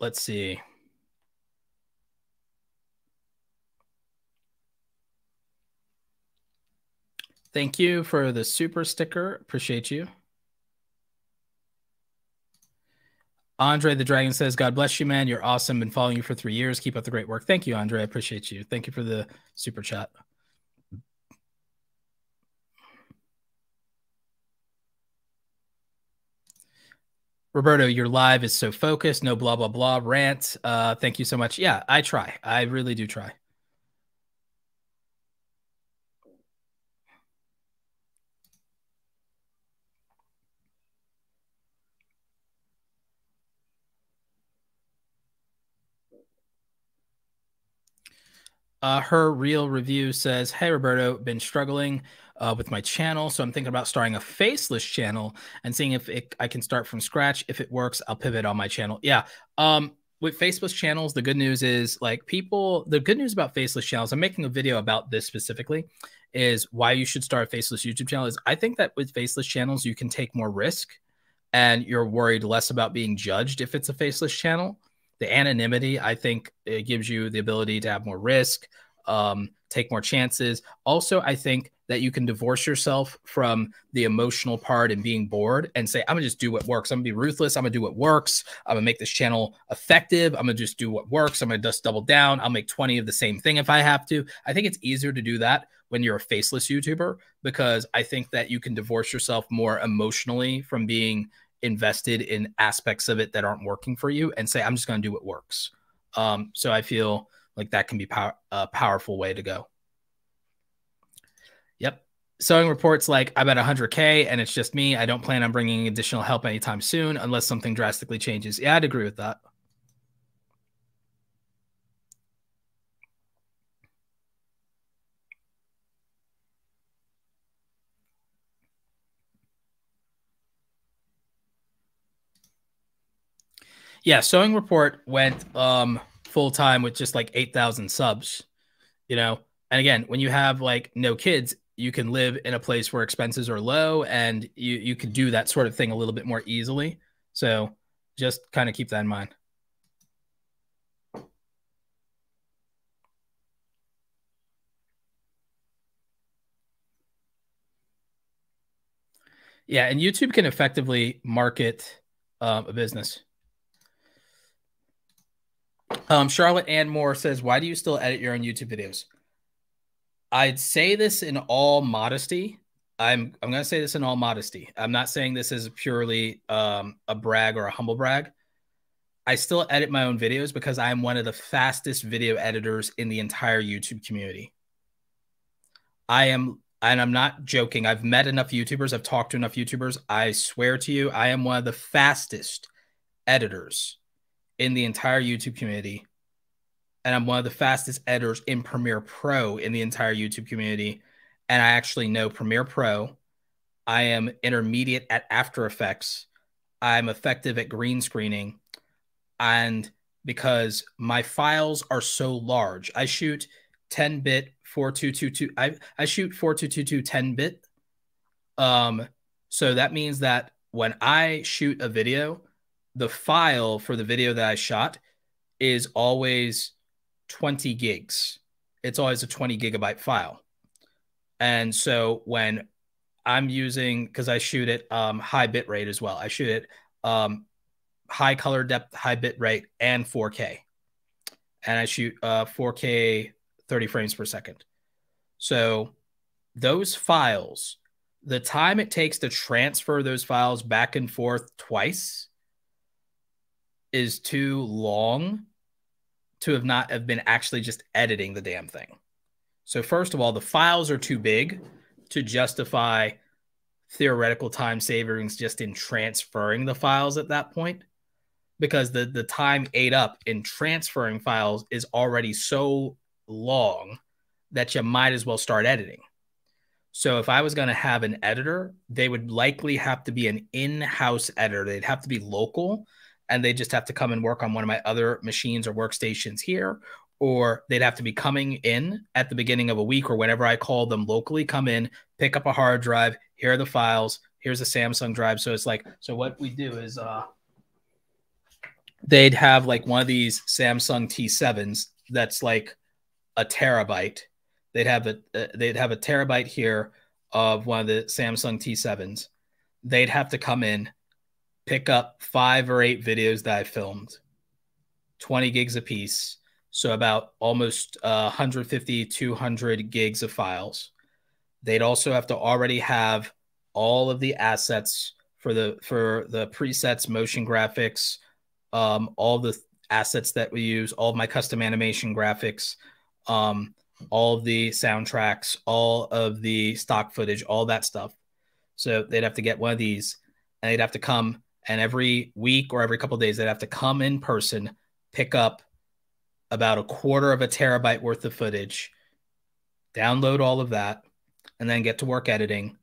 Let's see. Thank you for the super sticker. Appreciate you. Andre the Dragon says, God bless you, man. You're awesome. Been following you for three years. Keep up the great work. Thank you, Andre. I appreciate you. Thank you for the super chat. Roberto, your live is so focused, no blah, blah, blah rant. Uh, thank you so much. Yeah, I try. I really do try. Uh, her real review says, "Hey Roberto, been struggling uh, with my channel, so I'm thinking about starting a faceless channel and seeing if it, I can start from scratch. If it works, I'll pivot on my channel. Yeah. Um, with faceless channels, the good news is like people. The good news about faceless channels, I'm making a video about this specifically, is why you should start a faceless YouTube channel. Is I think that with faceless channels, you can take more risk, and you're worried less about being judged if it's a faceless channel the anonymity, I think it gives you the ability to have more risk, um, take more chances. Also, I think that you can divorce yourself from the emotional part and being bored and say, I'm gonna just do what works. I'm gonna be ruthless. I'm gonna do what works. I'm gonna make this channel effective. I'm gonna just do what works. I'm gonna just double down. I'll make 20 of the same thing if I have to. I think it's easier to do that when you're a faceless YouTuber because I think that you can divorce yourself more emotionally from being invested in aspects of it that aren't working for you and say, I'm just gonna do what works. Um, so I feel like that can be pow- a powerful way to go. Sewing reports like I'm at 100K and it's just me. I don't plan on bringing additional help anytime soon unless something drastically changes. Yeah, I'd agree with that. Yeah, Sewing Report went um full time with just like 8,000 subs, you know. And again, when you have like no kids, you can live in a place where expenses are low and you you can do that sort of thing a little bit more easily. So just kind of keep that in mind. Yeah, and YouTube can effectively market um, a business. Um, Charlotte Ann Moore says, "Why do you still edit your own YouTube videos?" I'd say this in all modesty. I'm I'm gonna say this in all modesty. I'm not saying this is purely um, a brag or a humble brag. I still edit my own videos because I'm one of the fastest video editors in the entire YouTube community. I am, and I'm not joking. I've met enough YouTubers. I've talked to enough YouTubers. I swear to you, I am one of the fastest editors in the entire YouTube community and I'm one of the fastest editors in Premiere Pro in the entire YouTube community. And I actually know Premiere Pro. I am intermediate at After Effects. I'm effective at green screening. And because my files are so large, I shoot 10 bit 4222. I, I shoot 4222 10 bit. Um, so that means that when I shoot a video, the file for the video that I shot is always 20 gigs. It's always a 20 gigabyte file. And so when I'm using, because I shoot it um, high bit rate as well, I shoot it um, high color depth, high bit rate, and 4K. And I shoot uh, 4K 30 frames per second. So those files, the time it takes to transfer those files back and forth twice is too long to have not have been actually just editing the damn thing. So first of all, the files are too big to justify theoretical time savings just in transferring the files at that point because the the time ate up in transferring files is already so long that you might as well start editing. So if I was going to have an editor, they would likely have to be an in-house editor. They'd have to be local and they just have to come and work on one of my other machines or workstations here or they'd have to be coming in at the beginning of a week or whenever I call them locally, come in, pick up a hard drive. Here are the files. Here's a Samsung drive. So it's like, so what we do is uh, they'd have like one of these Samsung T7s that's like a terabyte. They'd have a uh, they'd have a terabyte here of one of the Samsung T7s. They'd have to come in, pick up five or eight videos that I filmed, 20 gigs a piece. So about almost uh, 150, 200 gigs of files. They'd also have to already have all of the assets for the for the presets, motion graphics, um, all the assets that we use, all my custom animation graphics, um, all of the soundtracks, all of the stock footage, all that stuff. So they'd have to get one of these, and they'd have to come and every week or every couple days they'd have to come in person pick up about a quarter of a terabyte worth of footage download all of that and then get to work editing.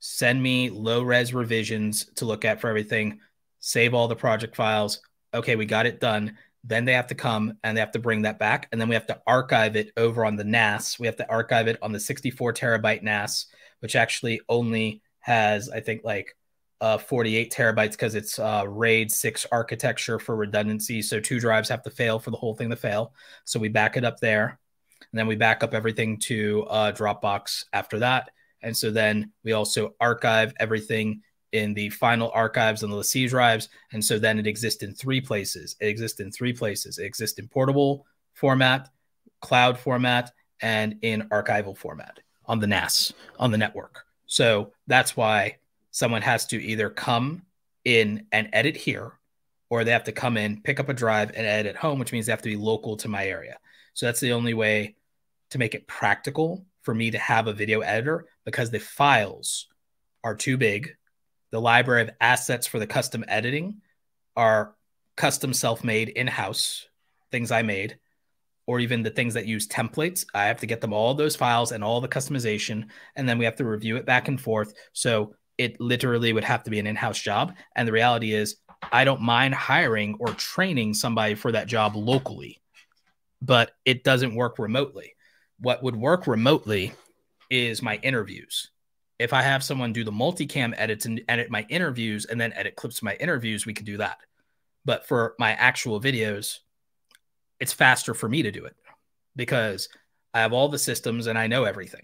Send me low res revisions to look at for everything save all the project files. Okay we got it done. Then they have to come and they have to bring that back and then we have to archive it over on the nas we have to archive it on the 64 terabyte nas which actually only has i think like uh, 48 terabytes because it's uh, RAID 6 architecture for redundancy. So two drives have to fail for the whole thing to fail. So we back it up there. And then we back up everything to uh, Dropbox after that. And so then we also archive everything in the final archives on the C drives. And so then it exists in three places. It exists in three places. It exists in portable format, cloud format, and in archival format on the NAS, on the network. So that's why someone has to either come in and edit here, or they have to come in, pick up a drive, and edit at home, which means they have to be local to my area. So that's the only way to make it practical for me to have a video editor because the files are too big. The library of assets for the custom editing are custom self made in house, things I made, or even the things that use templates. I have to get them all those files and all the customization, and then we have to review it back and forth. So it literally would have to be an in house job. And the reality is, I don't mind hiring or training somebody for that job locally, but it doesn't work remotely. What would work remotely is my interviews. If I have someone do the multicam edits and edit my interviews and then edit clips of my interviews, we could do that. But for my actual videos, it's faster for me to do it because I have all the systems and I know everything.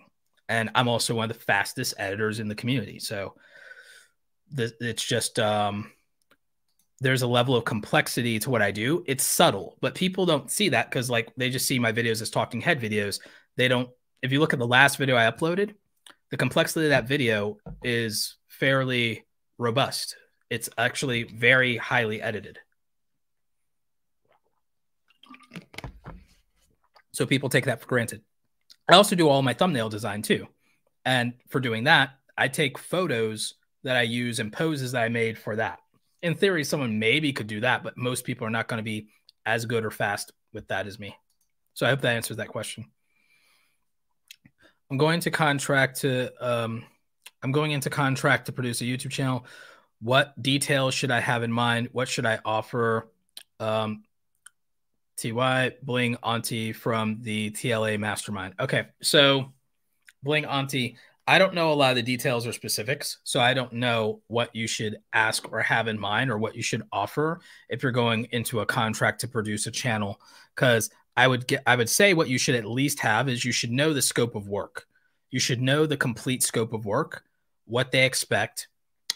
And I'm also one of the fastest editors in the community. So it's just um, there's a level of complexity to what I do. It's subtle, but people don't see that because like they just see my videos as talking head videos. They don't. If you look at the last video I uploaded, the complexity of that video is fairly robust. It's actually very highly edited. So people take that for granted. I also do all my thumbnail design too. And for doing that, I take photos that I use and poses that I made for that. In theory, someone maybe could do that, but most people are not going to be as good or fast with that as me. So I hope that answers that question. I'm going to contract to um, I'm going into contract to produce a YouTube channel. What details should I have in mind? What should I offer? Um, Ty Bling Auntie from the TLA Mastermind. Okay, so Bling Auntie, I don't know a lot of the details or specifics, so I don't know what you should ask or have in mind or what you should offer if you're going into a contract to produce a channel. Because I would get, I would say what you should at least have is you should know the scope of work. You should know the complete scope of work, what they expect,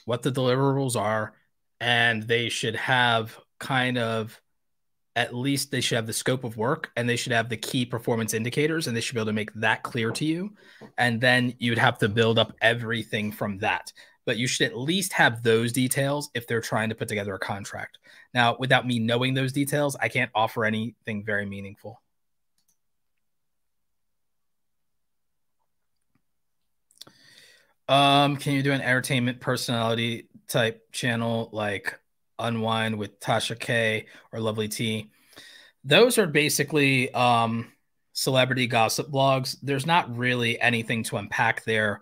what the deliverables are, and they should have kind of at least they should have the scope of work and they should have the key performance indicators and they should be able to make that clear to you. And then you'd have to build up everything from that. But you should at least have those details if they're trying to put together a contract. Now, without me knowing those details, I can't offer anything very meaningful. Um, can you do an entertainment personality type channel like Unwine with Tasha K or Lovely T. Those are basically um, celebrity gossip blogs. There's not really anything to unpack there.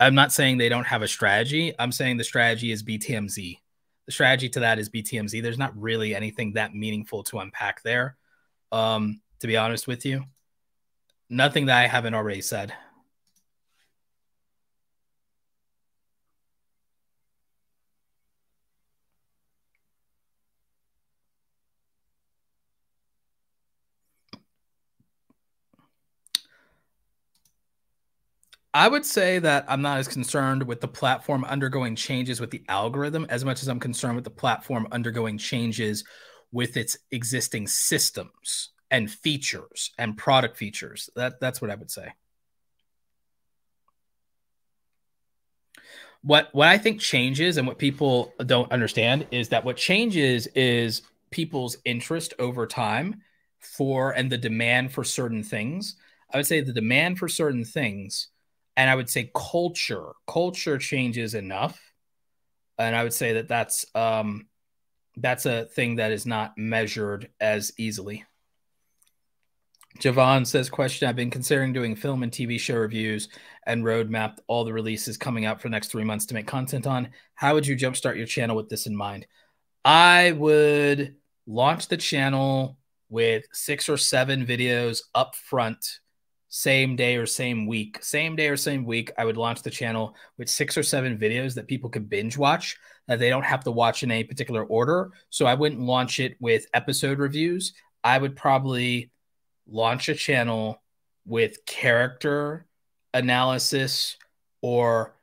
I'm not saying they don't have a strategy. I'm saying the strategy is BTMZ. The strategy to that is BTMZ. There's not really anything that meaningful to unpack there. Um, to be honest with you, nothing that I haven't already said. I would say that I'm not as concerned with the platform undergoing changes with the algorithm as much as I'm concerned with the platform undergoing changes with its existing systems and features and product features. That that's what I would say. What what I think changes and what people don't understand is that what changes is people's interest over time for and the demand for certain things. I would say the demand for certain things and I would say culture. Culture changes enough, and I would say that that's um, that's a thing that is not measured as easily. Javon says, question, I've been considering doing film and TV show reviews and roadmap all the releases coming out for the next three months to make content on. How would you jumpstart your channel with this in mind? I would launch the channel with six or seven videos up front same day or same week, same day or same week, I would launch the channel with six or seven videos that people could binge watch that they don't have to watch in a particular order. So I wouldn't launch it with episode reviews. I would probably launch a channel with character analysis, or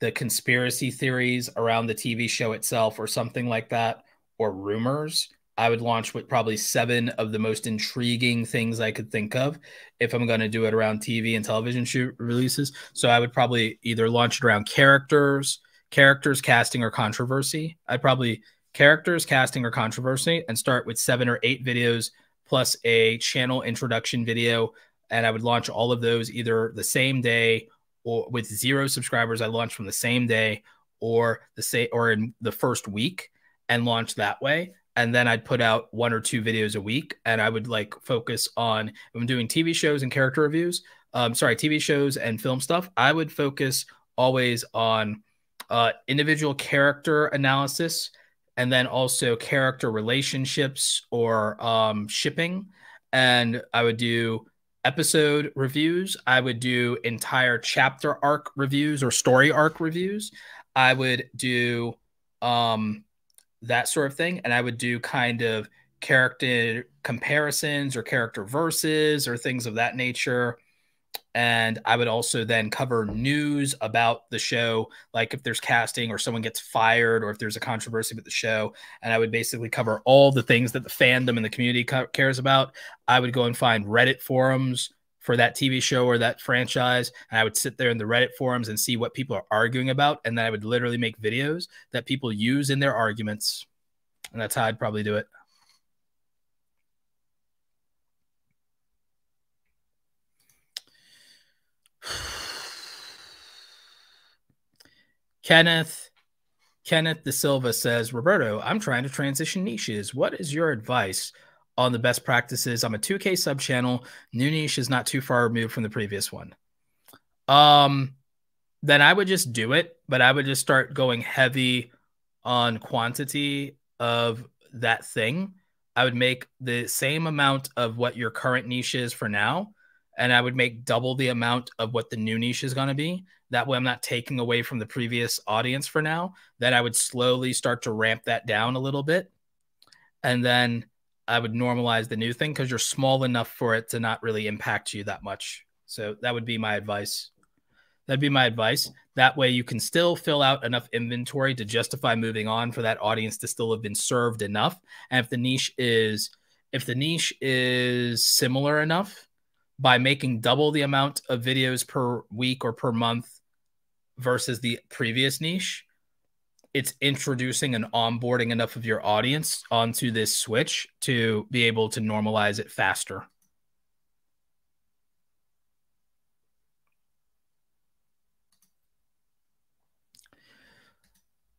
the conspiracy theories around the TV show itself or something like that, or rumors, I would launch with probably seven of the most intriguing things I could think of if I'm going to do it around TV and television shoot releases. So I would probably either launch it around characters, characters, casting, or controversy. I'd probably characters, casting, or controversy and start with seven or eight videos plus a channel introduction video. And I would launch all of those either the same day or with zero subscribers. I launch from the same day or the say or in the first week and launch that way and then I'd put out one or two videos a week, and I would like focus on I'm doing TV shows and character reviews. Um, sorry, TV shows and film stuff. I would focus always on uh, individual character analysis, and then also character relationships or um, shipping. And I would do episode reviews. I would do entire chapter arc reviews or story arc reviews. I would do um that sort of thing. And I would do kind of character comparisons or character verses or things of that nature. And I would also then cover news about the show, like if there's casting or someone gets fired or if there's a controversy with the show. And I would basically cover all the things that the fandom and the community cares about. I would go and find Reddit forums for that TV show or that franchise. And I would sit there in the Reddit forums and see what people are arguing about. And then I would literally make videos that people use in their arguments. And that's how I'd probably do it. (sighs) Kenneth Kenneth De Silva says, Roberto, I'm trying to transition niches. What is your advice on the best practices. I'm a 2K sub channel. New niche is not too far removed from the previous one. Um, then I would just do it, but I would just start going heavy on quantity of that thing. I would make the same amount of what your current niche is for now, and I would make double the amount of what the new niche is going to be. That way, I'm not taking away from the previous audience for now. Then I would slowly start to ramp that down a little bit. And then I would normalize the new thing because you're small enough for it to not really impact you that much. So that would be my advice. That'd be my advice. That way you can still fill out enough inventory to justify moving on for that audience to still have been served enough. And if the niche is if the niche is similar enough by making double the amount of videos per week or per month versus the previous niche, it's introducing and onboarding enough of your audience onto this switch to be able to normalize it faster.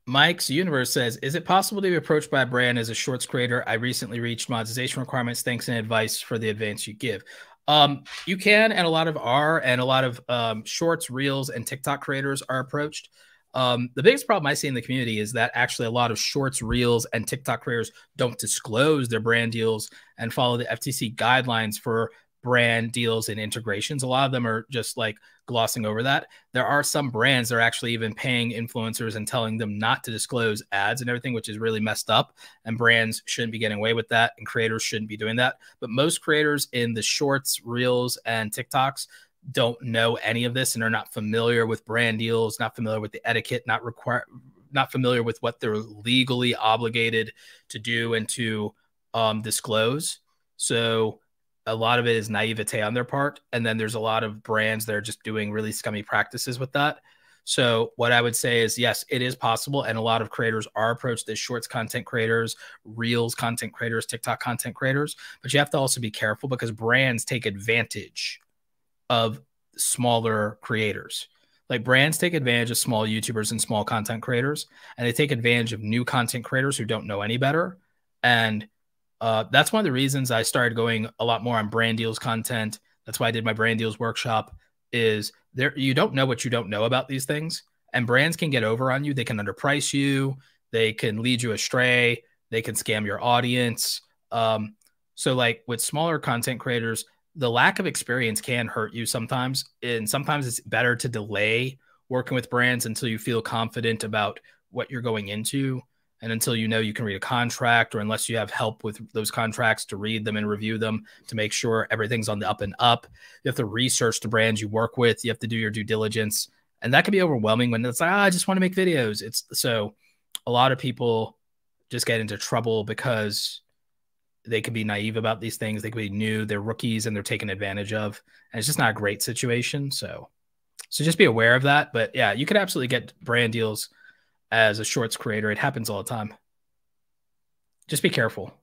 Mike's Universe says, Is it possible to be approached by a brand as a shorts creator? I recently reached monetization requirements. Thanks and advice for the advice you give. Um, you can, and a lot of are, and a lot of um, shorts, reels, and TikTok creators are approached. Um, the biggest problem I see in the community is that actually a lot of shorts, reels, and TikTok creators don't disclose their brand deals and follow the FTC guidelines for brand deals and integrations. A lot of them are just like glossing over that. There are some brands that are actually even paying influencers and telling them not to disclose ads and everything, which is really messed up. And brands shouldn't be getting away with that, and creators shouldn't be doing that. But most creators in the shorts, reels, and TikToks don't know any of this and are not familiar with brand deals, not familiar with the etiquette, not require not familiar with what they're legally obligated to do and to um, disclose. So a lot of it is naivete on their part. And then there's a lot of brands that are just doing really scummy practices with that. So what I would say is yes, it is possible, and a lot of creators are approached as shorts content creators, reels content creators, TikTok content creators. But you have to also be careful because brands take advantage of smaller creators. Like brands take advantage of small YouTubers and small content creators, and they take advantage of new content creators who don't know any better. And uh, that's one of the reasons I started going a lot more on brand deals content. That's why I did my brand deals workshop. Is there you don't know what you don't know about these things, and brands can get over on you. They can underprice you. They can lead you astray. They can scam your audience. Um, so, like with smaller content creators, the lack of experience can hurt you sometimes. And sometimes it's better to delay working with brands until you feel confident about what you're going into and until you know you can read a contract or unless you have help with those contracts to read them and review them to make sure everything's on the up and up you have to research the brands you work with you have to do your due diligence And that can be overwhelming when it's like, oh, I just want to make videos. It's so a lot of people just get into trouble because they could be naive about these things. They could be new, they're rookies and they're taken advantage of. And it's just not a great situation. So so just be aware of that. But yeah, you could absolutely get brand deals as a shorts creator. It happens all the time. Just be careful.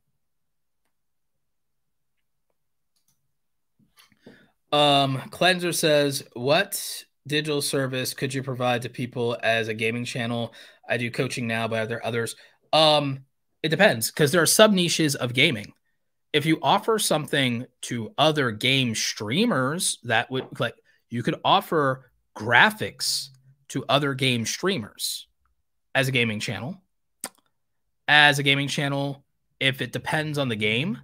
Um, Cleanser says, What digital service could you provide to people as a gaming channel? I do coaching now, but are there others? Um, it depends because there are sub niches of gaming. If you offer something to other game streamers, that would like you could offer graphics to other game streamers as a gaming channel. As a gaming channel, if it depends on the game,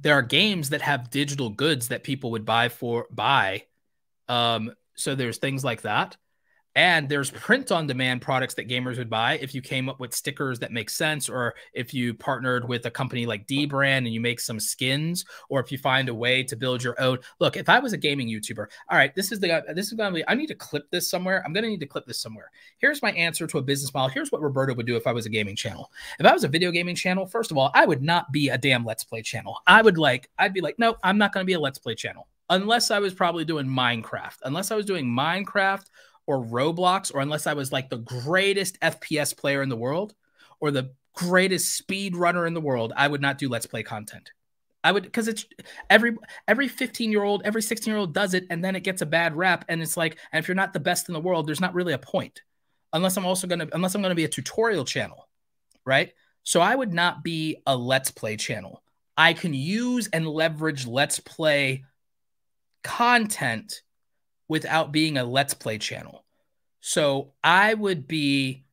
there are games that have digital goods that people would buy for buy. Um, so there's things like that. And there's print on demand products that gamers would buy if you came up with stickers that make sense, or if you partnered with a company like dbrand and you make some skins, or if you find a way to build your own. Look, if I was a gaming YouTuber, all right, this is the this is gonna be. I need to clip this somewhere. I'm gonna need to clip this somewhere. Here's my answer to a business model. Here's what Roberto would do if I was a gaming channel. If I was a video gaming channel, first of all, I would not be a damn Let's Play channel. I would like, I'd be like, no, I'm not gonna be a Let's Play channel unless I was probably doing Minecraft. Unless I was doing Minecraft or Roblox, or unless I was like the greatest FPS player in the world or the greatest speed runner in the world, I would not do Let's Play content. I would because it's every every 15 year old, every 16 year old does it, and then it gets a bad rap. And it's like, and if you're not the best in the world, there's not really a point. Unless I'm also gonna unless I'm gonna be a tutorial channel, right? So I would not be a Let's Play channel. I can use and leverage Let's Play content without being a Let's Play channel. So I would be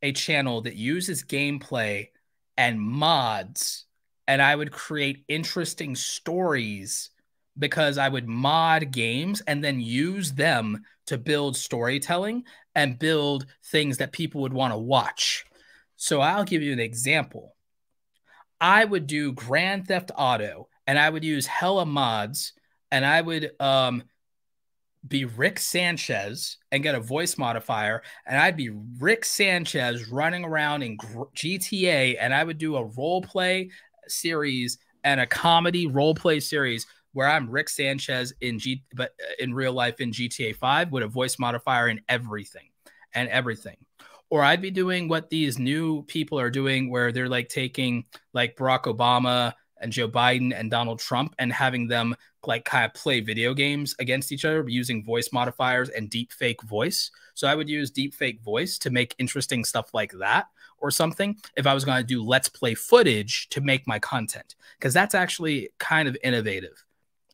a channel that uses gameplay and mods, and I would create interesting stories because I would mod games and then use them to build storytelling and build things that people would want to watch. So I'll give you an example. I would do Grand Theft Auto and I would use hella mods and I would um be Rick Sanchez and get a voice modifier, and I'd be Rick Sanchez running around in GTA, and I would do a role play series and a comedy role play series where I'm Rick Sanchez in G, but uh, in real life in GTA 5 with a voice modifier and everything, and everything. Or I'd be doing what these new people are doing, where they're like taking like Barack Obama and Joe Biden and Donald Trump and having them like kind of play video games against each other using voice modifiers and deep fake voice. So I would use deep fake voice to make interesting stuff like that or something if I was going to do let's play footage to make my content because that's actually kind of innovative.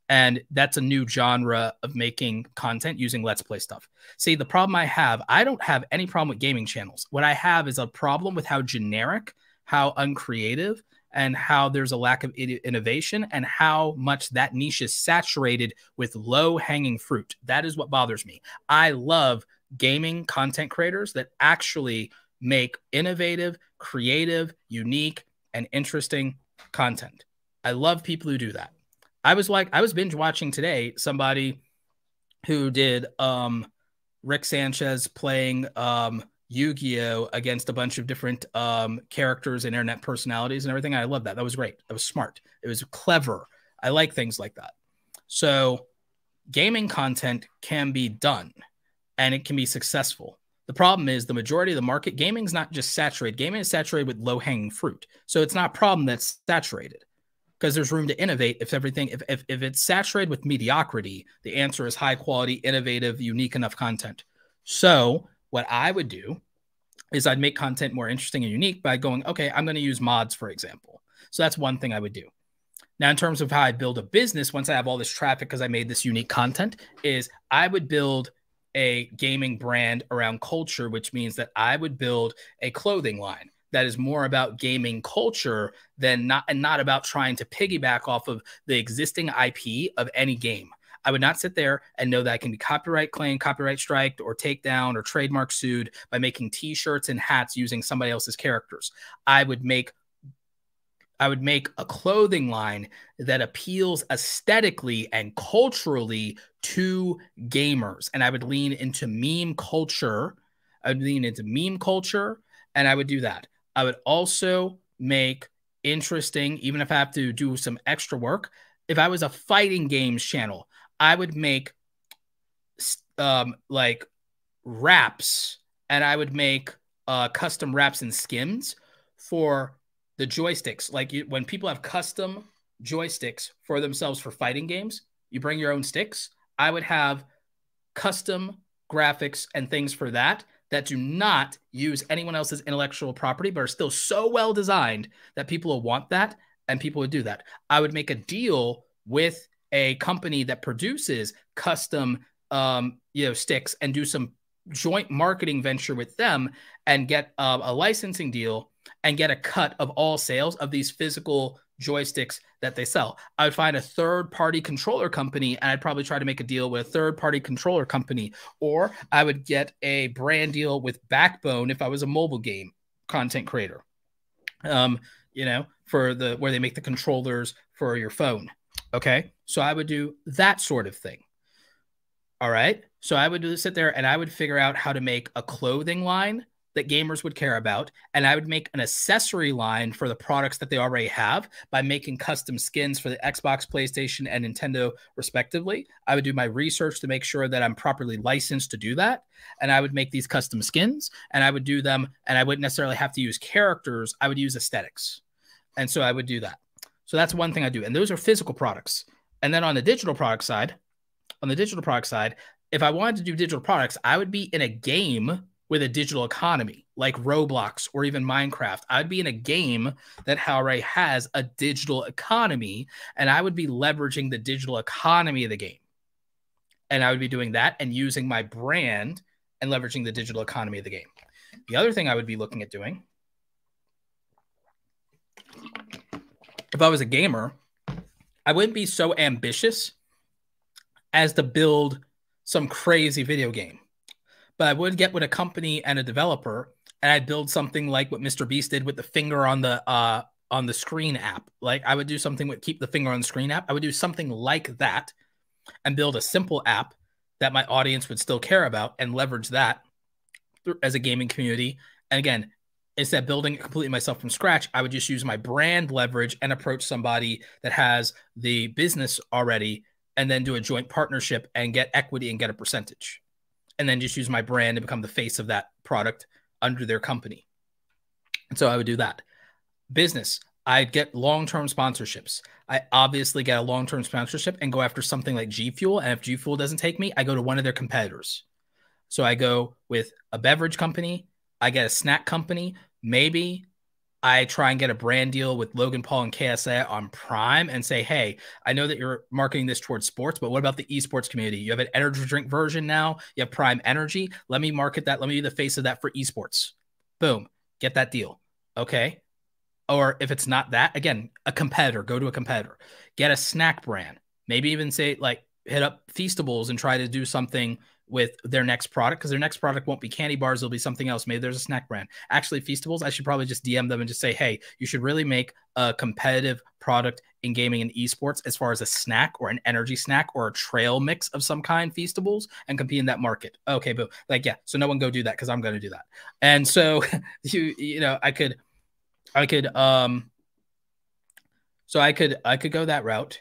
And that's a new genre of making content using let's play stuff. See, the problem I have, I don't have any problem with gaming channels. What I have is a problem with how generic, how uncreative, and how there's a lack of innovation and how much that niche is saturated with low hanging fruit. That is what bothers me. I love gaming content creators that actually make innovative, creative, unique, and interesting content. I love people who do that. I was like, I was binge watching today somebody who did um Rick Sanchez playing um Yu-Gi-Oh against a bunch of different um, characters and internet personalities and everything. I love that. That was great. That was smart. It was clever. I like things like that. So gaming content can be done and it can be successful. The problem is the majority of the market gaming is not just saturated. Gaming is saturated with low-hanging fruit. So it's not a problem that's saturated because there's room to innovate if everything if, if, if it's saturated with mediocrity, the answer is high quality, innovative, unique enough content. So what I would do is I'd make content more interesting and unique by going, okay, I'm going to use mods, for example. So that's one thing I would do. Now, in terms of how I build a business, once I have all this traffic because I made this unique content, is I would build a gaming brand around culture, which means that I would build a clothing line that is more about gaming culture than not and not about trying to piggyback off of the existing IP of any game. I would not sit there and know that I can be copyright claimed, copyright striked, or takedown or trademark sued by making t-shirts and hats using somebody else's characters. I would make I would make a clothing line that appeals aesthetically and culturally to gamers and I would lean into meme culture. I would lean into meme culture and I would do that. I would also make interesting, even if I have to do some extra work. If I was a fighting games channel, I would make um, like wraps and I would make uh, custom wraps and skins for the joysticks. Like you, when people have custom joysticks for themselves for fighting games, you bring your own sticks. I would have custom graphics and things for that that do not use anyone else's intellectual property, but are still so well designed that people will want that and people would do that. I would make a deal with a company that produces custom um, you know sticks and do some joint marketing venture with them and get uh, a licensing deal and get a cut of all sales of these physical joysticks that they sell. I would find a third party controller company and I'd probably try to make a deal with a third party controller company. Or I would get a brand deal with Backbone if I was a mobile game content creator. Um, you know, for the where they make the controllers for your phone. Okay. So I would do that sort of thing. All right. So I would do sit there and I would figure out how to make a clothing line that gamers would care about. And I would make an accessory line for the products that they already have by making custom skins for the Xbox, PlayStation, and Nintendo, respectively. I would do my research to make sure that I'm properly licensed to do that. And I would make these custom skins and I would do them, and I wouldn't necessarily have to use characters, I would use aesthetics. And so I would do that. So that's one thing I do. And those are physical products. And then on the digital product side, on the digital product side, if I wanted to do digital products, I would be in a game with a digital economy like Roblox or even Minecraft. I'd be in a game that already has a digital economy, and I would be leveraging the digital economy of the game. And I would be doing that and using my brand and leveraging the digital economy of the game. The other thing I would be looking at doing, if I was a gamer, I wouldn't be so ambitious as to build some crazy video game but I would get with a company and a developer, and I'd build something like what Mr. Beast did with the finger on the uh on the screen app. Like I would do something with keep the finger on the screen app. I would do something like that and build a simple app that my audience would still care about and leverage that as a gaming community. And again, instead of building it completely myself from scratch, I would just use my brand leverage and approach somebody that has the business already and then do a joint partnership and get equity and get a percentage and then just use my brand to become the face of that product under their company. And so I would do that. Business, I'd get long term sponsorships. I obviously get a long term sponsorship and go after something like G Fuel. And if G Fuel doesn't take me, I go to one of their competitors. So I go with a beverage company, I get a snack company, maybe I try and get a brand deal with Logan Paul and KSI on Prime and say, hey, I know that you're marketing this towards sports, but what about the esports community? You have an energy drink version now. You have Prime Energy. Let me market that. Let me be the face of that for esports. Boom, get that deal. Okay. Or if it's not that, again, a competitor, go to a competitor, get a snack brand. Maybe even say, like, hit up Feastables and try to do something with their next product because their next product won't be candy bars it'll be something else. Maybe there's a snack brand. Actually feastables i should probably just dm them and just say hey you should really make a competitive product in gaming and esports as far as a snack or an energy snack or a trail mix of some kind feastables and compete in that market. Okay but like yeah so no one go do that because i'm going to do that. And so (laughs) you you know i could i could um so i could i could go that route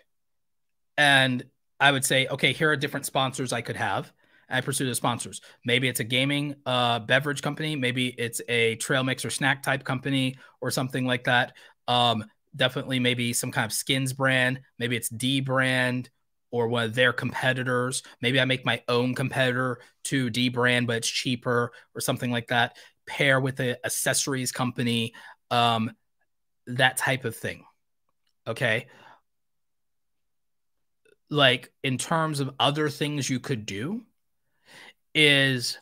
and i would say okay here are different sponsors i could have I pursue the sponsors. Maybe it's a gaming uh, beverage company. Maybe it's a trail mix or snack type company or something like that. Um, definitely maybe some kind of skins brand. Maybe it's dbrand or one of their competitors. Maybe I make my own competitor to dbrand, but it's cheaper or something like that. Pair with an accessories company, um, that type of thing. Okay. Like in terms of other things you could do, is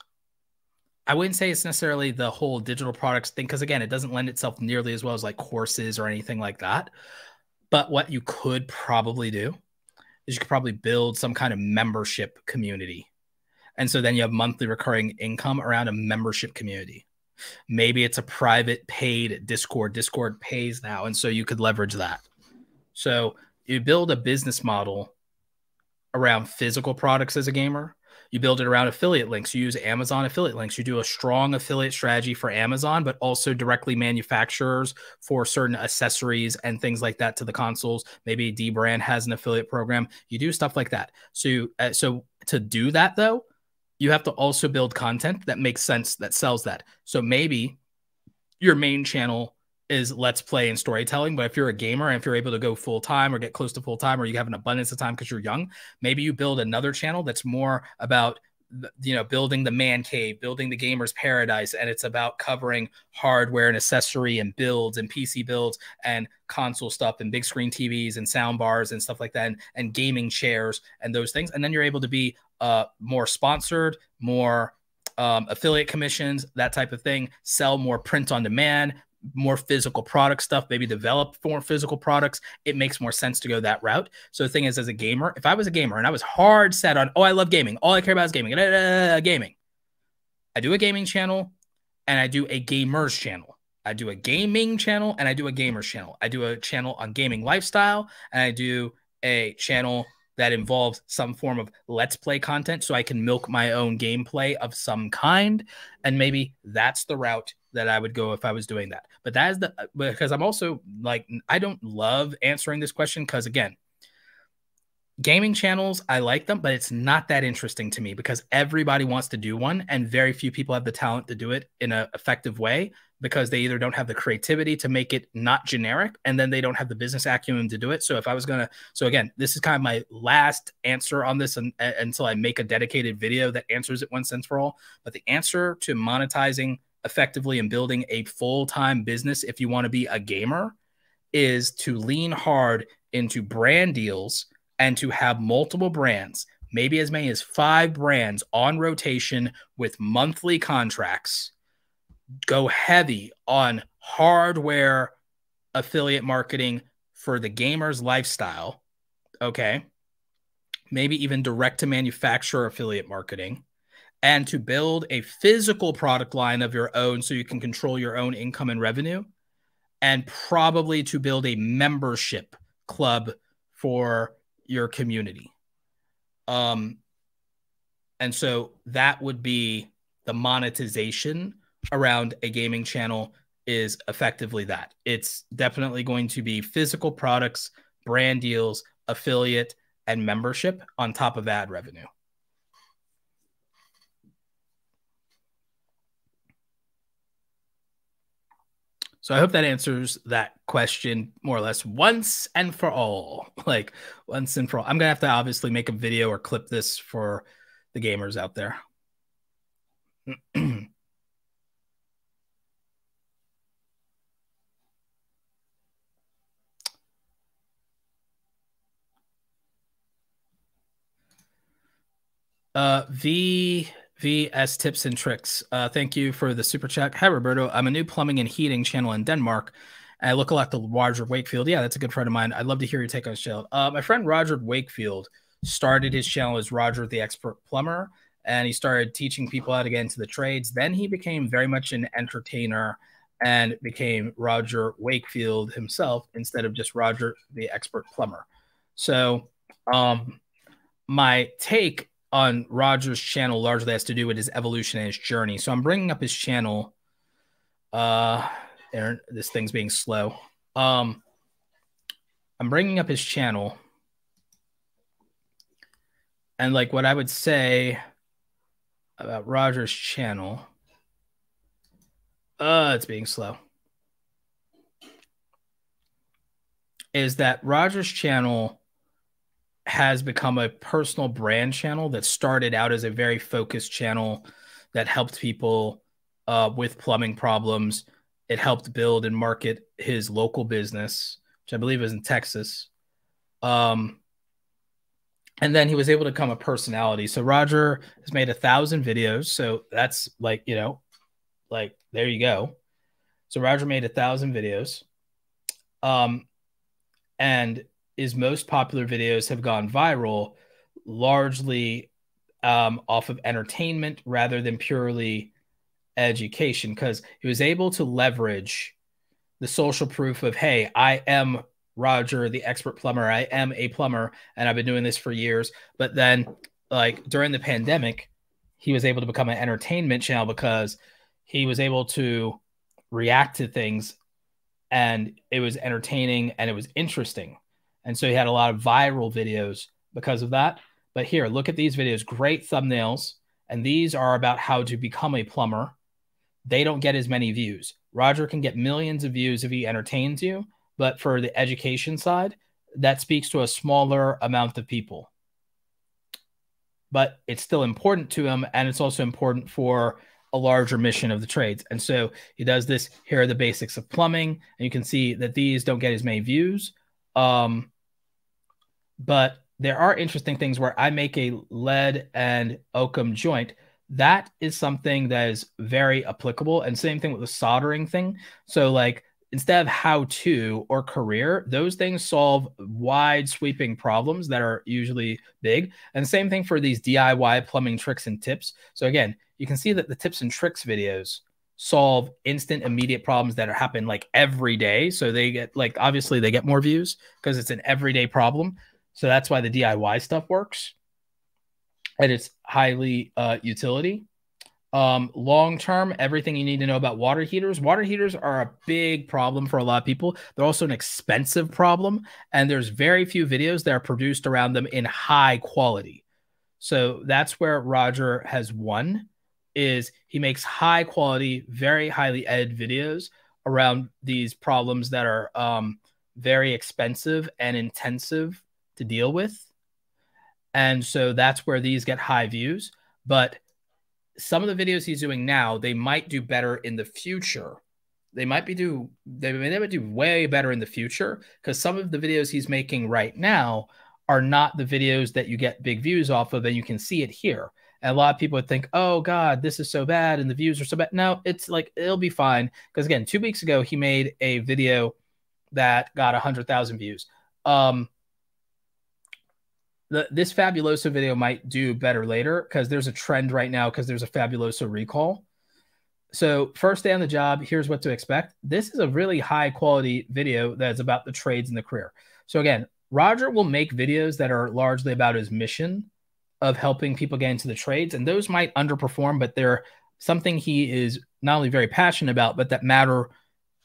I wouldn't say it's necessarily the whole digital products thing because again, it doesn't lend itself nearly as well as like courses or anything like that. But what you could probably do is you could probably build some kind of membership community. And so then you have monthly recurring income around a membership community. Maybe it's a private paid Discord. Discord pays now. And so you could leverage that. So you build a business model around physical products as a gamer. You build it around affiliate links. You use Amazon affiliate links. You do a strong affiliate strategy for Amazon, but also directly manufacturers for certain accessories and things like that to the consoles. Maybe dbrand has an affiliate program. You do stuff like that. So, uh, so to do that though, you have to also build content that makes sense that sells that. So maybe your main channel is let's play and storytelling. But if you're a gamer and if you're able to go full time or get close to full time or you have an abundance of time because you're young, maybe you build another channel that's more about you know building the man cave building the gamer's paradise and it's about covering hardware and accessory and builds and pc builds and console stuff and big screen tvs and sound bars and stuff like that and, and gaming chairs and those things and then you're able to be uh, more sponsored more um, affiliate commissions that type of thing sell more print on demand more physical product stuff, maybe develop more physical products, it makes more sense to go that route. So the thing is, as a gamer, if I was a gamer and I was hard set on, oh, I love gaming, all I care about is gaming, gaming, I do a gaming channel and I do a gamers channel. I do a gaming channel and I do a gamers channel. I do a channel on gaming lifestyle and I do a channel that involves some form of let's play content so I can milk my own gameplay of some kind. And maybe that's the route that I would go if I was doing that. But that is the because I'm also like I don't love answering this question because again, gaming channels I like them, but it's not that interesting to me because everybody wants to do one, and very few people have the talent to do it in an effective way because they either don't have the creativity to make it not generic, and then they don't have the business acumen to do it. So if I was gonna, so again, this is kind of my last answer on this, and, uh, until I make a dedicated video that answers it once and for all. But the answer to monetizing effectively and building a full time business, if you want to be a gamer, is to lean hard into brand deals and to have multiple brands, maybe as many as five brands on rotation with monthly contracts. Go heavy on hardware affiliate marketing for the gamer's lifestyle. Okay. Maybe even direct to manufacturer affiliate marketing and to build a physical product line of your own so you can control your own income and revenue, and probably to build a membership club for your community. Um, and so that would be the monetization around a gaming channel is effectively that. It's definitely going to be physical products, brand deals, affiliate, and membership on top of ad revenue. So I hope that answers that question more or less once and for all. (laughs) Like once and for all. I'm gonna have to obviously make a video or clip this for the gamers out there. (clears throat) uh V VS Tips and Tricks. Uh, thank you for the super chat. Hi, Roberto. I'm a new plumbing and heating channel in Denmark. I look a lot to Roger Wakefield. Yeah, that's a good friend of mine. I'd love to hear your take on his channel. Uh, my friend Roger Wakefield started his channel as Roger the Expert Plumber, and he started teaching people how to get into the trades. Then he became very much an entertainer and became Roger Wakefield himself instead of just Roger the Expert Plumber. So, um, my take on Roger's channel largely has to do with his evolution and his journey. So I'm bringing up his channel. Uh, Aaron, this thing's being slow. Um, I'm bringing up his channel. And like what I would say about Roger's channel, uh, it's being slow. Is that Roger's channel has become a personal brand channel that started out as a very focused channel that helped people uh, with plumbing problems. It helped build and market his local business, which I believe is in Texas. Um, and then he was able to become a personality. So Roger has made a thousand videos. So that's like, you know, like there you go. So Roger made a thousand videos. Um, and his most popular videos have gone viral largely um, off of entertainment rather than purely education because he was able to leverage the social proof of hey i am Roger, the expert plumber. I am a plumber and I've been doing this for years. But then, like during the pandemic, he was able to become an entertainment channel because he was able to react to things and it was entertaining and it was interesting. And so he had a lot of viral videos because of that. But here, look at these videos, great thumbnails. And these are about how to become a plumber. They don't get as many views. Roger can get millions of views if he entertains you. But for the education side, that speaks to a smaller amount of people. But it's still important to him. And it's also important for a larger mission of the trades. And so he does this. Here are the basics of plumbing. And you can see that these don't get as many views. Um, but there are interesting things where I make a lead and oakum joint. That is something that is very applicable. And same thing with the soldering thing. So, like, instead of how to or career, those things solve wide sweeping problems that are usually big. And same thing for these DIY plumbing tricks and tips. So, again, you can see that the tips and tricks videos solve instant immediate problems that happen like every day so they get like obviously they get more views because it's an everyday problem so that's why the diy stuff works. And it's highly uh, utility. Um, long term everything you need to know about water heaters water heaters are a big problem for a lot of people. They're also an expensive problem and there's very few videos that are produced around them in high quality. So that's where roger has won is he makes high quality, very highly edited videos around these problems that are um, very expensive and intensive to deal with. And so that's where these get high views. But some of the videos he's doing now, they might do better in the future. They might be do they may never do way better in the future because some of the videos he's making right now are not the videos that you get big views off of, and you can see it here. And a lot of people would think, oh God, this is so bad and the views are so bad. No, it's like it'll be fine. Because again, two weeks ago, he made a video that got 100,000 views. Um, the, this Fabuloso video might do better later because there's a trend right now because there's a Fabuloso recall. So, first day on the job, here's what to expect. This is a really high quality video that's about the trades and the career. So, again, Roger will make videos that are largely about his mission of helping people get into the trades, and those might underperform, but they're something he is not only very passionate about, but that matter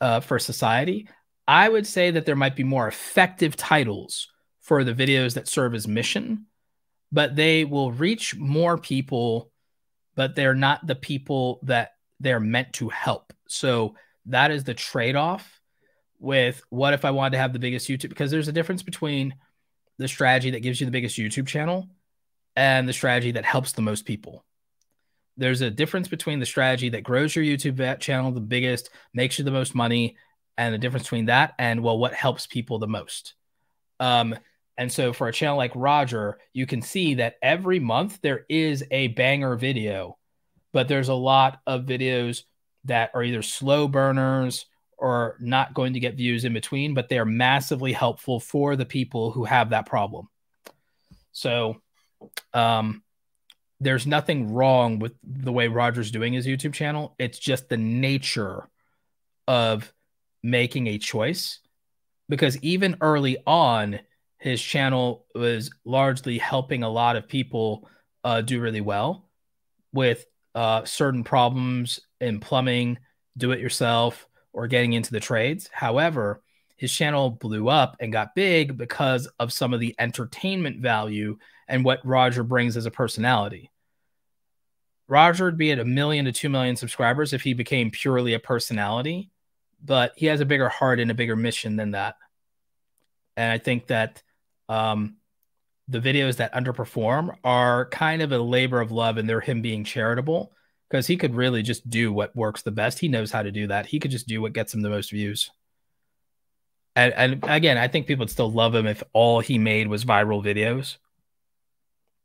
uh, for society. I would say that there might be more effective titles for the videos that serve as mission, but they will reach more people, but they're not the people that they're meant to help. So that is the trade off with what if I wanted to have the biggest YouTube? Because there's a difference between the strategy that gives you the biggest YouTube channel and the strategy that helps the most people. There's a difference between the strategy that grows your YouTube channel the biggest, makes you the most money, and the difference between that and well, what helps people the most. Um, and so for a channel like Roger, you can see that every month there is a banger video, but there's a lot of videos that are either slow burners or not going to get views in between, but they are massively helpful for the people who have that problem. So um, there's nothing wrong with the way Roger's doing his YouTube channel. It's just the nature of making a choice because even early on, his channel was largely helping a lot of people uh, do really well with uh, certain problems in plumbing, do it yourself, or getting into the trades. However, his channel blew up and got big because of some of the entertainment value and what Roger brings as a personality. Roger would be at a million to two million subscribers if he became purely a personality, but he has a bigger heart and a bigger mission than that. And I think that um, the videos that underperform are kind of a labor of love and they're him being charitable because he could really just do what works the best. He knows how to do that. He could just do what gets him the most views. And, and again, I think people would still love him if all he made was viral videos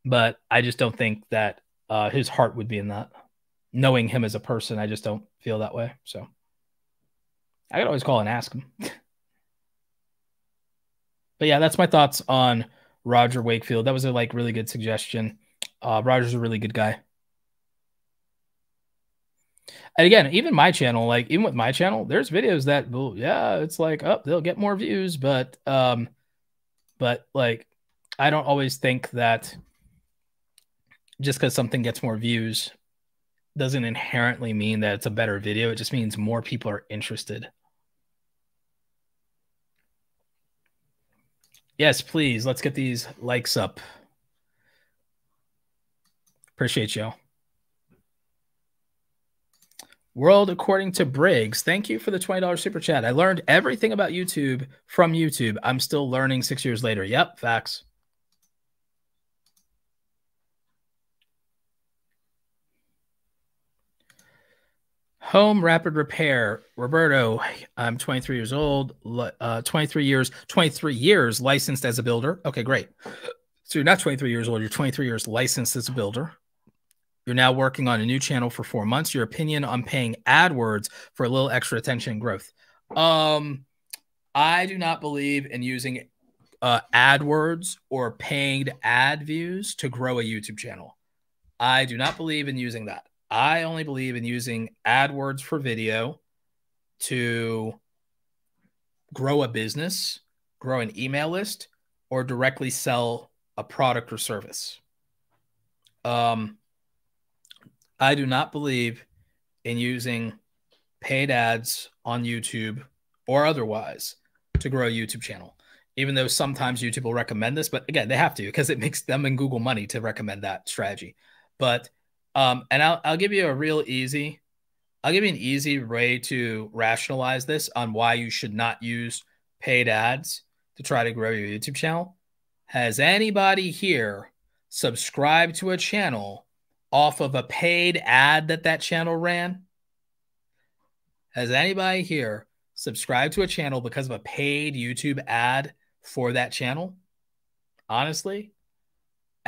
but I just don't think that uh, his heart would be in that. Knowing him as a person, I just don't feel that way. So I could always call and ask him. (laughs) but yeah, that's my thoughts on Roger Wakefield. That was a like really good suggestion. Uh, Roger's a really good guy. And again, even my channel, like even with my channel, there's videos that will, yeah, it's like, oh, they'll get more views, but um, but like I don't always think that just because something gets more views doesn't inherently mean that it's a better video. It just means more people are interested. Yes, please. Let's get these likes up. Appreciate y'all. World according to Briggs. Thank you for the $20 super chat. I learned everything about YouTube from YouTube. I'm still learning six years later. Yep, facts. Home Rapid Repair. Roberto, I'm 23 years old, uh, 23 years, 23 years licensed as a builder. Okay, great. So you're not 23 years old, you're 23 years licensed as a builder. You're now working on a new channel for four months. Your opinion on paying AdWords for a little extra attention and growth. Um, I do not believe in using uh, AdWords or paid ad views to grow a YouTube channel. I do not believe in using that. I only believe in using AdWords for video to grow a business, grow an email list, or directly sell a product or service. Um, I do not believe in using paid ads on YouTube or otherwise to grow a YouTube channel. Even though sometimes YouTube will recommend this, but again, they have to because it makes them and Google money to recommend that strategy. But um, and I'll I'll give you a real easy, I'll give you an easy way to rationalize this on why you should not use paid ads to try to grow your YouTube channel. Has anybody here subscribed to a channel off of a paid ad that that channel ran? Has anybody here subscribed to a channel because of a paid YouTube ad for that channel? Honestly,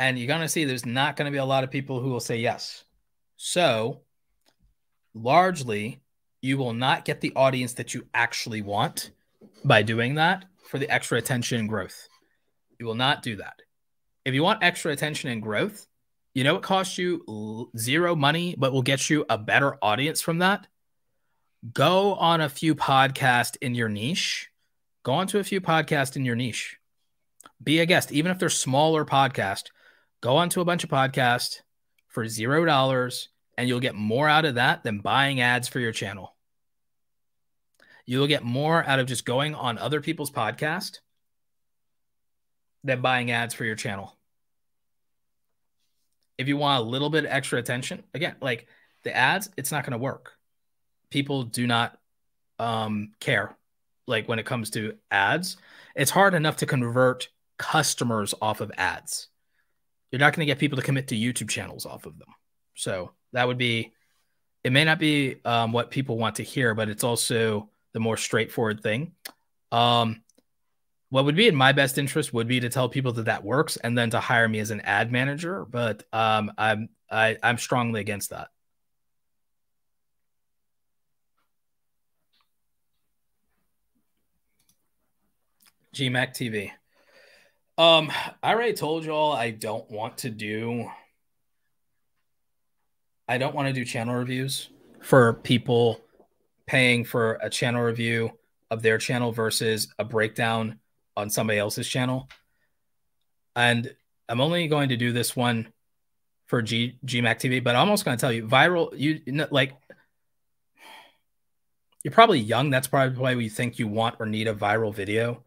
and you're going to see there's not going to be a lot of people who will say yes. So, largely, you will not get the audience that you actually want by doing that for the extra attention and growth. You will not do that. If you want extra attention and growth, you know it costs you zero money, but will get you a better audience from that? Go on a few podcasts in your niche. Go on to a few podcasts in your niche. Be a guest, even if they're smaller podcasts. Go on to a bunch of podcasts for zero dollars, and you'll get more out of that than buying ads for your channel. You'll get more out of just going on other people's podcast than buying ads for your channel if you want a little bit extra attention, again, like the ads, it's not going to work. People do not um, care. Like when it comes to ads, it's hard enough to convert customers off of ads. You're not going to get people to commit to YouTube channels off of them. So that would be, it may not be um, what people want to hear, but it's also the more straightforward thing. Um, what would be in my best interest would be to tell people that that works and then to hire me as an ad manager but um, i'm I, i'm strongly against that gmac tv um i already told y'all i don't want to do i don't want to do channel reviews for people paying for a channel review of their channel versus a breakdown on somebody else's channel. And I'm only going to do this one for G GMAC TV, but I'm also going to tell you viral, you like, you're probably young. That's probably why you think you want or need a viral video.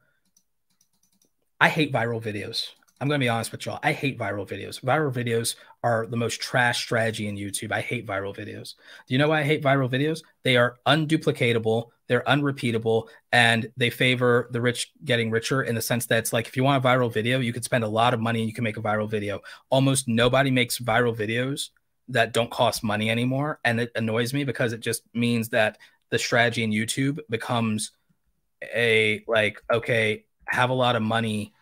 I hate viral videos. I'm going to be honest with y'all. I hate viral videos. Viral videos are the most trash strategy in YouTube. I hate viral videos. Do you know why I hate viral videos? They are unduplicatable, they're unrepeatable, and they favor the rich getting richer in the sense that it's like if you want a viral video, you could spend a lot of money and you can make a viral video. Almost nobody makes viral videos that don't cost money anymore. And it annoys me because it just means that the strategy in YouTube becomes a like, okay, have a lot of money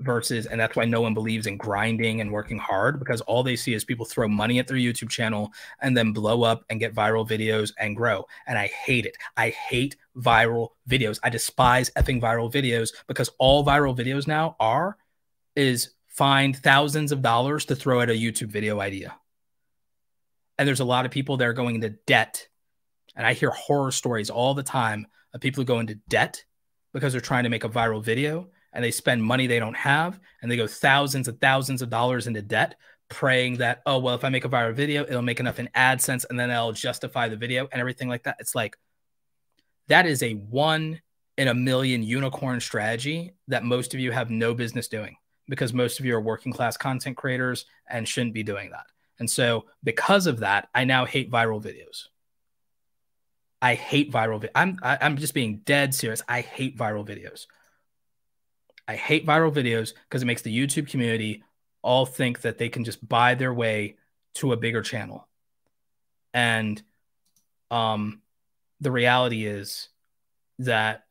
versus and that's why no one believes in grinding and working hard because all they see is people throw money at their YouTube channel and then blow up and get viral videos and grow. And I hate it. I hate viral videos. I despise effing viral videos because all viral videos now are is find thousands of dollars to throw at a YouTube video idea. And there's a lot of people that are going into debt And I hear horror stories all the time of people who go into debt because they're trying to make a viral video and they spend money they don't have and they go thousands and thousands of dollars into debt praying that oh well if i make a viral video it'll make enough in adsense and then i'll justify the video and everything like that. It's like that is a one in a million unicorn strategy that most of you have no business doing because most of you are working class content creators and shouldn't be doing that. And so because of that i now hate viral videos i hate viral vi- i'm I, am i am just being dead serious i hate viral videos i hate viral videos because it makes the youtube community all think that they can just buy their way to a bigger channel. And um, the reality is that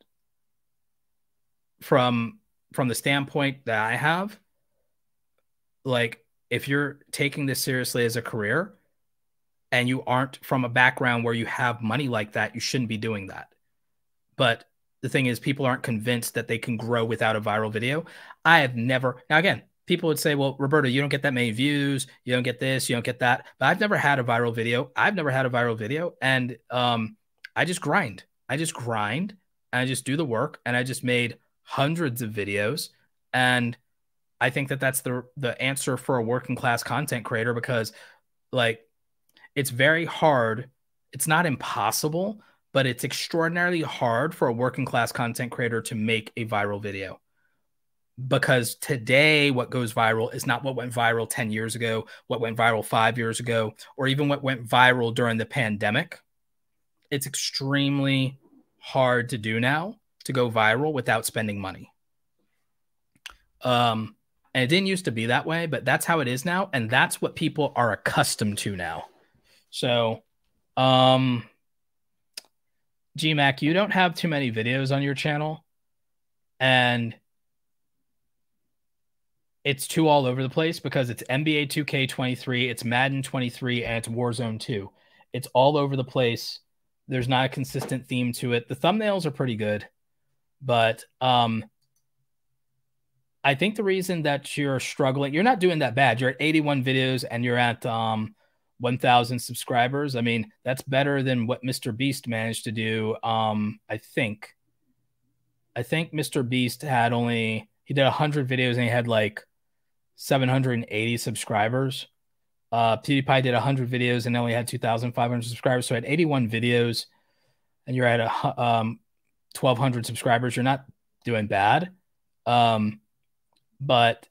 from from the standpoint that I have, like if you're taking this seriously as a career and you aren't from a background where you have money like that, you shouldn't be doing that. But the thing is, people aren't convinced that they can grow without a viral video. I have never, now again, people would say, well, Roberto, you don't get that many views. You don't get this. You don't get that. But I've never had a viral video. I've never had a viral video. And um, I just grind. I just grind and I just do the work. And I just made hundreds of videos. And I think that that's the, the answer for a working class content creator because, like, it's very hard. It's not impossible, but it's extraordinarily hard for a working class content creator to make a viral video because today what goes viral is not what went viral 10 years ago, what went viral five years ago, or even what went viral during the pandemic. It's extremely hard to do now to go viral without spending money. Um, and it didn't used to be that way, but that's how it is now. And that's what people are accustomed to now. So, um, GMAC, you don't have too many videos on your channel. And it's too all over the place because it's NBA 2K23, it's Madden 23, and it's Warzone 2. It's all over the place. There's not a consistent theme to it. The thumbnails are pretty good, but um, I think the reason that you're struggling, you're not doing that bad. You're at 81 videos and you're at um, 1,000 subscribers. I mean, that's better than what Mr. Beast managed to do. Um, I think. I think Mr. Beast had only he did 100 videos and he had like 780 subscribers. Uh, PewDiePie did 100 videos and only had 2,500 subscribers. So at 81 videos and you're at a um, 1,200 subscribers, you're not doing bad. Um, but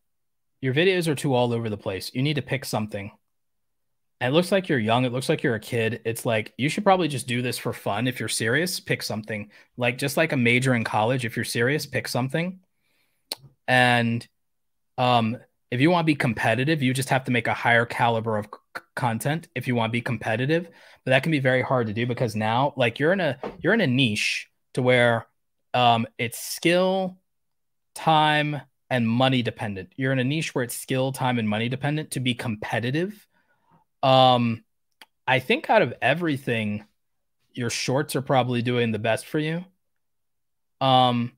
your videos are too all over the place. You need to pick something. It looks like you're young. It looks like you're a kid. It's like you should probably just do this for fun. If you're serious, pick something. Like just like a major in college, if you're serious, pick something. And um, if you want to be competitive, you just have to make a higher caliber of c- content if you want to be competitive. But that can be very hard to do because now, like you're in a you're in a niche to where um, it's skill, time, and money dependent. You're in a niche where it's skill, time, and money dependent to be competitive. Um, I think out of everything, your shorts are probably doing the best for you. Um,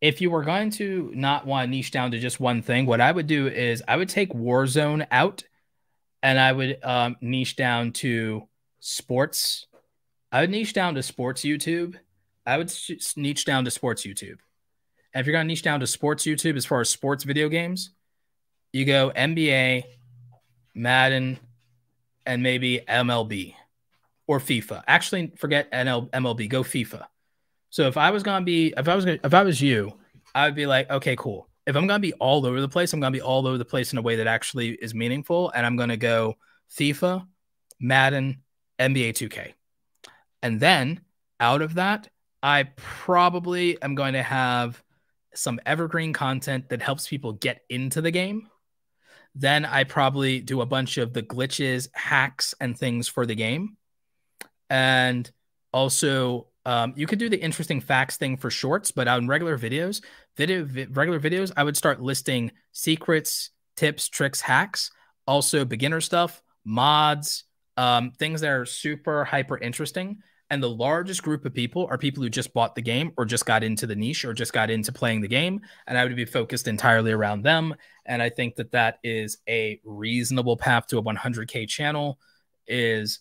if you were going to not want to niche down to just one thing, what I would do is I would take Warzone out and I would um, niche down to sports. I would niche down to sports YouTube. I would niche down to sports YouTube. And if you're going to niche down to sports YouTube as far as sports video games, you go NBA, Madden, and maybe MLB or FIFA. Actually, forget NL, MLB, go FIFA. So if I was gonna be, if I was gonna, if I was you, I would be like, okay, cool. If I'm gonna be all over the place, I'm gonna be all over the place in a way that actually is meaningful, and I'm gonna go FIFA, Madden, NBA 2K, and then out of that, I probably am going to have some evergreen content that helps people get into the game. Then I probably do a bunch of the glitches, hacks, and things for the game. And also um, you could do the interesting facts thing for shorts, but on regular videos, video vi- regular videos, I would start listing secrets, tips, tricks, hacks, also beginner stuff, mods, um, things that are super hyper interesting. And the largest group of people are people who just bought the game or just got into the niche or just got into playing the game. And I would be focused entirely around them. And I think that that is a reasonable path to a 100K channel is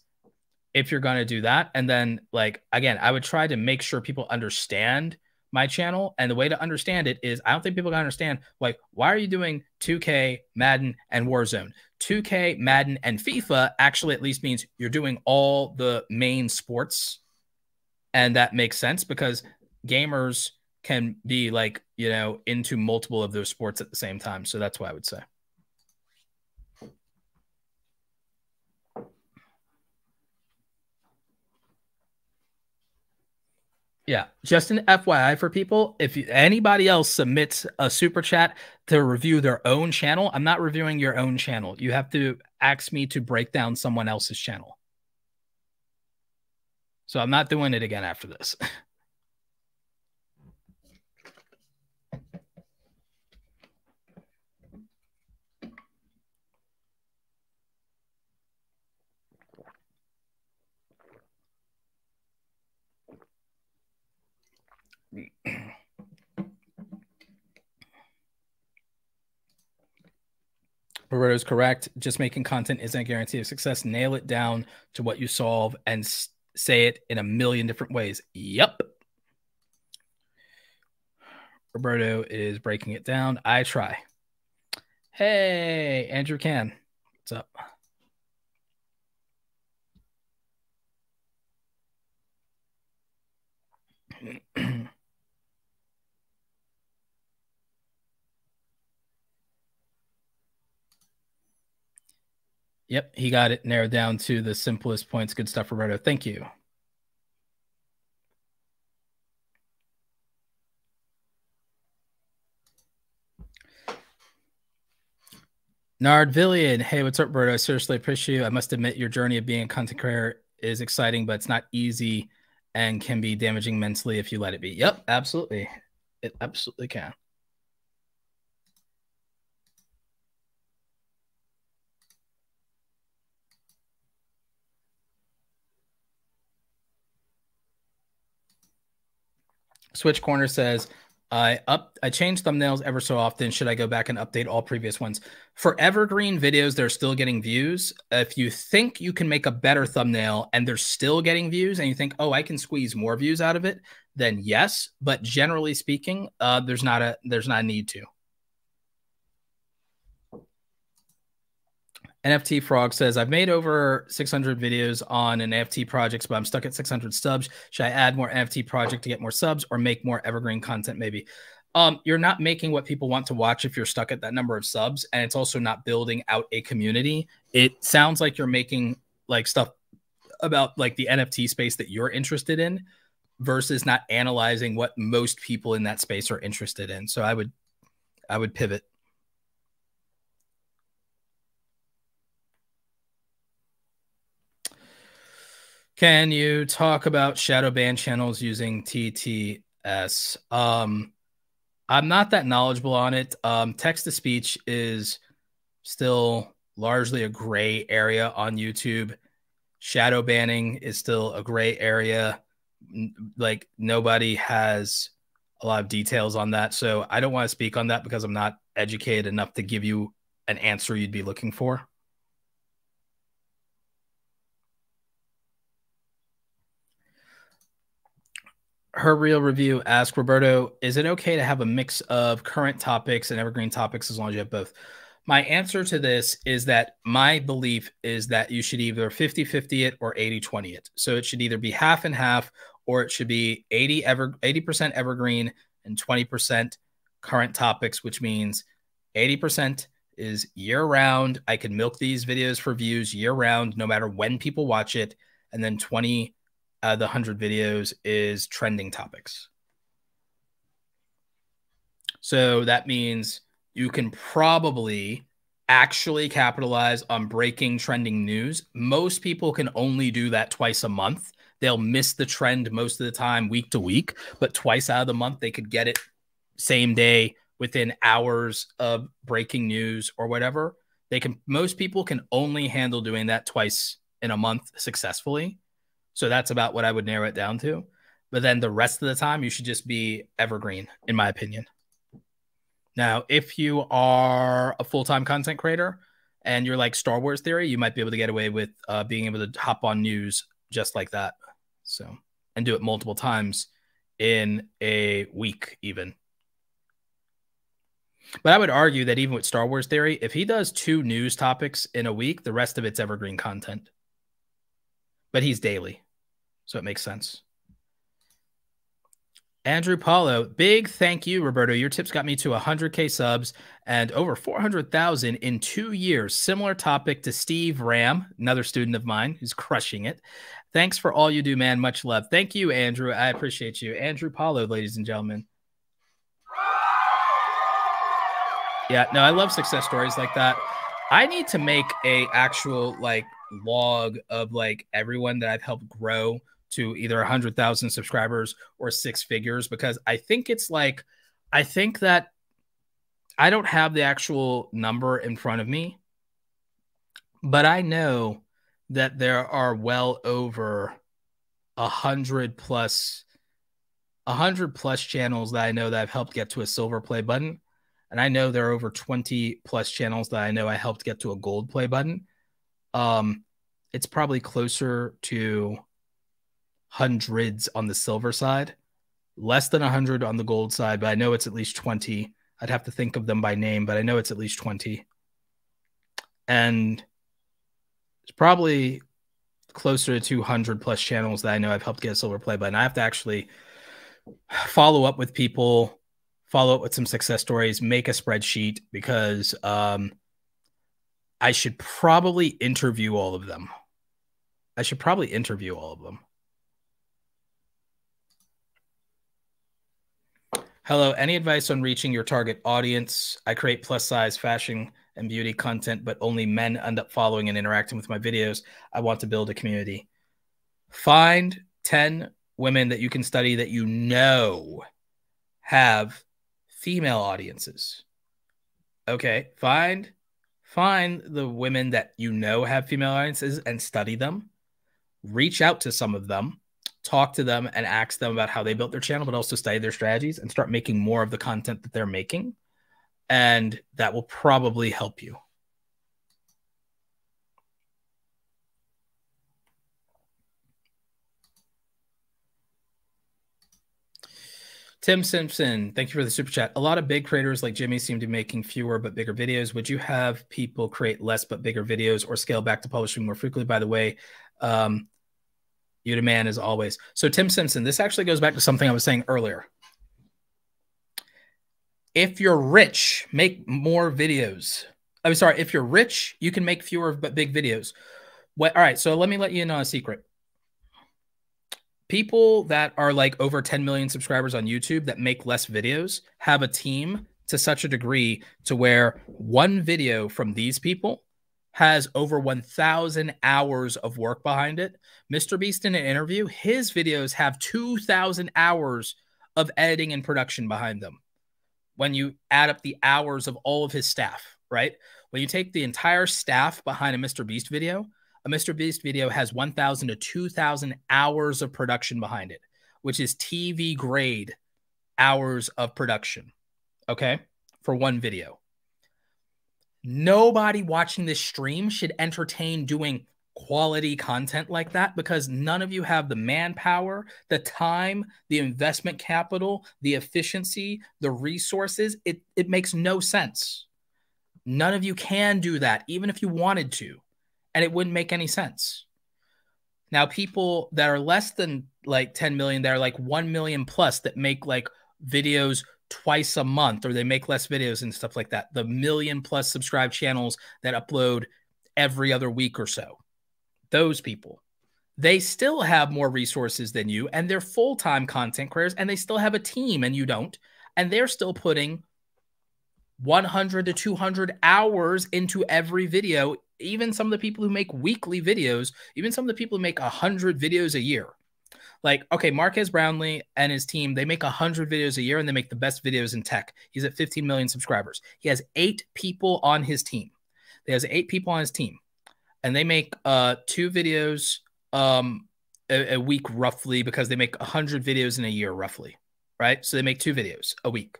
if you're going to do that. And then, like, again, I would try to make sure people understand my channel. And the way to understand it is I don't think people can understand, like, why are you doing 2K, Madden, and Warzone? 2K, Madden, and FIFA actually at least means you're doing all the main sports. And that makes sense because gamers can be like, you know, into multiple of those sports at the same time. So that's what I would say. Yeah, just an FYI for people. If anybody else submits a super chat to review their own channel, I'm not reviewing your own channel. You have to ask me to break down someone else's channel. So I'm not doing it again after this. (laughs) (clears throat) Roberto is correct. Just making content isn't a guarantee of success. Nail it down to what you solve and say it in a million different ways. Yep. Roberto is breaking it down. I try. Hey, Andrew Can. What's up? (clears throat) Yep, he got it narrowed down to the simplest points. Good stuff, Roberto. Thank you. Nardvillian, hey, what's up, Roberto? I seriously appreciate you. I must admit, your journey of being a content creator is exciting, but it's not easy and can be damaging mentally if you let it be. Yep, absolutely. It absolutely can. Switch Corner says, I up I change thumbnails ever so often. Should I go back and update all previous ones? For evergreen videos, they're still getting views. If you think you can make a better thumbnail and they're still getting views, and you think, oh, I can squeeze more views out of it, then yes. But generally speaking, uh, there's not a there's not a need to. NFT Frog says, I've made over 600 videos on NFT projects, but I'm stuck at 600 subs. Should I add more NFT project to get more subs or make more evergreen content maybe? Um, you're not making what people want to watch if you're stuck at that number of subs. And it's also not building out a community. It sounds like you're making like stuff about like the NFT space that you're interested in versus not analyzing what most people in that space are interested in. So I would, I would pivot. Can you talk about shadow ban channels using TTS? Um, I'm not that knowledgeable on it. Um, text to speech is still largely a gray area on YouTube. Shadow banning is still a gray area. Like nobody has a lot of details on that. So I don't want to speak on that because I'm not educated enough to give you an answer you'd be looking for. Her real review asked Roberto, is it okay to have a mix of current topics and evergreen topics as long as you have both? My answer to this is that my belief is that you should either 50 50 it or 80 20 it. So it should either be half and half or it should be 80 ever 80% evergreen and 20% current topics, which means 80% is year round. I can milk these videos for views year round, no matter when people watch it. And then 20 uh, the 100 videos is trending topics. So that means you can probably actually capitalize on breaking trending news. Most people can only do that twice a month. They'll miss the trend most of the time, week to week, but twice out of the month, they could get it same day within hours of breaking news or whatever. They can, most people can only handle doing that twice in a month successfully. So that's about what I would narrow it down to. But then the rest of the time, you should just be evergreen, in my opinion. Now, if you are a full time content creator and you're like Star Wars Theory, you might be able to get away with uh, being able to hop on news just like that. So, and do it multiple times in a week, even. But I would argue that even with Star Wars Theory, if he does two news topics in a week, the rest of it's evergreen content. But he's daily, so it makes sense. Andrew Paulo, big thank you, Roberto. Your tips got me to 100K subs and over 400,000 in two years. Similar topic to Steve Ram, another student of mine who's crushing it. Thanks for all you do, man. Much love. Thank you, Andrew. I appreciate you. Andrew Paulo, ladies and gentlemen. Yeah, no, I love success stories like that. I need to make a actual like log of like everyone that I've helped grow to either 100,000 subscribers or six figures because I think it's like, I think that I don't have the actual number in front of me, but I know that there are well over a hundred plus, a hundred plus channels that I know that I've helped get to a silver play button. And I know there are over 20 plus channels that I know I helped get to a gold play button. Um, it's probably closer to hundreds on the silver side, less than 100 on the gold side, but I know it's at least 20. I'd have to think of them by name, but I know it's at least 20. And it's probably closer to 200 plus channels that I know I've helped get a silver play button. I have to actually follow up with people, follow up with some success stories, make a spreadsheet because um, I should probably interview all of them. I should probably interview all of them. Hello, any advice on reaching your target audience? I create plus size fashion and beauty content, but only men end up following and interacting with my videos. I want to build a community. Find 10 women that you can study that you know have female audiences. Okay, find find the women that you know have female audiences and study them. Reach out to some of them talk to them and ask them about how they built their channel, but also study their strategies and start making more of the content that they're making. And that will probably help you. Tim Simpson, thank you for the super chat. A lot of big creators like Jimmy seem to be making fewer but bigger videos. Would you have people create less but bigger videos or scale back to publishing more frequently? By the way, um, you demand as always. So, Tim Simpson, this actually goes back to something I was saying earlier. If you're rich, make more videos. I'm sorry, if you're rich, you can make fewer but big videos. What, all right, so let me let you know a secret. People that are like over 10 million subscribers on YouTube that make less videos have a team to such a degree to where one video from these people has over 1,000 hours of work behind it. Mr. Beast in an interview, his videos have 2,000 hours of editing and production behind them. When you add up the hours of all of his staff, right? When you take the entire staff behind a Mr. Beast video, a Mr. Beast video has 1,000 to 2,000 hours of production behind it, which is TV grade hours of production. Okay. For one video. Nobody watching this stream should entertain doing quality content like that because none of you have the manpower, the time, the investment capital, the efficiency, the resources. It, it makes no sense. None of you can do that, even if you wanted to, and it wouldn't make any sense. Now, people that are less than like 10 million, that are like 1 million plus that make like videos twice a month or they make less videos and stuff like that. The million plus subscribed channels that upload every other week or so. Those people, they still have more resources than you and they're full time content creators and they still have a team and you don't. And they're still putting 100 to 200 hours into every video. Even some of the people who make weekly videos, even some of the people who make 100 videos a year, like, okay, Marques Brownlee and his team, they make 100 videos a year and they make the best videos in tech. He's at 15 million subscribers. He has eight people on his team. He has eight people on his team, and they make uh, two videos um, a, a week roughly because they make 100 videos in a year roughly, right? So they make two videos a week.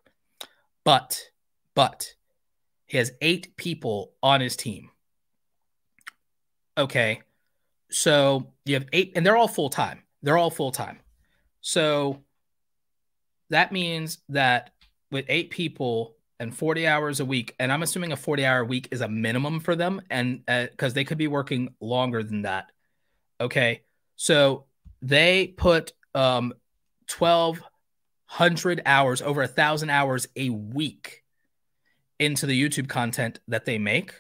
But, but he has eight people on his team. Okay. so you have eight, and they're all full time. They're all full time. So that means that with eight people and 40 hours a week, and I'm assuming a 40 hour week is a minimum for them, and because uh, they could be working longer than that. Okay. So they put um, 1,200 hours, over a thousand hours a week into the YouTube content that they make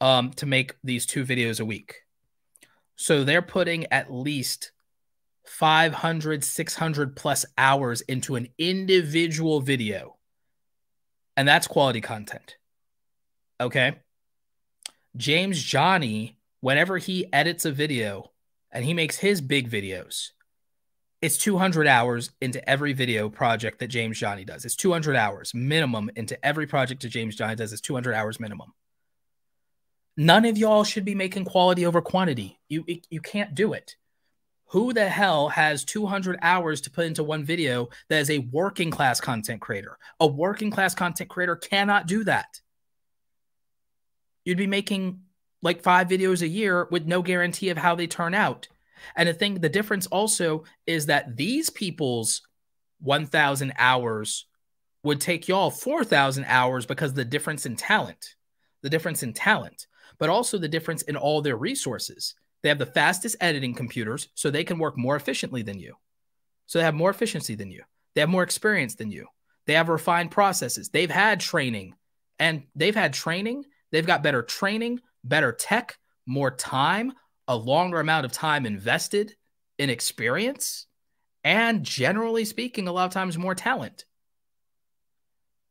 um, to make these two videos a week. So they're putting at least 500, 600 plus hours into an individual video. And that's quality content. Okay. James Johnny, whenever he edits a video and he makes his big videos, it's 200 hours into every video project that James Johnny does. It's 200 hours minimum into every project that James Johnny does. It's 200 hours minimum. None of y'all should be making quality over quantity. You you can't do it. Who the hell has 200 hours to put into one video that is a working class content creator? A working class content creator cannot do that. You'd be making like five videos a year with no guarantee of how they turn out. And the thing, the difference also is that these people's 1,000 hours would take y'all 4,000 hours because the difference in talent, the difference in talent, but also the difference in all their resources. They have the fastest editing computers, so they can work more efficiently than you. So they have more efficiency than you. They have more experience than you. They have refined processes. They've had training and they've had training. They've got better training, better tech, more time, a longer amount of time invested in experience, and generally speaking, a lot of times more talent.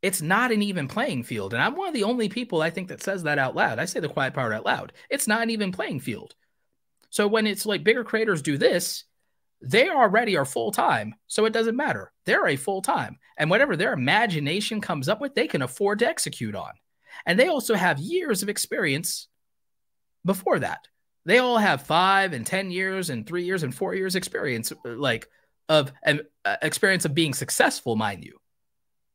It's not an even playing field. And I'm one of the only people I think that says that out loud. I say the quiet part out loud. It's not an even playing field. So when it's like bigger creators do this, they already are full time. So it doesn't matter. They're a full time. And whatever their imagination comes up with, they can afford to execute on. And they also have years of experience before that. They all have five and 10 years and three years and four years experience, like of an uh, experience of being successful, mind you,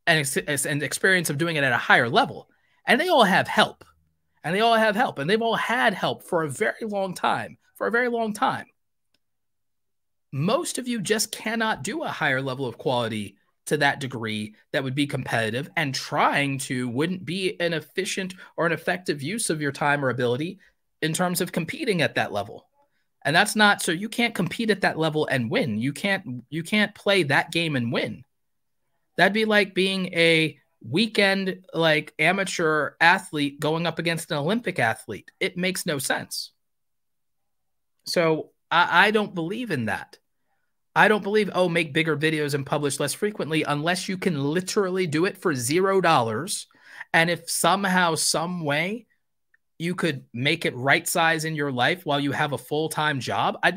and, ex- and experience of doing it at a higher level. And they all have help. And they all have help. And they've all had help for a very long time for a very long time. Most of you just cannot do a higher level of quality to that degree that would be competitive, and trying to wouldn't be an efficient or an effective use of your time or ability in terms of competing at that level. And that's not so you can't compete at that level and win. You can't you can't play that game and win. That'd be like being a weekend like amateur athlete going up against an Olympic athlete. It makes no sense. So I, I don't believe in that. I don't believe, oh, make bigger videos and publish less frequently unless you can literally do it for zero dollars. And if somehow, some way, you could make it right size in your life while you have a full time job, I,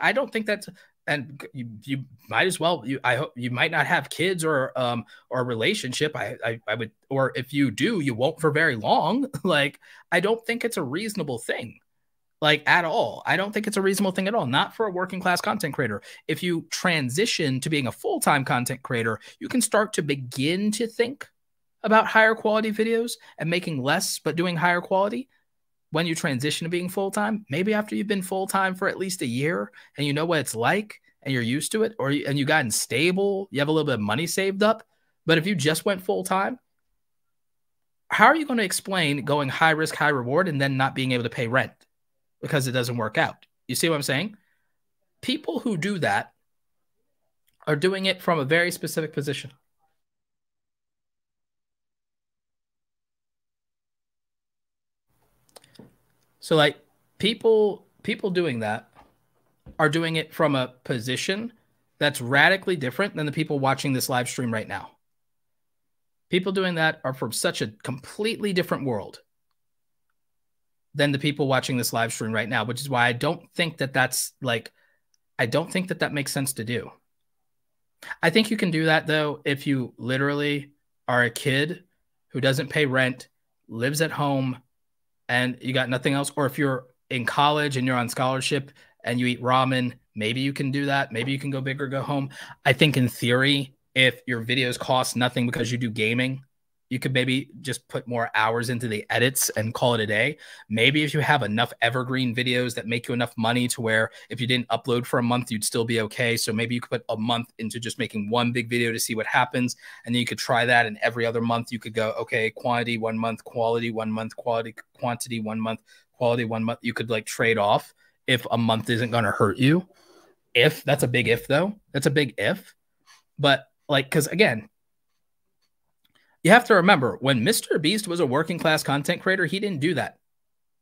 I don't think that's and you, you might as well you I hope you might not have kids or um or a relationship I, I I would or if you do you won't for very long (laughs) like I don't think it's a reasonable thing like at all. I don't think it's a reasonable thing at all. Not for a working class content creator. If you transition to being a full time content creator, you can start to begin to think about higher quality videos and making less, but doing higher quality when you transition to being full time. Maybe after you've been full time for at least a year and you know what it's like and you're used to it, or and you've gotten stable, you have a little bit of money saved up. But if you just went full time, how are you going to explain going high risk, high reward and then not being able to pay rent? Because it doesn't work out. You see what I'm saying? People who do that are doing it from a very specific position. So like people people doing that are doing it from a position that's radically different than the people watching this live stream right now. People doing that are from such a completely different world than the people watching this live stream right now, which is why I don't think that that's like, I don't think that that makes sense to do. I think you can do that though if you literally are a kid who doesn't pay rent, lives at home, and you got nothing else, or if you're in college and you're on scholarship and you eat ramen, maybe you can do that. Maybe you can go big or go home. I think in theory, if your videos cost nothing because you do gaming, you could maybe just put more hours into the edits and call it a day. Maybe if you have enough evergreen videos that make you enough money to where if you didn't upload for a month, you'd still be okay. So maybe you could put a month into just making one big video to see what happens. And then you could try that. And every other month, you could go, okay, quantity one month, quality one month, quality, quantity one month, quality one month. You could like trade off if a month isn't going to hurt you. If that's a big if, though, that's a big if. But like, because again, you have to remember when Mr. Beast was a working class content creator, he didn't do that.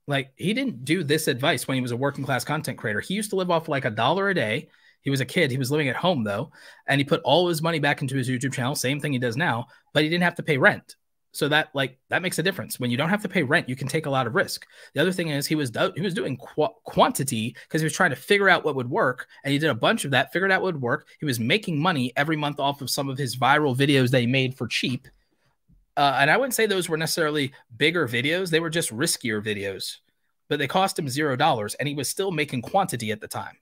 Like he didn't do this advice when he was a working class content creator. He used to live off like a dollar a day. He was a kid. He was living at home though, and he put all his money back into his YouTube channel. Same thing he does now, but he didn't have to pay rent. So that like that makes a difference. When you don't have to pay rent, you can take a lot of risk. The other thing is he was do- he was doing qu- quantity because he was trying to figure out what would work, and he did a bunch of that. Figured out what would work. He was making money every month off of some of his viral videos that he made for cheap uh, and I wouldn't say those were necessarily bigger videos. They were just riskier videos, but they cost him zero dollars and he was still making quantity at the time,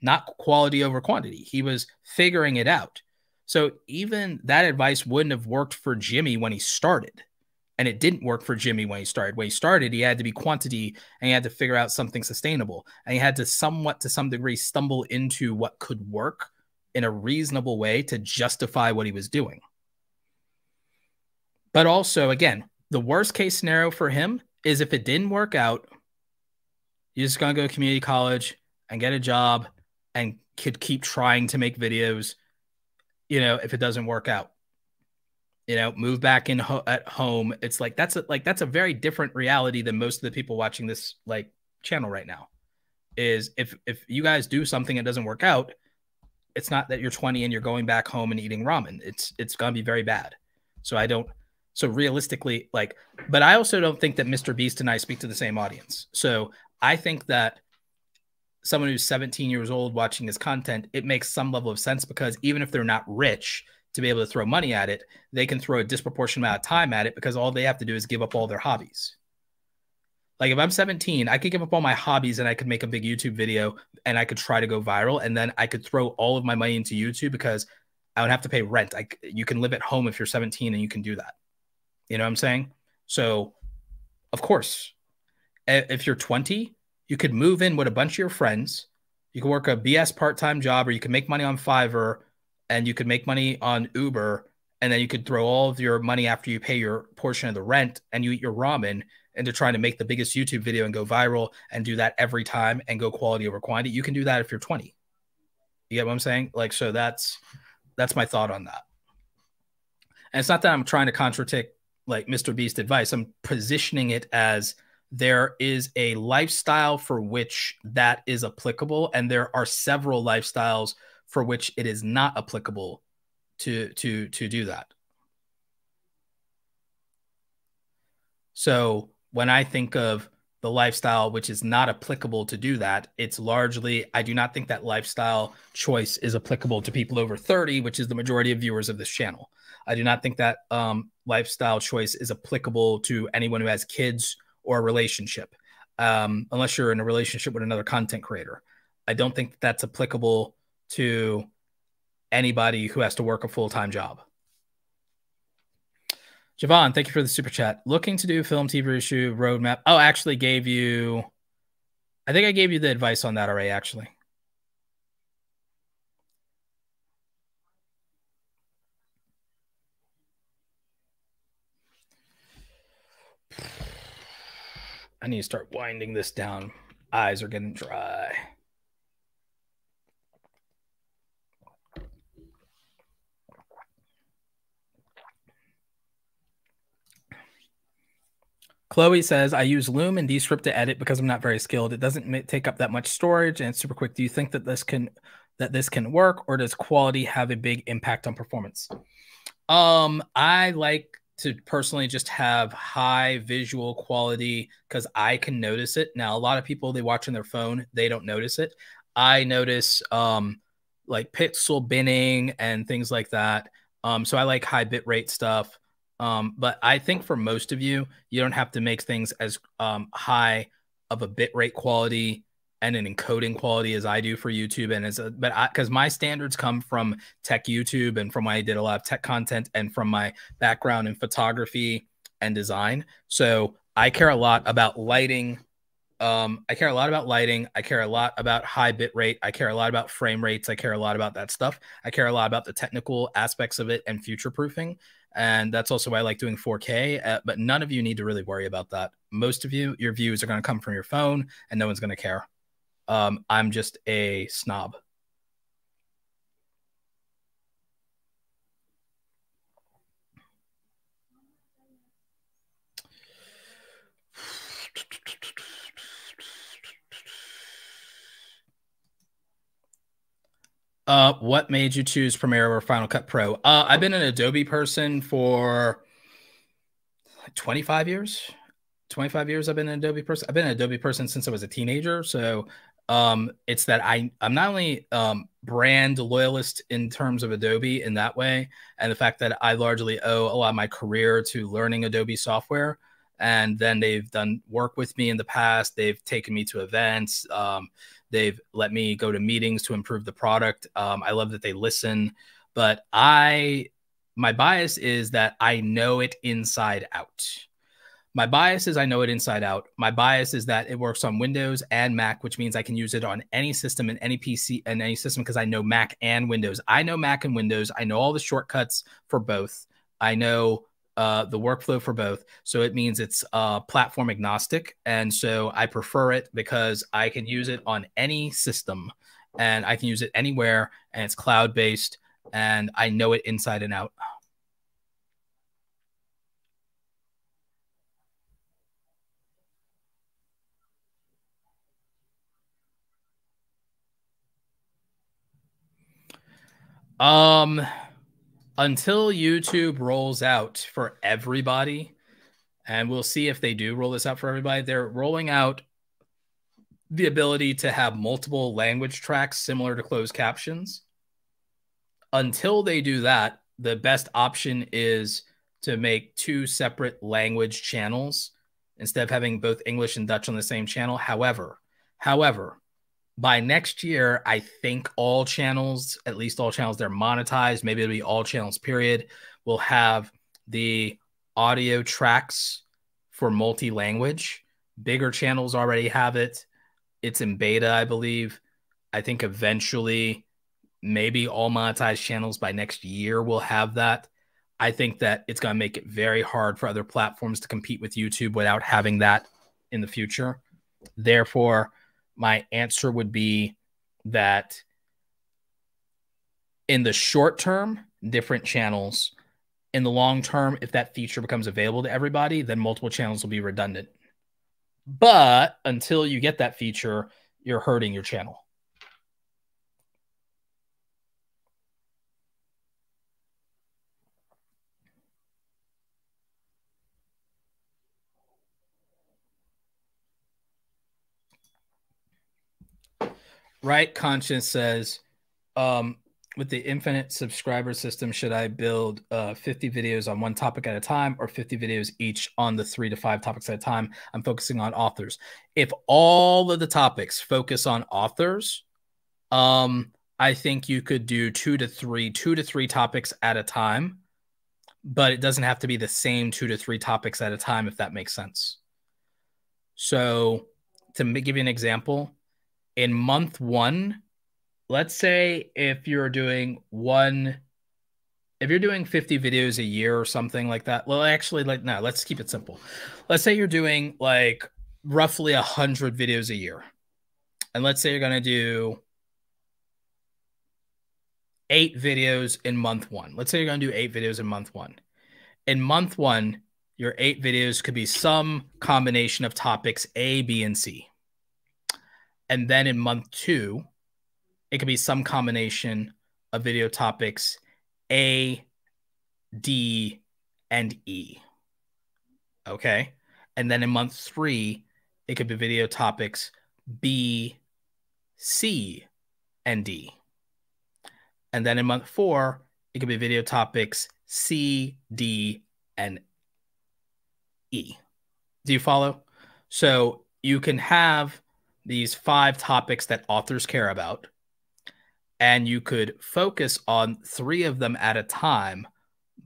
not quality over quantity. He was figuring it out. So even that advice wouldn't have worked for Jimmy when he started. And it didn't work for Jimmy when he started. When he started, he had to be quantity and he had to figure out something sustainable. And he had to somewhat, to some degree, stumble into what could work in a reasonable way to justify what he was doing. But also, again, the worst case scenario for him is if it didn't work out, you're just gonna go to community college and get a job and could keep trying to make videos. You know, if it doesn't work out, you know, move back in ho- at home. It's like that's a, like that's a very different reality than most of the people watching this like channel right now. Is if if you guys do something that doesn't work out, it's not that you're 20 and you're going back home and eating ramen. It's it's gonna be very bad. So I don't so realistically, like, but I also don't think that Mr. Beast and I speak to the same audience. So I think that someone who's 17 years old watching his content, it makes some level of sense because even if they're not rich to be able to throw money at it, they can throw a disproportionate amount of time at it because all they have to do is give up all their hobbies. Like if I'm 17, I could give up all my hobbies and I could make a big YouTube video and I could try to go viral and then I could throw all of my money into YouTube because I would have to pay rent. Like you can live at home if you're 17 and you can do that. You know what I'm saying? So, of course, if you're 20, you could move in with a bunch of your friends. You could work a BS part time job, or you could make money on Fiverr and you could make money on Uber. And then you could throw all of your money after you pay your portion of the rent and you eat your ramen into trying to make the biggest YouTube video and go viral and do that every time and go quality over quantity. You can do that if you're 20. You get what I'm saying? Like, so that's that's my thought on that. And it's not that I'm trying to contradict like Mr. Beast advice. I'm positioning it as there is a lifestyle for which that is applicable, and there are several lifestyles for which it is not applicable to to to do that. So when I think of the lifestyle which is not applicable to do that, it's largely I do not think that lifestyle choice is applicable to people over 30, which is the majority of viewers of this channel. I do not think that um, lifestyle choice is applicable to anyone who has kids or a relationship, um, unless you're in a relationship with another content creator. I don't think that's applicable to anybody who has to work a full time job. Javon, thank you for the super chat. Looking to do film, TV issue, roadmap. Oh, actually gave you, I think I gave you the advice on that already, actually. I need to start winding this down. Eyes are getting dry. Chloe says, I use Loom and Descript to edit because I'm not very skilled. It doesn't take up that much storage and it's super quick. Do you think that this can that this can work or does quality have a big impact on performance? Um, I like to personally just have high visual quality because I can notice it. Now, a lot of people they watch on their phone, they don't notice it. I notice um like pixel binning and things like that. Um, so I like high bit rate stuff. Um, but I think for most of you, you don't have to make things as um, high of a bit rate quality and an encoding quality as I do for YouTube. And as a, but because my standards come from tech YouTube and from when I did a lot of tech content and from my background in photography and design. So I care a lot about lighting. Um, I care a lot about lighting. I care a lot about high bit rate. I care a lot about frame rates. I care a lot about that stuff. I care a lot about the technical aspects of it and future proofing. And that's also why I like doing 4K. Uh, but none of you need to really worry about that. Most of you, your views are going to come from your phone and no one's going to care. Um, I'm just a snob. Uh, what made you choose Premiere or Final Cut Pro? Uh, I've been an Adobe person for 25 years. 25 years I've been an Adobe person. I've been an Adobe person since I was a teenager. So um, it's that I I'm not only um, brand loyalist in terms of Adobe in that way, and the fact that I largely owe a lot of my career to learning Adobe software. And then they've done work with me in the past. They've taken me to events. Um, they've let me go to meetings to improve the product. Um, I love that they listen, but I my bias is that I know it inside out. My bias is I know it inside out. My bias is that it works on Windows and Mac, which means I can use it on any system and any PC and any system because I know Mac and Windows. I know Mac and Windows. I know all the shortcuts for both. I know uh, the workflow for both. So it means it's uh, platform agnostic. And so I prefer it because I can use it on any system and I can use it anywhere and it's cloud based and I know it inside and out. Um, until YouTube rolls out for everybody, and we'll see if they do roll this out for everybody. They're rolling out the ability to have multiple language tracks similar to closed captions. Until they do that, the best option is to make two separate language channels instead of having both English and Dutch on the same channel. However, however, by next year, I think all channels, at least all channels, they're monetized. Maybe it'll be all channels, period, will have the audio tracks for multi language. Bigger channels already have it. It's in beta, I believe. I think eventually, maybe all monetized channels by next year will have that. I think that it's going to make it very hard for other platforms to compete with YouTube without having that in the future. Therefore, my answer would be that in the short term, different channels. In the long term, if that feature becomes available to everybody, then multiple channels will be redundant. But until you get that feature, you're hurting your channel. Right conscience says um, with the infinite subscriber system should i build uh, 50 videos on one topic at a time or 50 videos each on the three to five topics at a time? I'm focusing on authors. If all of the topics focus on authors um, i think you could do two to three two to three topics at a time but it doesn't have to be the same two to three topics at a time if that makes sense. So to give you an example in month one, let's say if you're doing one, if you're doing 50 videos a year or something like that, well, actually, like, no, let's keep it simple. Let's say you're doing like roughly 100 videos a year. And let's say you're going to do eight videos in month one. Let's say you're going to do eight videos in month one. In month one, your eight videos could be some combination of topics A, B, and C. And then in month two, it could be some combination of video topics A, D, and E. Okay. And then in month three, it could be video topics B, C, and D. And then in month four, it could be video topics C, D, and E. Do you follow? So you can have these five topics that authors care about, and you could focus on three of them at a time,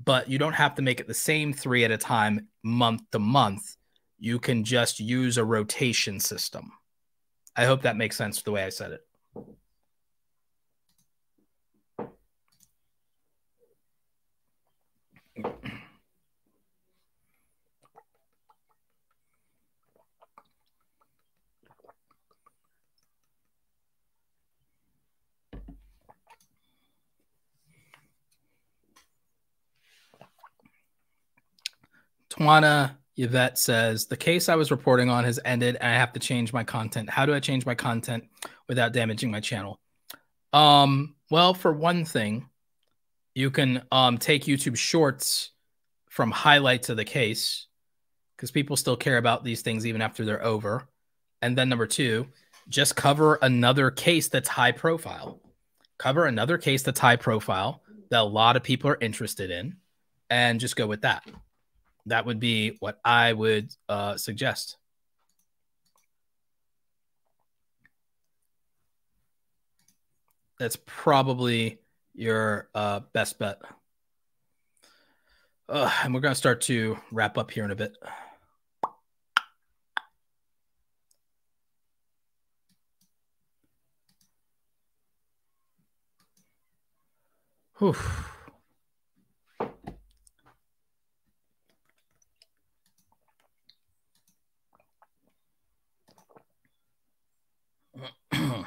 but you don't have to make it the same three at a time month to month. You can just use a rotation system. I hope that makes sense the way I said it. Twana Yvette says the case I was reporting on has ended and I have to change my content. How do I change my content without damaging my channel? Um, well, for one thing, you can um, take YouTube shorts from highlights of the case because people still care about these things even after they're over. And then number two, just cover another case that's high profile. Cover another case that's high profile that a lot of people are interested in and just go with that that would be what I would uh, suggest. That's probably your uh, best bet. Uh, and we're going to start to wrap up here in a bit. Whew. (clears throat)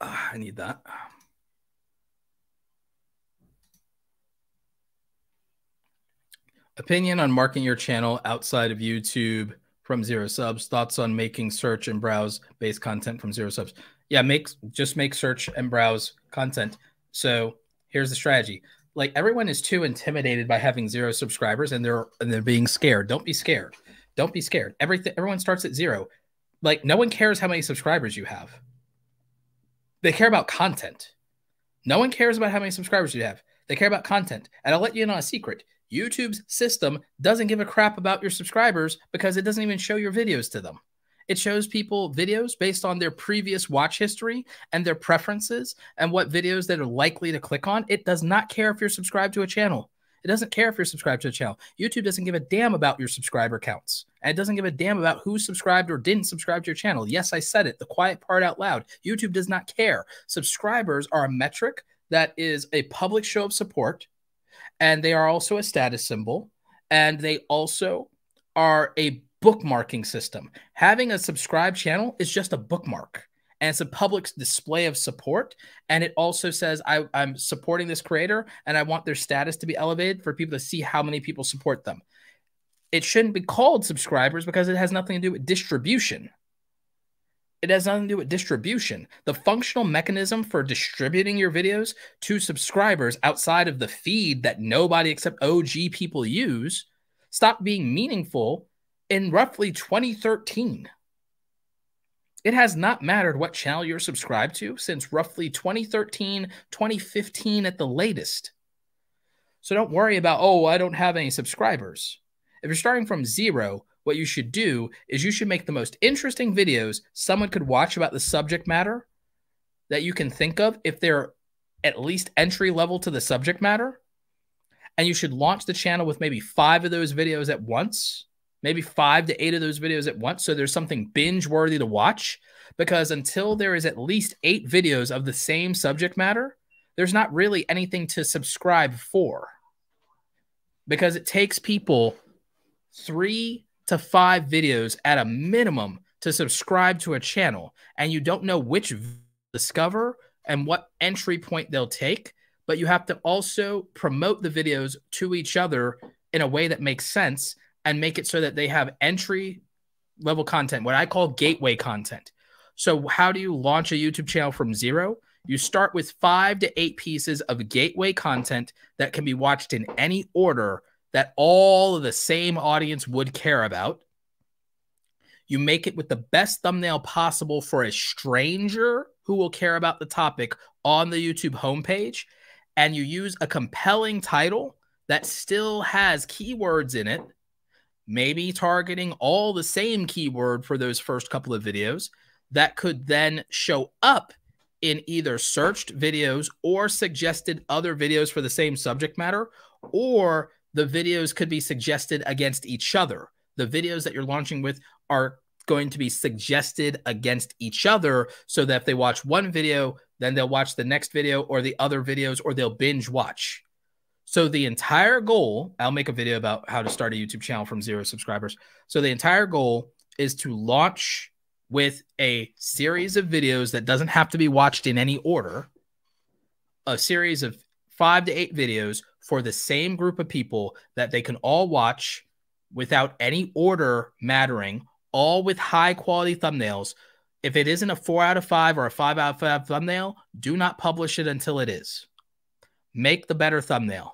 I need that. Opinion on marking your channel outside of YouTube from zero subs. Thoughts on making search and browse based content from zero subs. Yeah, make just make search and browse content. So here's the strategy. Like everyone is too intimidated by having zero subscribers and they're and they're being scared. Don't be scared. Don't be scared. Everything everyone starts at zero. Like no one cares how many subscribers you have. They care about content. No one cares about how many subscribers you have. They care about content. And I'll let you in on a secret. YouTube's system doesn't give a crap about your subscribers because it doesn't even show your videos to them. It shows people videos based on their previous watch history and their preferences and what videos that are likely to click on. It does not care if you're subscribed to a channel. It doesn't care if you're subscribed to a channel. YouTube doesn't give a damn about your subscriber counts. And it doesn't give a damn about who subscribed or didn't subscribe to your channel. Yes, I said it, the quiet part out loud. YouTube does not care. Subscribers are a metric that is a public show of support, and they are also a status symbol, and they also are a bookmarking system. Having a subscribe channel is just a bookmark and it's a public display of support. And it also says, I, I'm supporting this creator and I want their status to be elevated for people to see how many people support them. It shouldn't be called subscribers because it has nothing to do with distribution. It has nothing to do with distribution. The functional mechanism for distributing your videos to subscribers outside of the feed that nobody except OG people use stopped being meaningful in roughly 2013. It has not mattered what channel you're subscribed to since roughly 2013, 2015 at the latest. So don't worry about, oh, I don't have any subscribers. If you're starting from zero, what you should do is you should make the most interesting videos someone could watch about the subject matter that you can think of if they're at least entry level to the subject matter. And you should launch the channel with maybe five of those videos at once maybe five to eight of those videos at once. So there's something binge worthy to watch because until there is at least eight videos of the same subject matter, there's not really anything to subscribe for because it takes people three to five videos at a minimum to subscribe to a channel and you don't know which discover and what entry point they'll take but you have to also promote the videos to each other in a way that makes sense and make it so that they have entry level content, what I call gateway content. So, how do you launch a YouTube channel from zero? You start with five to eight pieces of gateway content that can be watched in any order that all of the same audience would care about. You make it with the best thumbnail possible for a stranger who will care about the topic on the YouTube homepage. And you use a compelling title that still has keywords in it maybe targeting all the same keyword for those first couple of videos that could then show up in either searched videos or suggested other videos for the same subject matter, or the videos could be suggested against each other. The videos that you're launching with are going to be suggested against each other so that if they watch one video, then they'll watch the next video or the other videos or they'll binge watch. So the entire goal, I'll make a video about how to start a YouTube channel from zero subscribers. So the entire goal is to launch with a series of videos that doesn't have to be watched in any order, a series of five to eight videos for the same group of people that they can all watch without any order mattering, all with high quality thumbnails. If it isn't a four out of five or a five out of five thumbnail, do not publish it until it is. Make the better thumbnail.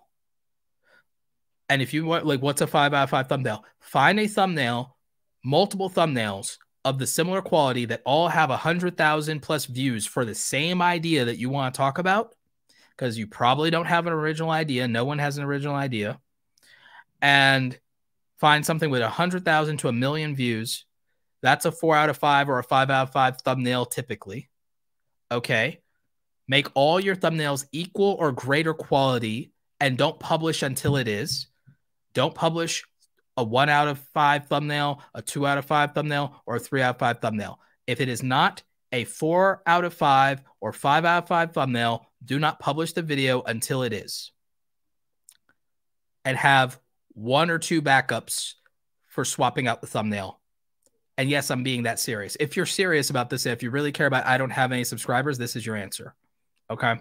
And if you want, like, what's a five out of five thumbnail? Find a thumbnail, multiple thumbnails of the similar quality that all have a hundred thousand plus views for the same idea that you want to talk about, because you probably don't have an original idea. No one has an original idea. And find something with a hundred thousand to a million views. That's a four out of five or a five out of five thumbnail typically. Okay. Make all your thumbnails equal or greater quality and don't publish until it is. Don't publish a one out of five thumbnail, a two out of five thumbnail, or a three out of five thumbnail. If it is not a four out of five or five out of five thumbnail, do not publish the video until it is. And have one or two backups for swapping out the thumbnail. And yes, I'm being that serious. If you're serious about this, if you really care about I don't have any subscribers, this is your answer. Okay.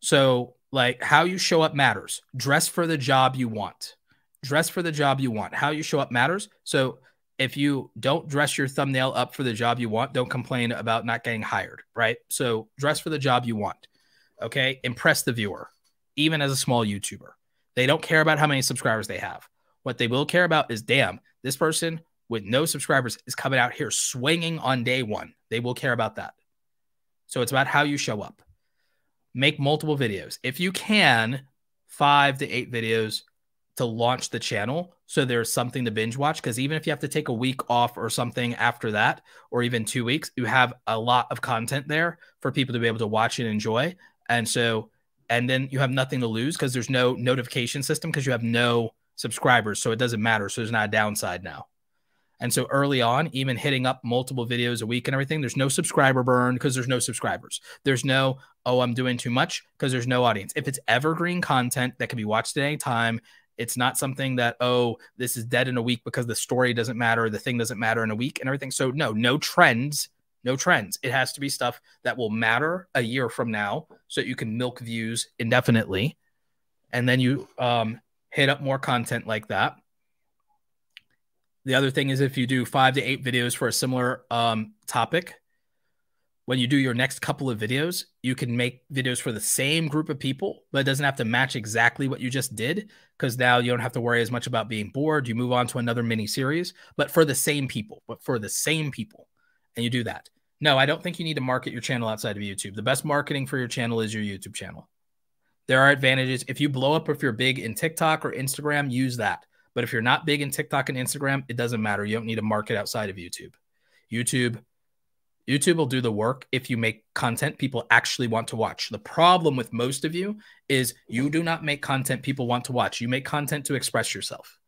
So, like how you show up matters. Dress for the job you want dress for the job you want. How you show up matters. So if you don't dress your thumbnail up for the job you want, don't complain about not getting hired, right? So dress for the job you want. Okay. Impress the viewer, even as a small YouTuber. They don't care about how many subscribers they have. What they will care about is damn, this person with no subscribers is coming out here swinging on day one. They will care about that. So it's about how you show up. Make multiple videos. If you can, five to eight videos to launch the channel so there's something to binge watch. Because even if you have to take a week off or something after that or even two weeks you have a lot of content there for people to be able to watch and enjoy. And so and then you have nothing to lose because there's no notification system because you have no subscribers. So it doesn't matter. So there's not a downside now and so early on, even hitting up multiple videos a week and everything, there's no subscriber burn because there's no subscribers. There's no, oh, I'm doing too much because there's no audience. If it's evergreen content that can be watched at any time it's not something that, oh, this is dead in a week because the story doesn't matter, the thing doesn't matter in a week and everything. So, no, no trends, no trends. It has to be stuff that will matter a year from now so that you can milk views indefinitely. And then you um, hit up more content like that. The other thing is if you do five to eight videos for a similar um, topic, when you do your next couple of videos, you can make videos for the same group of people, but it doesn't have to match exactly what you just did because now you don't have to worry as much about being bored. You move on to another mini series, but for the same people, but for the same people. And you do that. No, I don't think you need to market your channel outside of YouTube. The best marketing for your channel is your YouTube channel. There are advantages. If you blow up, if you're big in TikTok or Instagram, use that. But if you're not big in TikTok and Instagram, it doesn't matter. You don't need to market outside of YouTube. YouTube YouTube will do the work if you make content people actually want to watch. The problem with most of you is you do not make content people want to watch. You make content to express yourself.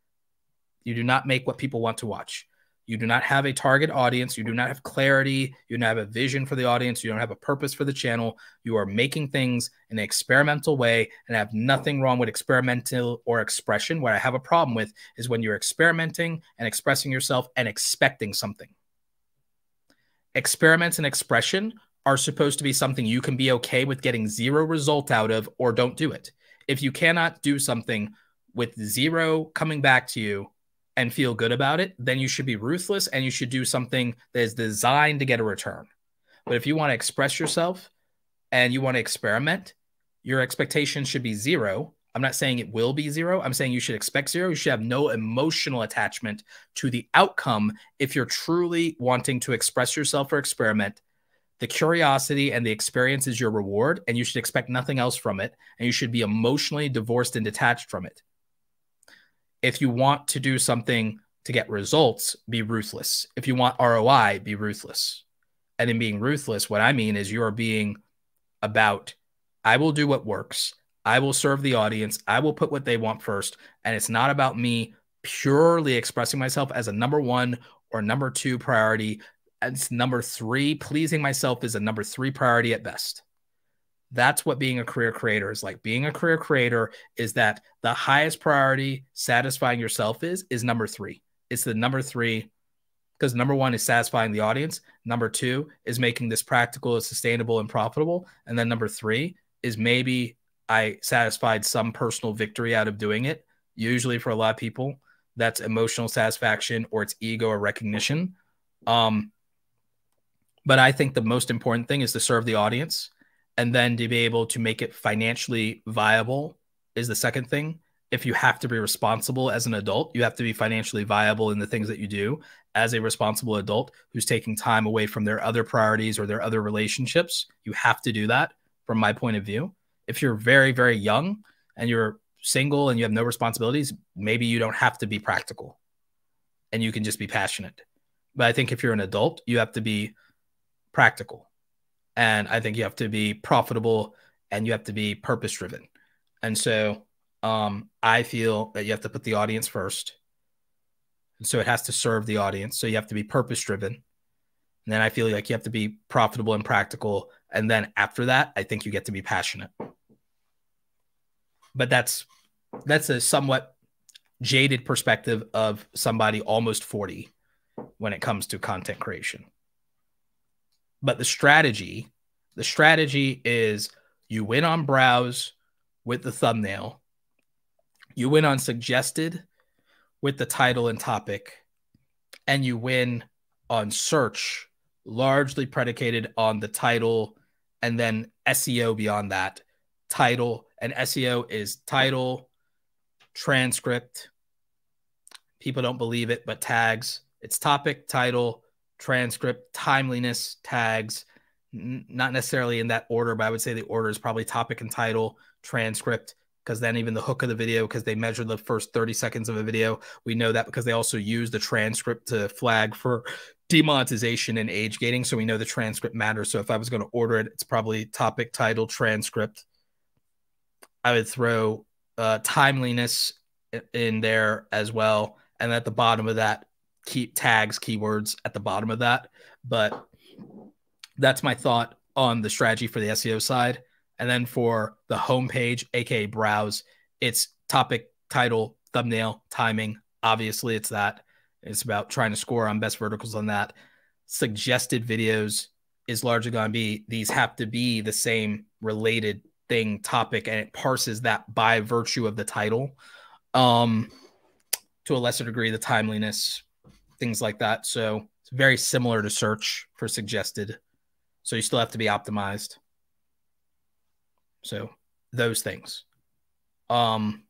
You do not make what people want to watch. You do not have a target audience. You do not have clarity. You don't have a vision for the audience. You don't have a purpose for the channel. You are making things in an experimental way and I have nothing wrong with experimental or expression. What I have a problem with is when you're experimenting and expressing yourself and expecting something experiments and expression are supposed to be something you can be okay with getting zero result out of or don't do it. If you cannot do something with zero coming back to you and feel good about it, then you should be ruthless and you should do something that is designed to get a return. But if you want to express yourself and you want to experiment, your expectation should be zero I'm not saying it will be zero. I'm saying you should expect zero. You should have no emotional attachment to the outcome if you're truly wanting to express yourself or experiment. The curiosity and the experience is your reward, and you should expect nothing else from it. And you should be emotionally divorced and detached from it. If you want to do something to get results, be ruthless. If you want ROI, be ruthless. And in being ruthless, what I mean is you are being about, I will do what works. I will serve the audience. I will put what they want first. And it's not about me purely expressing myself as a number one or number two priority. It's number three. Pleasing myself is a number three priority at best. That's what being a career creator is like. Being a career creator is that the highest priority satisfying yourself is is number three. It's the number three because number one is satisfying the audience. Number two is making this practical, sustainable, and profitable. And then number three is maybe I satisfied some personal victory out of doing it. Usually for a lot of people, that's emotional satisfaction or it's ego or recognition. Um, but I think the most important thing is to serve the audience and then to be able to make it financially viable is the second thing if you have to be responsible as an adult, you have to be financially viable in the things that you do as a responsible adult who's taking time away from their other priorities or their other relationships. You have to do that from my point of view. If you're very, very young and you're single and you have no responsibilities, maybe you don't have to be practical and you can just be passionate. But I think if you're an adult, you have to be practical. And I think you have to be profitable and you have to be purpose driven. And so um, I feel that you have to put the audience first. And so it has to serve the audience. So you have to be purpose driven. And then I feel like you have to be profitable and practical. And then after that, I think you get to be passionate. But that's that's a somewhat jaded perspective of somebody almost 40 when it comes to content creation. But the strategy, the strategy is you win on browse with the thumbnail you win on suggested with the title and topic, and you win on search, largely predicated on the title and then SEO beyond that. Title and SEO is title, transcript. People don't believe it, but tags. It's topic, title, transcript, timeliness, tags. N- not necessarily in that order, but I would say the order is probably topic and title, transcript, because then even the hook of the video, because they measure the first 30 seconds of a video, we know that because they also use the transcript to flag for demonetization and age gating. So we know the transcript matters. So if I was going to order it, it's probably topic, title, transcript. I would throw uh, timeliness in there as well. And at the bottom of that, keep tags, keywords at the bottom of that. But that's my thought on the strategy for the SEO side. And then for the homepage, aka browse, it's topic, title, thumbnail, timing. Obviously, it's that. It's about trying to score on best verticals on that. Suggested videos is largely going to be these have to be the same related thing topic and it parses that by virtue of the title um to a lesser degree the timeliness things like that so it's very similar to search for suggested so you still have to be optimized so those things. Um,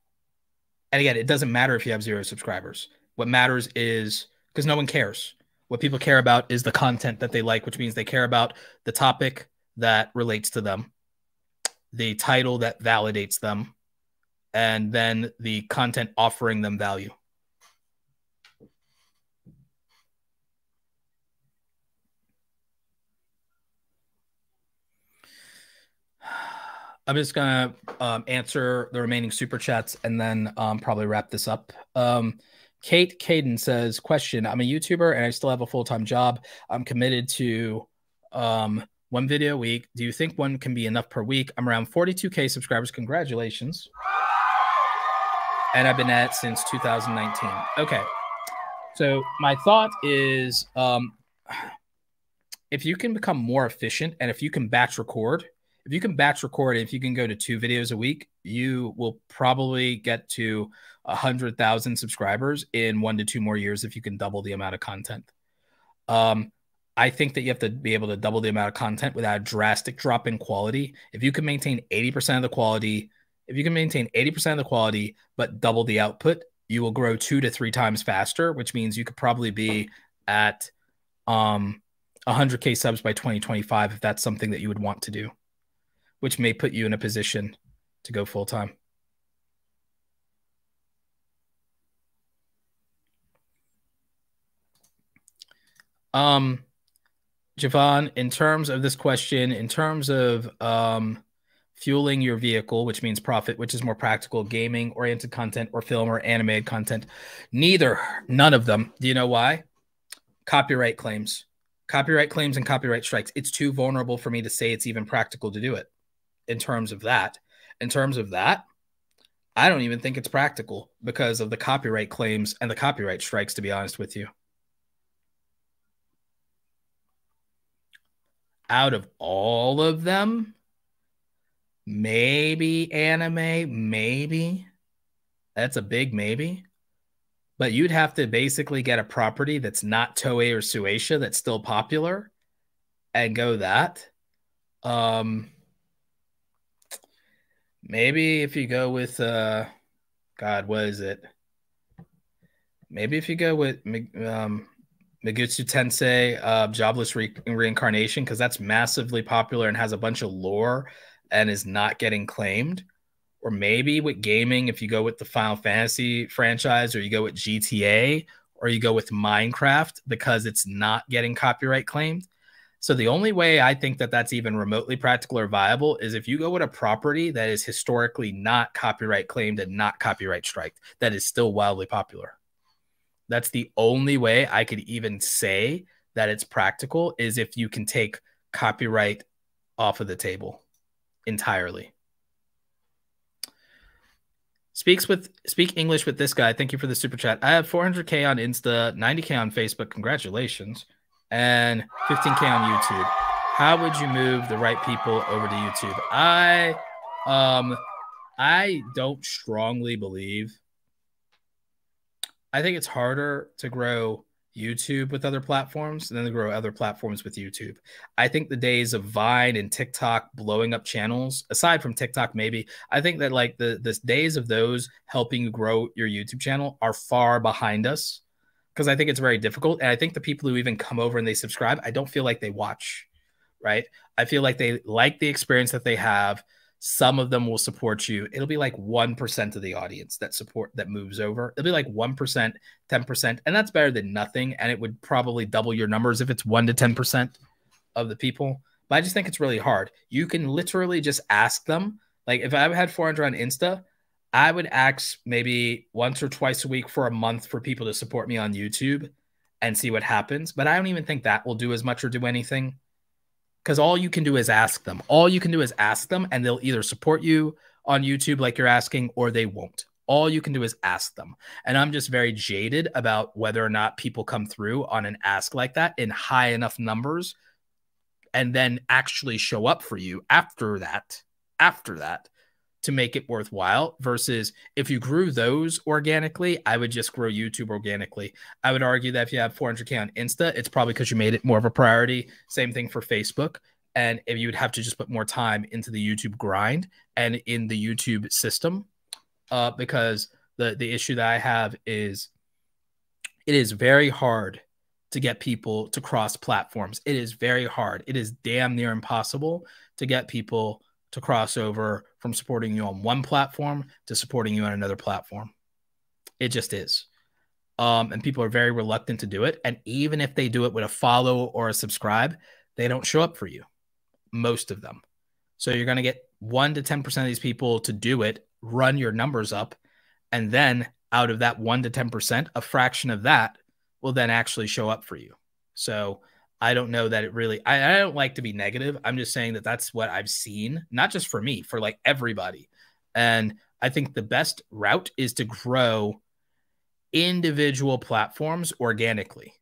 and again, it doesn't matter if you have zero subscribers. What matters is because no one cares. What people care about is the content that they like, which means they care about the topic that relates to them, the title that validates them, and then the content offering them value. I'm just gonna um, answer the remaining super chats and then um, probably wrap this up. Um, Kate Caden says, "Question: I'm a YouTuber and I still have a full time job. I'm committed to um, one video a week. Do you think one can be enough per week? I'm around 42k subscribers. Congratulations! And I've been at since 2019. Okay, so my thought is, um, (sighs) if you can become more efficient and if you can batch record." If you can batch record, if you can go to two videos a week, you will probably get to a hundred thousand subscribers in one to two more years if you can double the amount of content. Um, I think that you have to be able to double the amount of content without a drastic drop in quality. If you can maintain 80% of the quality, if you can maintain 80% of the quality, but double the output, you will grow two to three times faster, which means you could probably be at um, 100K subs by 2025 if that's something that you would want to do which may put you in a position to go full time. Um, Javon, in terms of this question, in terms of um, fueling your vehicle, which means profit, which is more practical, gaming oriented content or film or animated content, neither, none of them. Do you know why? Copyright claims, copyright claims, and copyright strikes. It's too vulnerable for me to say it's even practical to do it in terms of that. In terms of that, I don't even think it's practical because of the copyright claims and the copyright strikes, to be honest with you. Out of all of them, maybe anime, maybe. That's a big maybe. But you'd have to basically get a property that's not Toei or Shueisha that's still popular and go that. Um, Maybe if you go with uh God, what is it? Maybe if you go with um Mushoku Tensei, uh, Jobless Re- Reincarnation, because that's massively popular and has a bunch of lore and is not getting claimed. Or maybe with gaming, if you go with the Final Fantasy franchise, or you go with GTA, or you go with Minecraft because it's not getting copyright claimed. So the only way I think that that's even remotely practical or viable is if you go with a property that is historically not copyright claimed and not copyright striked, that is still wildly popular. That's the only way I could even say that it's practical is if you can take copyright off of the table entirely. Speaks with speak English with this guy. Thank you for the super chat. I have 400k on Insta, 90k on Facebook. Congratulations and 15k on YouTube. How would you move the right people over to YouTube? I um I don't strongly believe I think it's harder to grow YouTube with other platforms than to grow other platforms with YouTube. I think the days of Vine and TikTok blowing up channels, aside from TikTok, maybe, I think that like the the days of those helping you grow your YouTube channel are far behind us because I think it's very difficult. And I think the people who even come over and they subscribe, I don't feel like they watch, right? I feel like they like the experience that they have. Some of them will support you. It'll be like 1% of the audience that support that moves over. It'll be like 1%, 10%, and that's better than nothing. And it would probably double your numbers if it's 1% to 10% of the people. But I just think it's really hard. You can literally just ask them. Like if I've had 400 on Insta, I would ask maybe once or twice a week for a month for people to support me on YouTube and see what happens. But I don't even think that will do as much or do anything because all you can do is ask them. All you can do is ask them, and they'll either support you on YouTube like you're asking or they won't. All you can do is ask them. And I'm just very jaded about whether or not people come through on an ask like that in high enough numbers and then actually show up for you after that. After that to make it worthwhile versus if you grew those organically, I would just grow YouTube organically. I would argue that if you have 400K on Insta, it's probably because you made it more of a priority. Same thing for Facebook. And if you would have to just put more time into the YouTube grind and in the YouTube system, uh, because the, the issue that I have is it is very hard to get people to cross platforms. It is very hard. It is damn near impossible to get people to cross over from supporting you on one platform to supporting you on another platform. It just is. Um, and people are very reluctant to do it. And even if they do it with a follow or a subscribe, they don't show up for you, most of them. So you're going to get one to 10% of these people to do it, run your numbers up. And then out of that one to 10%, a fraction of that will then actually show up for you. So I don't know that it really, I, I, don't like to be negative. I'm just saying that that's what I've seen, not just for me, for like everybody. And I think the best route is to grow individual platforms organically.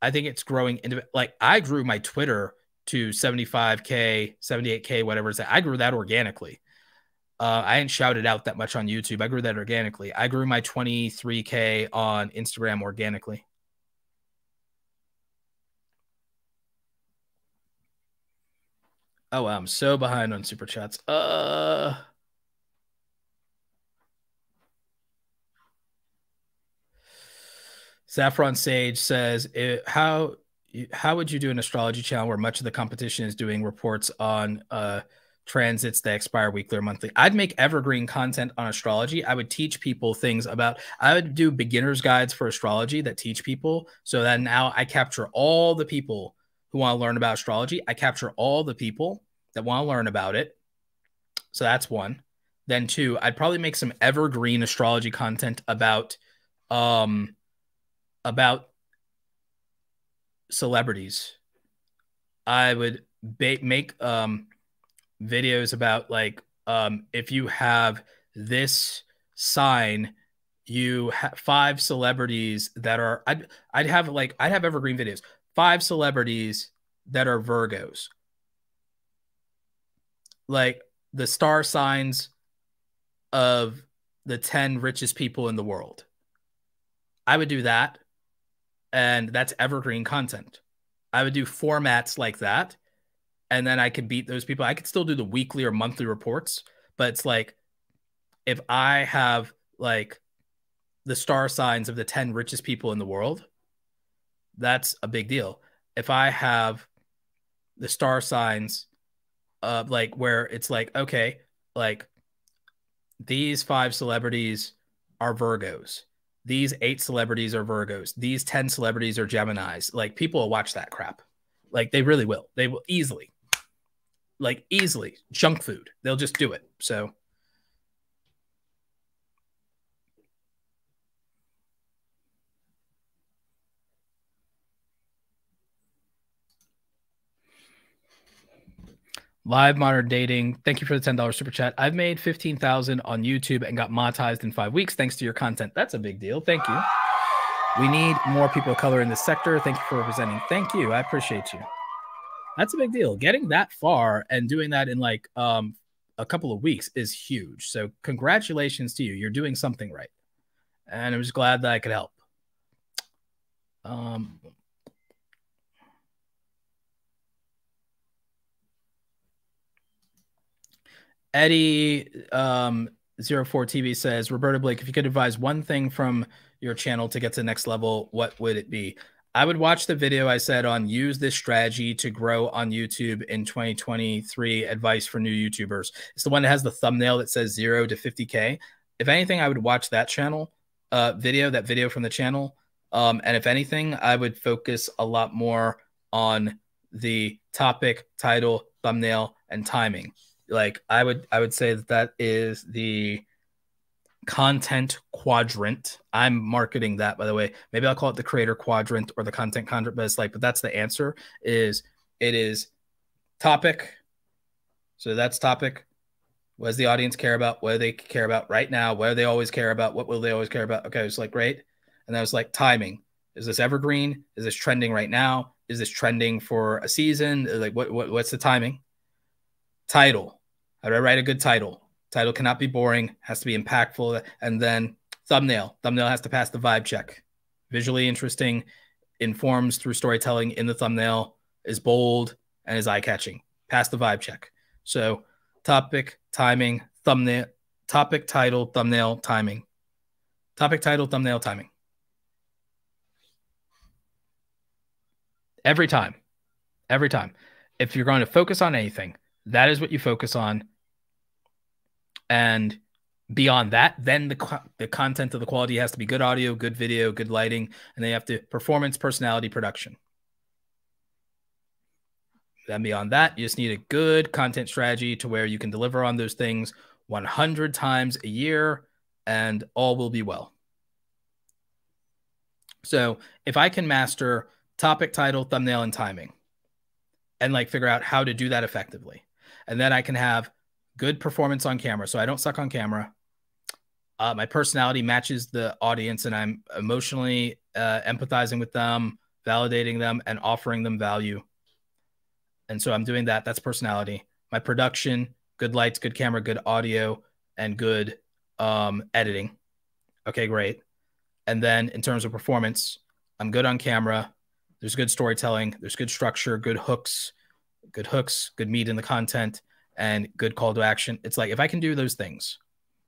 I think it's growing. Like I grew my Twitter to 75K, 78K, whatever it's at. I grew that organically. Uh, I didn't shout it out that much on YouTube. I grew that organically. I grew my 23K on Instagram organically. Oh, wow, I'm so behind on super chats. Uh Saffron Sage says, "How how would you do an astrology channel where much of the competition is doing reports on uh transits that expire weekly or monthly. I'd make evergreen content on astrology. I would teach people things about, I would do beginner's guides for astrology that teach people so that now I capture all the people who want to learn about astrology. I capture all the people that want to learn about it. So that's one. Then two, I'd probably make some evergreen astrology content about um about celebrities. I would ba- make um videos about like um, if you have this sign you have five celebrities that are I'd I'd have like I'd have evergreen videos. Five celebrities that are Virgos. Like the star signs of the 10 richest people in the world. I would do that and that's evergreen content. I would do formats like that and then I could beat those people. I could still do the weekly or monthly reports, but it's like if I have like the star signs of the 10 richest people in the world, that's a big deal. If I have the star signs of like where it's like, okay, like these five celebrities are Virgos. These eight celebrities are Virgos. These 10 celebrities are Geminis. Like people will watch that crap. Like they really will. They will easily like easily junk food. They'll just do it. So Live modern dating. Thank you for the ten dollars super chat. I've made fifteen thousand on YouTube and got monetized in five weeks thanks to your content. That's a big deal. Thank you. We need more people of color in this sector. Thank you for representing. Thank you. I appreciate you that's a big deal. Getting that far and doing that in like um a couple of weeks is huge. So congratulations to you. You're doing something right. And I'm just glad that I could help. Um Eddie um 04 TV says, Roberto Blake, if you could advise one thing from your channel to get to the next level, what would it be? I would watch the video I said on use this strategy to grow on YouTube in 2023 advice for new YouTubers. It's the one that has the thumbnail that says zero to 50K. If anything, I would watch that channel uh, video, that video from the channel. Um, and if anything, I would focus a lot more on the topic, title, thumbnail, and timing. Like I would, I would say that that is the content quadrant. I'm marketing that, by the way. Maybe I'll call it the creator quadrant or the content quadrant, but it's like, but that's the answer. Is it is topic. So that's topic. What does the audience care about? What do they care about right now? What do they always care about? What will they always care about? Okay, it's like great. And then was like timing. Is this evergreen? Is this trending right now? Is this trending for a season? Like what, what what's the timing? Title. I write a good title? Title cannot be boring, has to be impactful. And then thumbnail. Thumbnail has to pass the vibe check. Visually interesting, informs through storytelling in the thumbnail, is bold, and is eye catching. Pass the vibe check. So, topic, timing, thumbnail, topic, title, thumbnail, timing. Topic, title, thumbnail, timing. Every time. Every time. If you're going to focus on anything, that is what you focus on and beyond that, then the the content of the quality has to be good audio, good video, good lighting, and they have to performance, personality, production. Then beyond that, you just need a good content strategy to where you can deliver on those things 100 times a year and all will be well. So, if I can master topic, title, thumbnail, and timing, and like figure out how to do that effectively, and then I can have good performance on camera. So I don't suck on camera. Uh, my personality matches the audience, and I'm emotionally uh, empathizing with them, validating them, and offering them value. And so I'm doing that. That's personality. My production, good lights, good camera, good audio, and good um, editing. Okay, great. And then in terms of performance, I'm good on camera. There's good storytelling. There's good structure, good hooks, good hooks, good meat in the content and good call to action. It's like if I can do those things,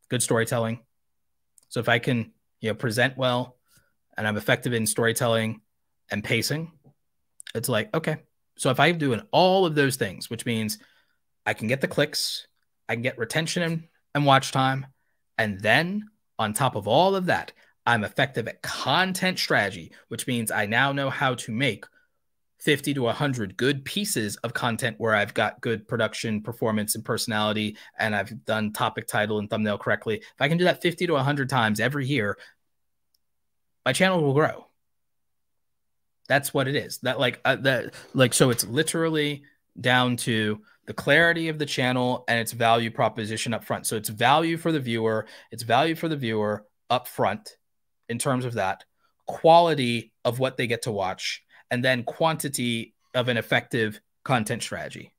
good storytelling. So if I can, you know, present well and I'm effective in storytelling and pacing, it's like, okay. So if I'm doing all of those things, which means I can get the clicks, I can get retention and, and watch time. And then on top of all of that, I'm effective at content strategy, which means I now know how to make 50 to 100 good pieces of content where I've got good production, performance, and personality, and I've done topic, title, and thumbnail correctly. If I can do that 50 to 100 times every year, my channel will grow. That's what it is. That like uh, that like so it's literally down to the clarity of the channel and its value proposition up front. So it's value for the viewer, it's value for the viewer up front in terms of that, quality of what they get to watch, and then quantity of an effective content strategy.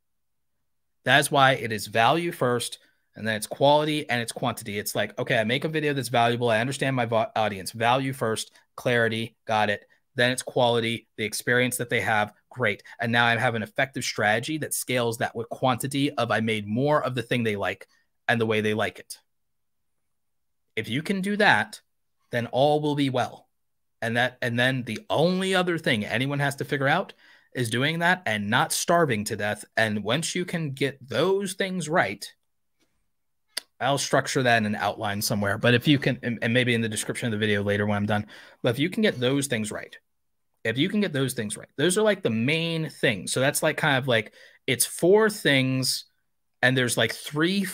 That's why it is value first, and then it's quality and it's quantity. It's like, okay, I make a video that's valuable. I understand my audience. Value first, clarity, got it. Then it's quality, the experience that they have, great. And now I have an effective strategy that scales that with quantity of I made more of the thing they like and the way they like it. If you can do that, then all will be well. And that and then the only other thing anyone has to figure out is doing that and not starving to death. And once you can get those things right, I'll structure that in an outline somewhere. But if you can, and maybe in the description of the video later when I'm done, but if you can get those things right, if you can get those things right, those are like the main things. So that's like kind of like it's four things, and there's like three,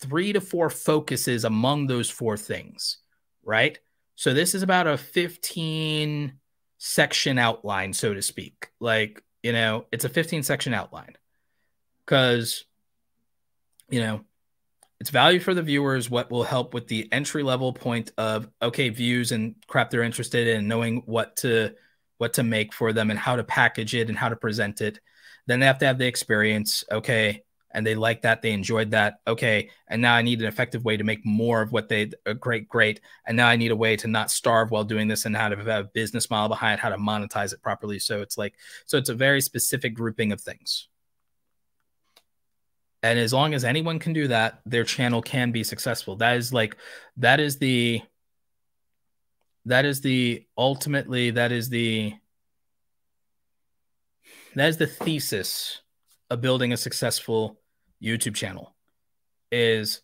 three to four focuses among those four things, right? So this is about a 15 section outline, so to speak. Like, you know, it's a 15 section outline because, you know, it's value for the viewers, what will help with the entry level point of, okay, views and crap they're interested in, knowing what to, what to make for them and how to package it and how to present it. Then they have to have the experience. Okay, and they like that they enjoyed that okay and now i need an effective way to make more of what they uh, great great and now i need a way to not starve while doing this and how to have a business model behind how to monetize it properly. So it's like so it's a very specific grouping of things. And as long as anyone can do that their channel can be successful. That is like that is the that is the ultimately that is the that is the thesis of building a successful YouTube channel is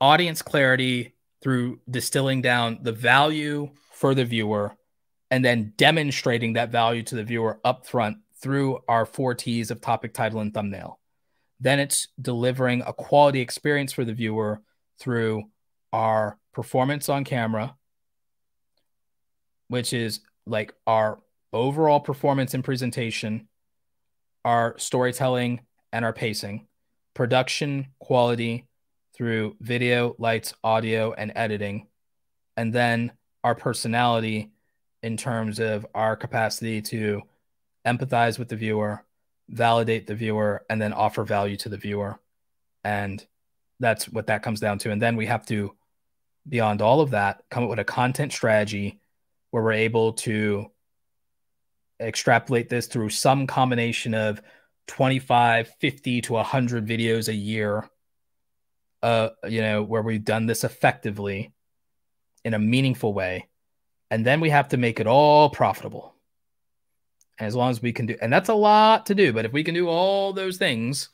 audience clarity through distilling down the value for the viewer and then demonstrating that value to the viewer up front through our four T's of topic, title, and thumbnail. Then it's delivering a quality experience for the viewer through our performance on camera, which is like our overall performance and presentation, our storytelling and our pacing, production quality through video, lights, audio, and editing, and then our personality in terms of our capacity to empathize with the viewer, validate the viewer, and then offer value to the viewer. And that's what that comes down to. And then we have to, beyond all of that, come up with a content strategy where we're able to extrapolate this through some combination of 25, 50 to 100 videos a year, uh, you know, where we've done this effectively in a meaningful way. And then we have to make it all profitable. And as long as we can do, and that's a lot to do, but if we can do all those things,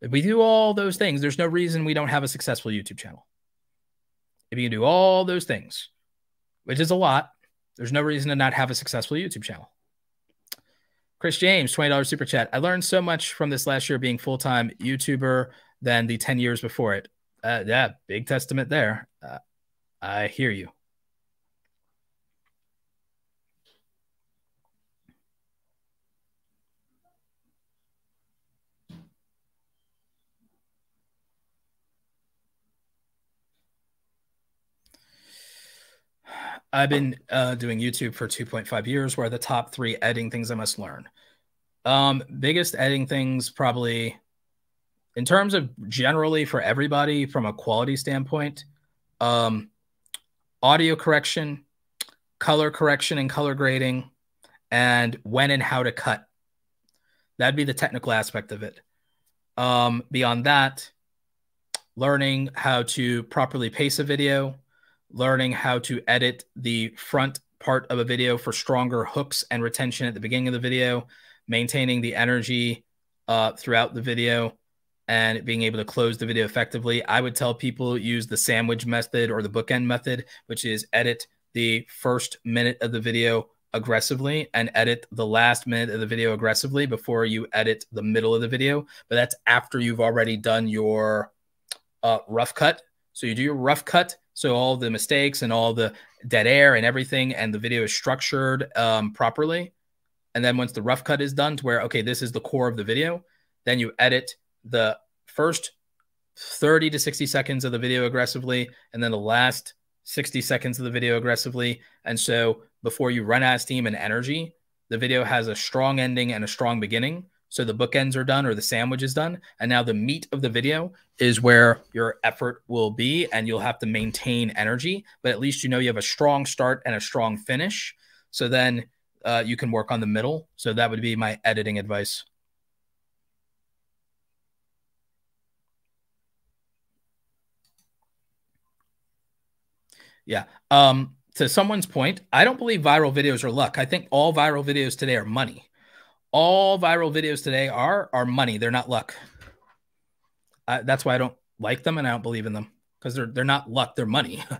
if we do all those things, there's no reason we don't have a successful YouTube channel. If you can do all those things, which is a lot, there's no reason to not have a successful YouTube channel. Chris James, $20 super chat. I learned so much from this last year being full time YouTuber than the 10 years before it. Uh, yeah, big testament there. Uh, I hear you. I've been uh, doing YouTube for 2.5 years. Where the top three editing things I must learn? Um, biggest editing things probably in terms of generally for everybody from a quality standpoint, um, audio correction, color correction and color grading, and when and how to cut. That'd be the technical aspect of it. Um, beyond that, learning how to properly pace a video, learning how to edit the front part of a video for stronger hooks and retention at the beginning of the video, maintaining the energy uh, throughout the video, and being able to close the video effectively. I would tell people use the sandwich method or the bookend method, which is edit the first minute of the video aggressively and edit the last minute of the video aggressively before you edit the middle of the video. But that's after you've already done your uh, rough cut. So you do your rough cut. So all the mistakes and all the dead air and everything, and the video is structured um, properly. And then once the rough cut is done to where, okay, this is the core of the video, then you edit the first 30 to 60 seconds of the video aggressively, and then the last 60 seconds of the video aggressively. And so before you run out of steam and energy, the video has a strong ending and a strong beginning. So the bookends are done or the sandwich is done. And now the meat of the video is where your effort will be and you'll have to maintain energy. But at least you know you have a strong start and a strong finish. So then uh, you can work on the middle. So that would be my editing advice. Yeah. Um, to someone's point, I don't believe viral videos are luck. I think all viral videos today are money. All viral videos today are are money. They're not luck. Uh, that's why I don't like them and I don't believe in them because they're they're not luck. They're money. (laughs)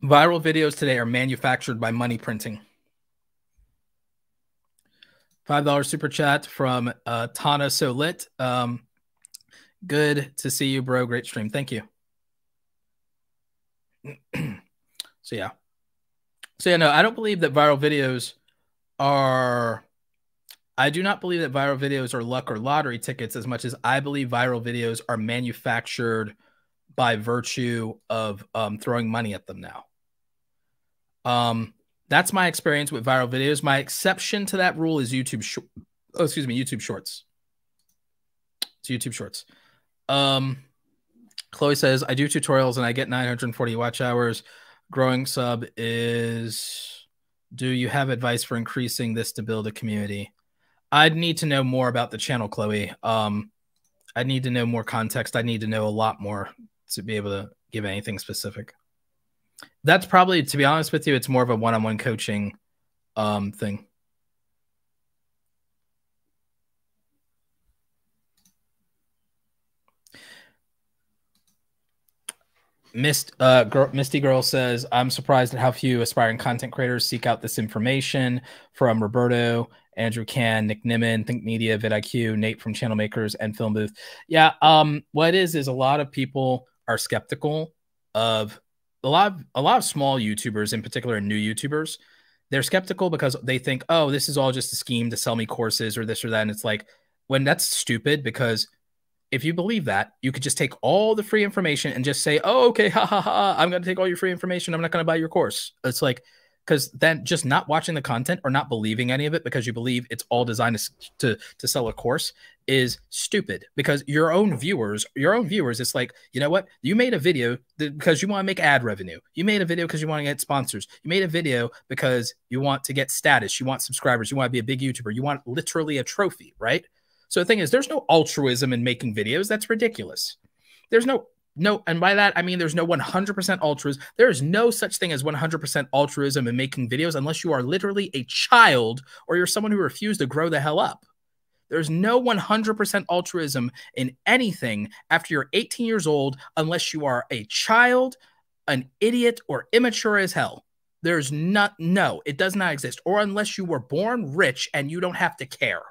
viral videos today are manufactured by money printing. Five dollars super chat from uh, Tana So Lit. Um, Good to see you, bro. Great stream. Thank you. (clears throat) so yeah. So yeah, no, I don't believe that viral videos are I do not believe that viral videos are luck or lottery tickets as much as I believe viral videos are manufactured by virtue of um, throwing money at them now. Um, that's my experience with viral videos. My exception to that rule is YouTube. Sh- oh, excuse me, YouTube Shorts. It's YouTube Shorts. Um, Chloe says, I do tutorials and I get 940 watch hours. Growing sub is do you have advice for increasing this to build a community? I'd need to know more about the channel, Chloe. Um, I need to know more context. I need to know a lot more to be able to give anything specific. That's probably, to be honest with you, it's more of a one-on-one coaching um, thing. Mist, uh, girl, Misty Girl says, I'm surprised at how few aspiring content creators seek out this information from Roberto, Andrew Kan, Nick Nimmin, Think Media, vidIQ, Nate from Channel Makers, and Film Booth. Yeah, um, what is is a lot of people are skeptical of a lot of a lot of small YouTubers, in particular new YouTubers. They're skeptical because they think, oh, this is all just a scheme to sell me courses or this or that. And it's like when that's stupid because if you believe that, you could just take all the free information and just say, "Oh, okay, (laughs) ha ha ha, I'm going to take all your free information. I'm not going to buy your course." It's like because then just not watching the content or not believing any of it because you believe it's all designed to, to to sell a course is stupid because your own viewers your own viewers it's like you know what? You made a video because you want to make ad revenue. You made a video because you want to get sponsors. You made a video because you want to get status. You want subscribers. You want to be a big youtuber. You want literally a trophy right so the thing is, there's no altruism in making videos. That's ridiculous. There's no no, and by that I mean there's no 100% altruism. There is no such thing as 100% altruism in making videos unless you are literally a child or you're someone who refused to grow the hell up. There's no 100% altruism in anything after you're 18 years old unless you are a child, an idiot, or immature as hell. There's not, no, it does not exist. Or unless you were born rich and you don't have to care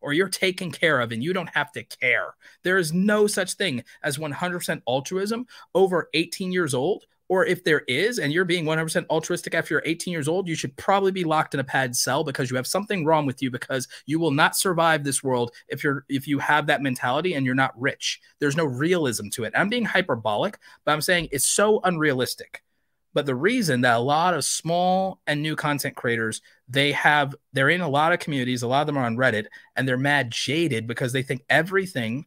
or you're taken care of and you don't have to care. There is no such thing as 100% altruism over 18 years old. Or if there is, and you're being 100% altruistic after you're 18 years old, you should probably be locked in a padded cell because you have something wrong with you because you will not survive this world if you're if you have that mentality and you're not rich. There's no realism to it. I'm being hyperbolic, but I'm saying it's so unrealistic. But the reason that a lot of small and new content creators, they have, they're in a lot of communities, a lot of them are on Reddit, and they're mad jaded because they think everything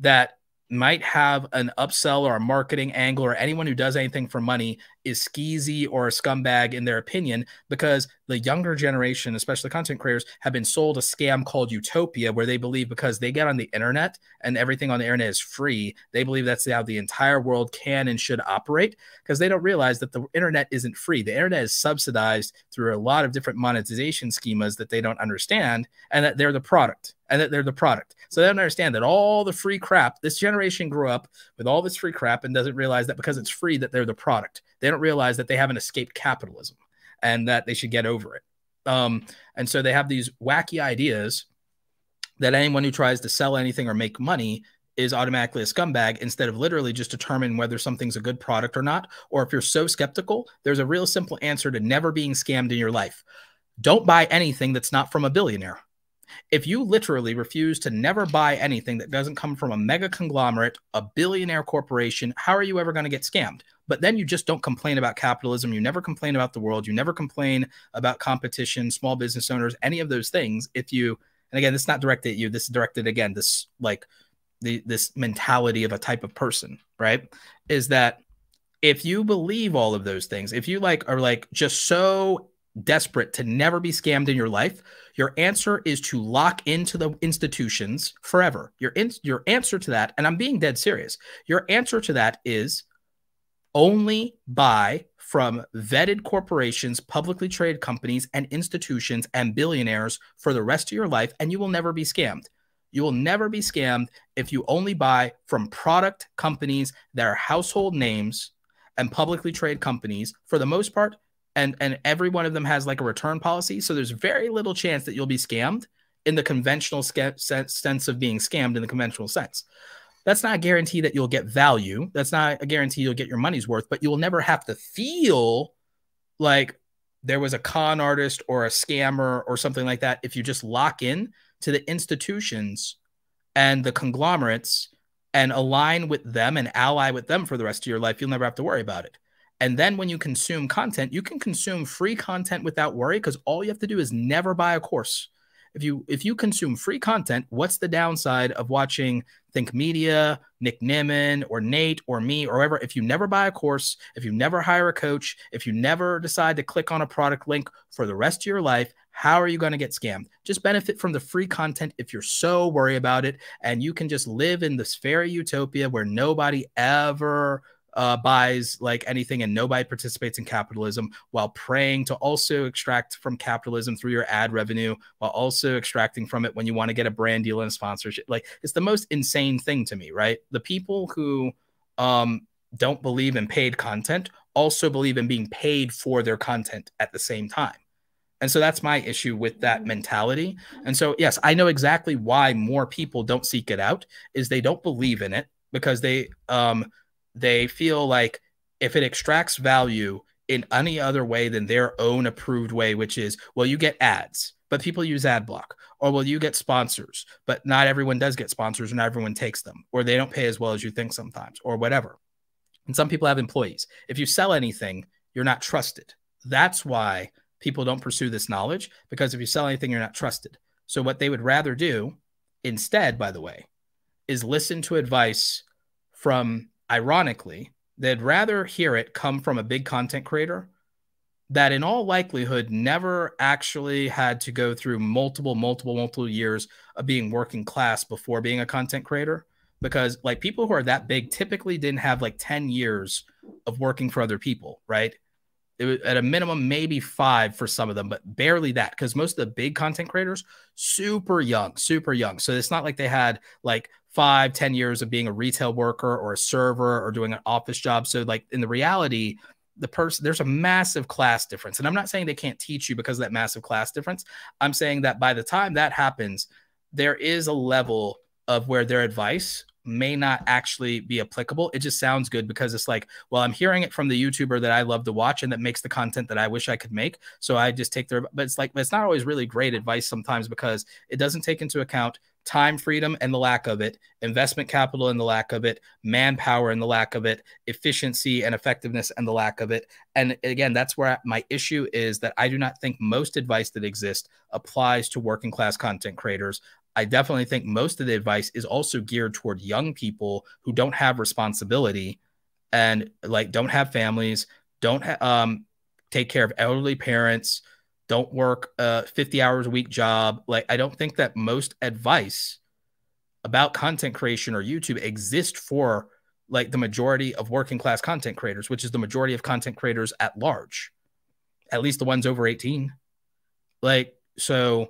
that might have an upsell or a marketing angle or anyone who does anything for money is skeezy or a scumbag in their opinion because the younger generation, especially content creators, have been sold a scam called Utopia, where they believe because they get on the internet and everything on the internet is free, they believe that's how the entire world can and should operate because they don't realize that the internet isn't free. The internet is subsidized through a lot of different monetization schemas that they don't understand and that they're the product and that they're the product. So they don't understand that all the free crap, this generation grew up with all this free crap and doesn't realize that because it's free that they're the product. They don't realize that they haven't escaped capitalism and that they should get over it. Um, and so they have these wacky ideas that anyone who tries to sell anything or make money is automatically a scumbag instead of literally just determine whether something's a good product or not. Or if you're so skeptical, there's a real simple answer to never being scammed in your life. Don't buy anything that's not from a billionaire. If you literally refuse to never buy anything that doesn't come from a mega conglomerate, a billionaire corporation, how are you ever going to get scammed? But then you just don't complain about capitalism. You never complain about the world. You never complain about competition, small business owners, any of those things. If you, and again, this is not directed at you, this is directed again, this like the this mentality of a type of person, right? Is that if you believe all of those things, if you like are like just so desperate to never be scammed in your life, your answer is to lock into the institutions forever. Your in, your answer to that, and I'm being dead serious. Your answer to that is only buy from vetted corporations, publicly traded companies, and institutions and billionaires for the rest of your life, and you will never be scammed. You will never be scammed if you only buy from product companies that are household names and publicly traded companies. For the most part, and and every one of them has like a return policy. So there's very little chance that you'll be scammed in the conventional sense of being scammed in the conventional sense. That's not a guarantee that you'll get value. That's not a guarantee you'll get your money's worth but you will never have to feel like there was a con artist or a scammer or something like that if you just lock in to the institutions and the conglomerates and align with them and ally with them for the rest of your life. You'll never have to worry about it and then when you consume content, you can consume free content without worry because all you have to do is never buy a course. If you if you consume free content, what's the downside of watching Think Media, Nick Nimmin, or Nate, or me, or whoever? If you never buy a course, if you never hire a coach, if you never decide to click on a product link for the rest of your life, how are you going to get scammed? Just benefit from the free content if you're so worried about it, and you can just live in this fairy utopia where nobody ever uh, buys like anything and nobody participates in capitalism while praying to also extract from capitalism through your ad revenue while also extracting from it when you want to get a brand deal and sponsorship. Like it's the most insane thing to me, right? The people who um, don't believe in paid content also believe in being paid for their content at the same time. And so that's my issue with that mentality. And so yes, I know exactly why more people don't seek it out is they don't believe in it because they um they feel like if it extracts value in any other way than their own approved way, which is, well, you get ads, but people use ad block, or well, you get sponsors, but not everyone does get sponsors, and everyone takes them, or they don't pay as well as you think sometimes, or whatever. And some people have employees. If you sell anything, you're not trusted. That's why people don't pursue this knowledge because if you sell anything, you're not trusted. So, what they would rather do instead, by the way, is listen to advice from ironically, they'd rather hear it come from a big content creator that in all likelihood never actually had to go through multiple multiple multiple years of being working class before being a content creator. Because like people who are that big typically didn't have like 10 years of working for other people right? It was at a minimum maybe five for some of them but barely that because most of the big content creators super young super young. So it's not like they had like five, ten years of being a retail worker or a server or doing an office job. So, like in the reality, the person there's a massive class difference. And I'm not saying they can't teach you because of that massive class difference. I'm saying that by the time that happens, there is a level of where their advice may not actually be applicable. It just sounds good because it's like, well, I'm hearing it from the YouTuber that I love to watch and that makes the content that I wish I could make. So I just take their, but it's like, but it's not always really great advice sometimes because it doesn't take into account time freedom and the lack of it, investment capital and the lack of it, manpower and the lack of it, efficiency and effectiveness and the lack of it. And again, that's where my issue is that I do not think most advice that exists applies to working class content creators. I definitely think most of the advice is also geared toward young people who don't have responsibility and like don't have families don't ha- um, take care of elderly parents, don't work a 50 hours a week job. Like, I don't think that most advice about content creation or YouTube exists for like the majority of working class content creators, which is the majority of content creators at large, at least the ones over 18. Like, so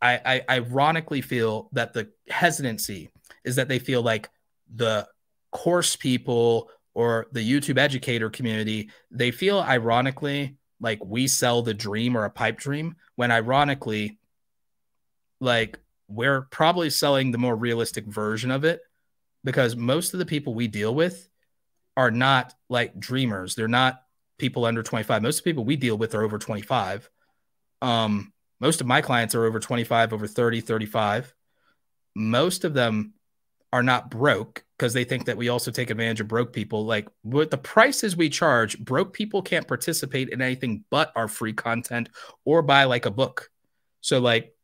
I, I ironically feel that the hesitancy is that they feel like the course people or the YouTube educator community, they feel ironically like we sell the dream or a pipe dream when ironically, like we're probably selling the more realistic version of it because most of the people we deal with are not like dreamers. They're not people under 25. Most of the people we deal with are over 25. Um, most of my clients are over 25, over 30, 35. Most of them are not broke because they think that we also take advantage of broke people. Like with the prices we charge, broke people can't participate in anything but our free content or buy like a book. So like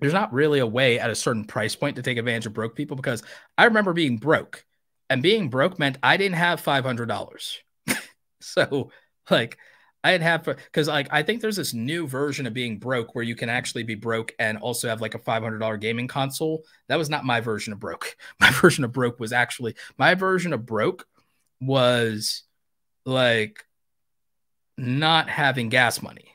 there's not really a way at a certain price point to take advantage of broke people because I remember being broke and being broke meant I didn't have $500. (laughs) so, like, I didn't have because, like, I think there's this new version of being broke where you can actually be broke and also have like a $500 gaming console. That was not my version of broke. (laughs) My version of broke was actually my version of broke was like not having gas money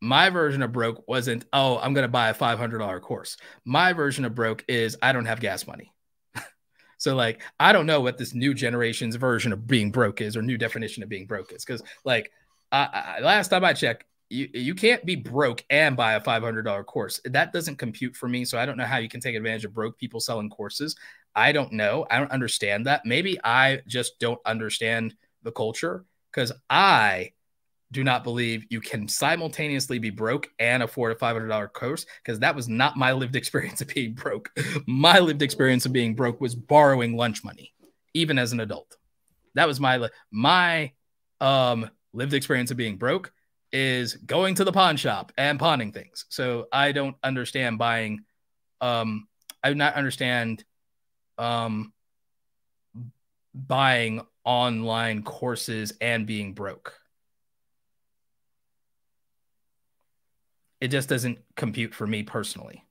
my version of broke wasn't, oh, I'm going to buy a $500 course. My version of broke is I don't have gas money. (laughs) so, like, I don't know what this new generation's version of being broke is or new definition of being broke is. Because, like, I, I, last time I checked, you, you can't be broke and buy a $500 course. That doesn't compute for me. So, I don't know how you can take advantage of broke people selling courses. I don't know. I don't understand that. Maybe I just don't understand the culture because I do not believe you can simultaneously be broke and afford a $500 course because that was not my lived experience of being broke. My lived experience of being broke was borrowing lunch money, even as an adult. That was my my um, lived experience of being broke is going to the pawn shop and pawning things. So I don't understand buying. Um, I do not understand um, buying online courses and being broke. It just doesn't compute for me personally.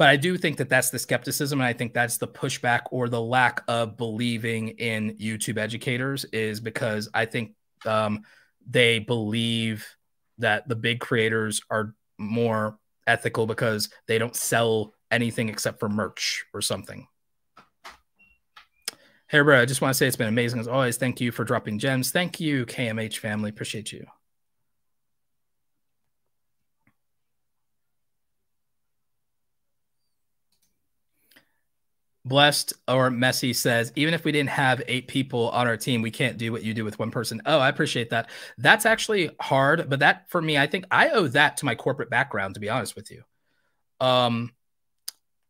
But I do think that that's the skepticism. And I think that's the pushback or the lack of believing in YouTube educators is because I think um, they believe that the big creators are more ethical because they don't sell anything except for merch or something. Hey, bro, I just want to say it's been amazing as always. Thank you for dropping gems. Thank you, KMH family. Appreciate you. Blessed or Messi says, even if we didn't have eight people on our team, we can't do what you do with one person. Oh, I appreciate that. That's actually hard, but that for me, I think I owe that to my corporate background, to be honest with you. Um,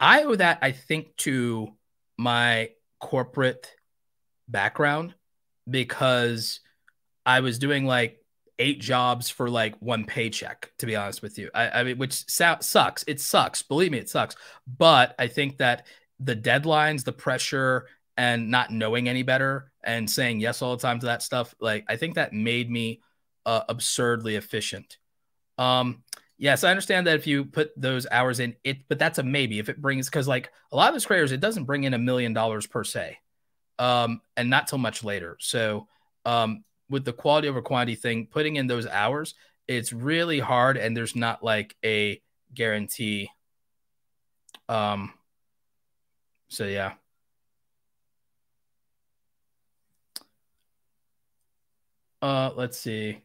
I owe that, I think, to my corporate background because I was doing like eight jobs for like one paycheck, to be honest with you. I, I mean, which sucks. It sucks. Believe me, it sucks. But I think that the deadlines, the pressure, and not knowing any better and saying yes all the time to that stuff, like I think that made me uh, absurdly efficient. Um, yes, I understand that if you put those hours in, it, but that's a maybe. If it brings, because like a lot of those creators, it doesn't bring in a million dollars per se, um, and not till much later. So, um, with the quality over quantity thing, putting in those hours, it's really hard, and there's not like a guarantee. Um, so yeah. Uh, let's see.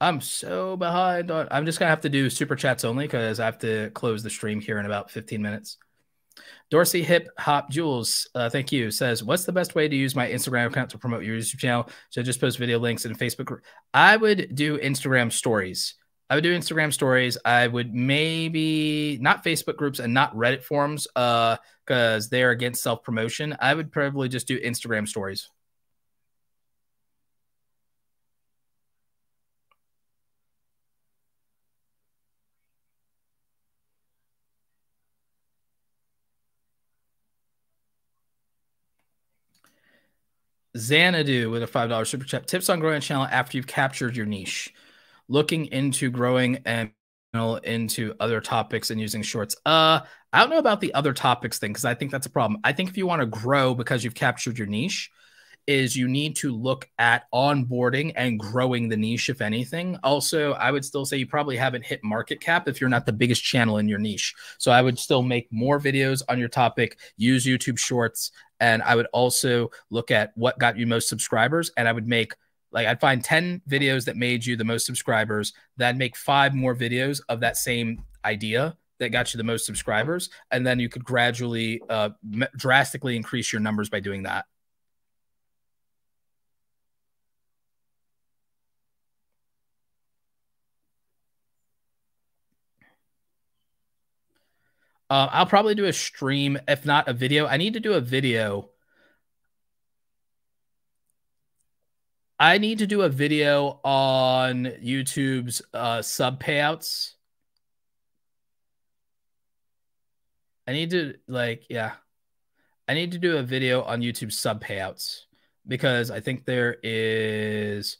I'm so behind on. I'm just gonna have to do super chats only because I have to close the stream here in about 15 minutes. Dorsey Hip Hop Jules, uh, thank you. Says, what's the best way to use my Instagram account to promote your YouTube channel? So just post video links in Facebook. Group. I would do Instagram stories. I would do Instagram stories. I would maybe not Facebook groups and not Reddit forums, uh, because they're against self promotion. I would probably just do Instagram stories. Xanadu with a $5 super chat. Tips on growing a channel after you've captured your niche. Looking into growing and into other topics and using shorts. Uh, I don't know about the other topics thing because I think that's a problem. I think if you want to grow because you've captured your niche, is you need to look at onboarding and growing the niche, if anything. Also, I would still say you probably haven't hit market cap if you're not the biggest channel in your niche. So I would still make more videos on your topic, use YouTube Shorts, and I would also look at what got you most subscribers, and I would make like I'd find 10 videos that made you the most subscribers, then make five more videos of that same idea that got you the most subscribers, and then you could gradually, uh, drastically increase your numbers by doing that. Uh, I'll probably do a stream, if not a video. I need to do a video. I need to do a video on YouTube's uh, sub payouts. I need to like, yeah, I need to do a video on YouTube sub payouts because I think there is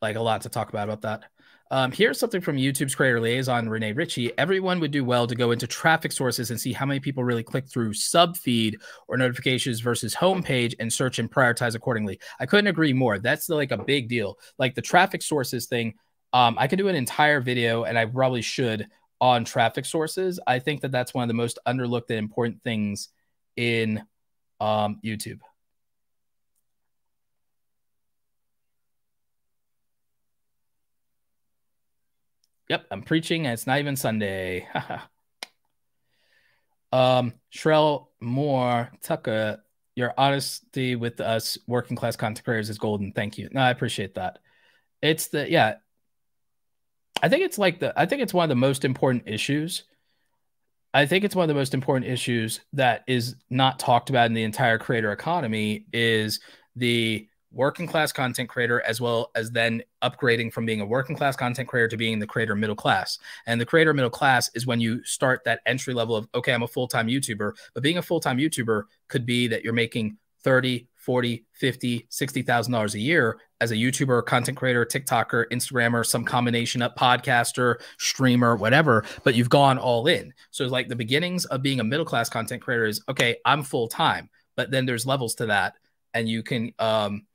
like a lot to talk about about that. Um, here's something from YouTube's creator liaison, Rene Ritchie. Everyone would do well to go into traffic sources and see how many people really click through sub feed or notifications versus homepage and search and prioritize accordingly. I couldn't agree more. That's like a big deal. Like the traffic sources thing, um, I could do an entire video, and I probably should on traffic sources. I think that that's one of the most underlooked and important things in um, YouTube. Yep, I'm preaching and it's not even Sunday. (laughs) um, Shrell Moore Tucker, your honesty with us working class content creators is golden. Thank you. No, I appreciate that. It's the yeah. I think it's like the I think it's one of the most important issues. I think it's one of the most important issues that is not talked about in the entire creator economy is the working class content creator as well as then upgrading from being a working class content creator to being the creator middle class. And the creator middle class is when you start that entry level of okay, I'm a full-time YouTuber, but being a full-time YouTuber could be that you're making 30, 40, 50, 60,000 dollars a year as a YouTuber, content creator, TikToker, Instagrammer, some combination of podcaster, streamer, whatever, but you've gone all in. So it's like the beginnings of being a middle class content creator is okay, I'm full time, but then there's levels to that and you can um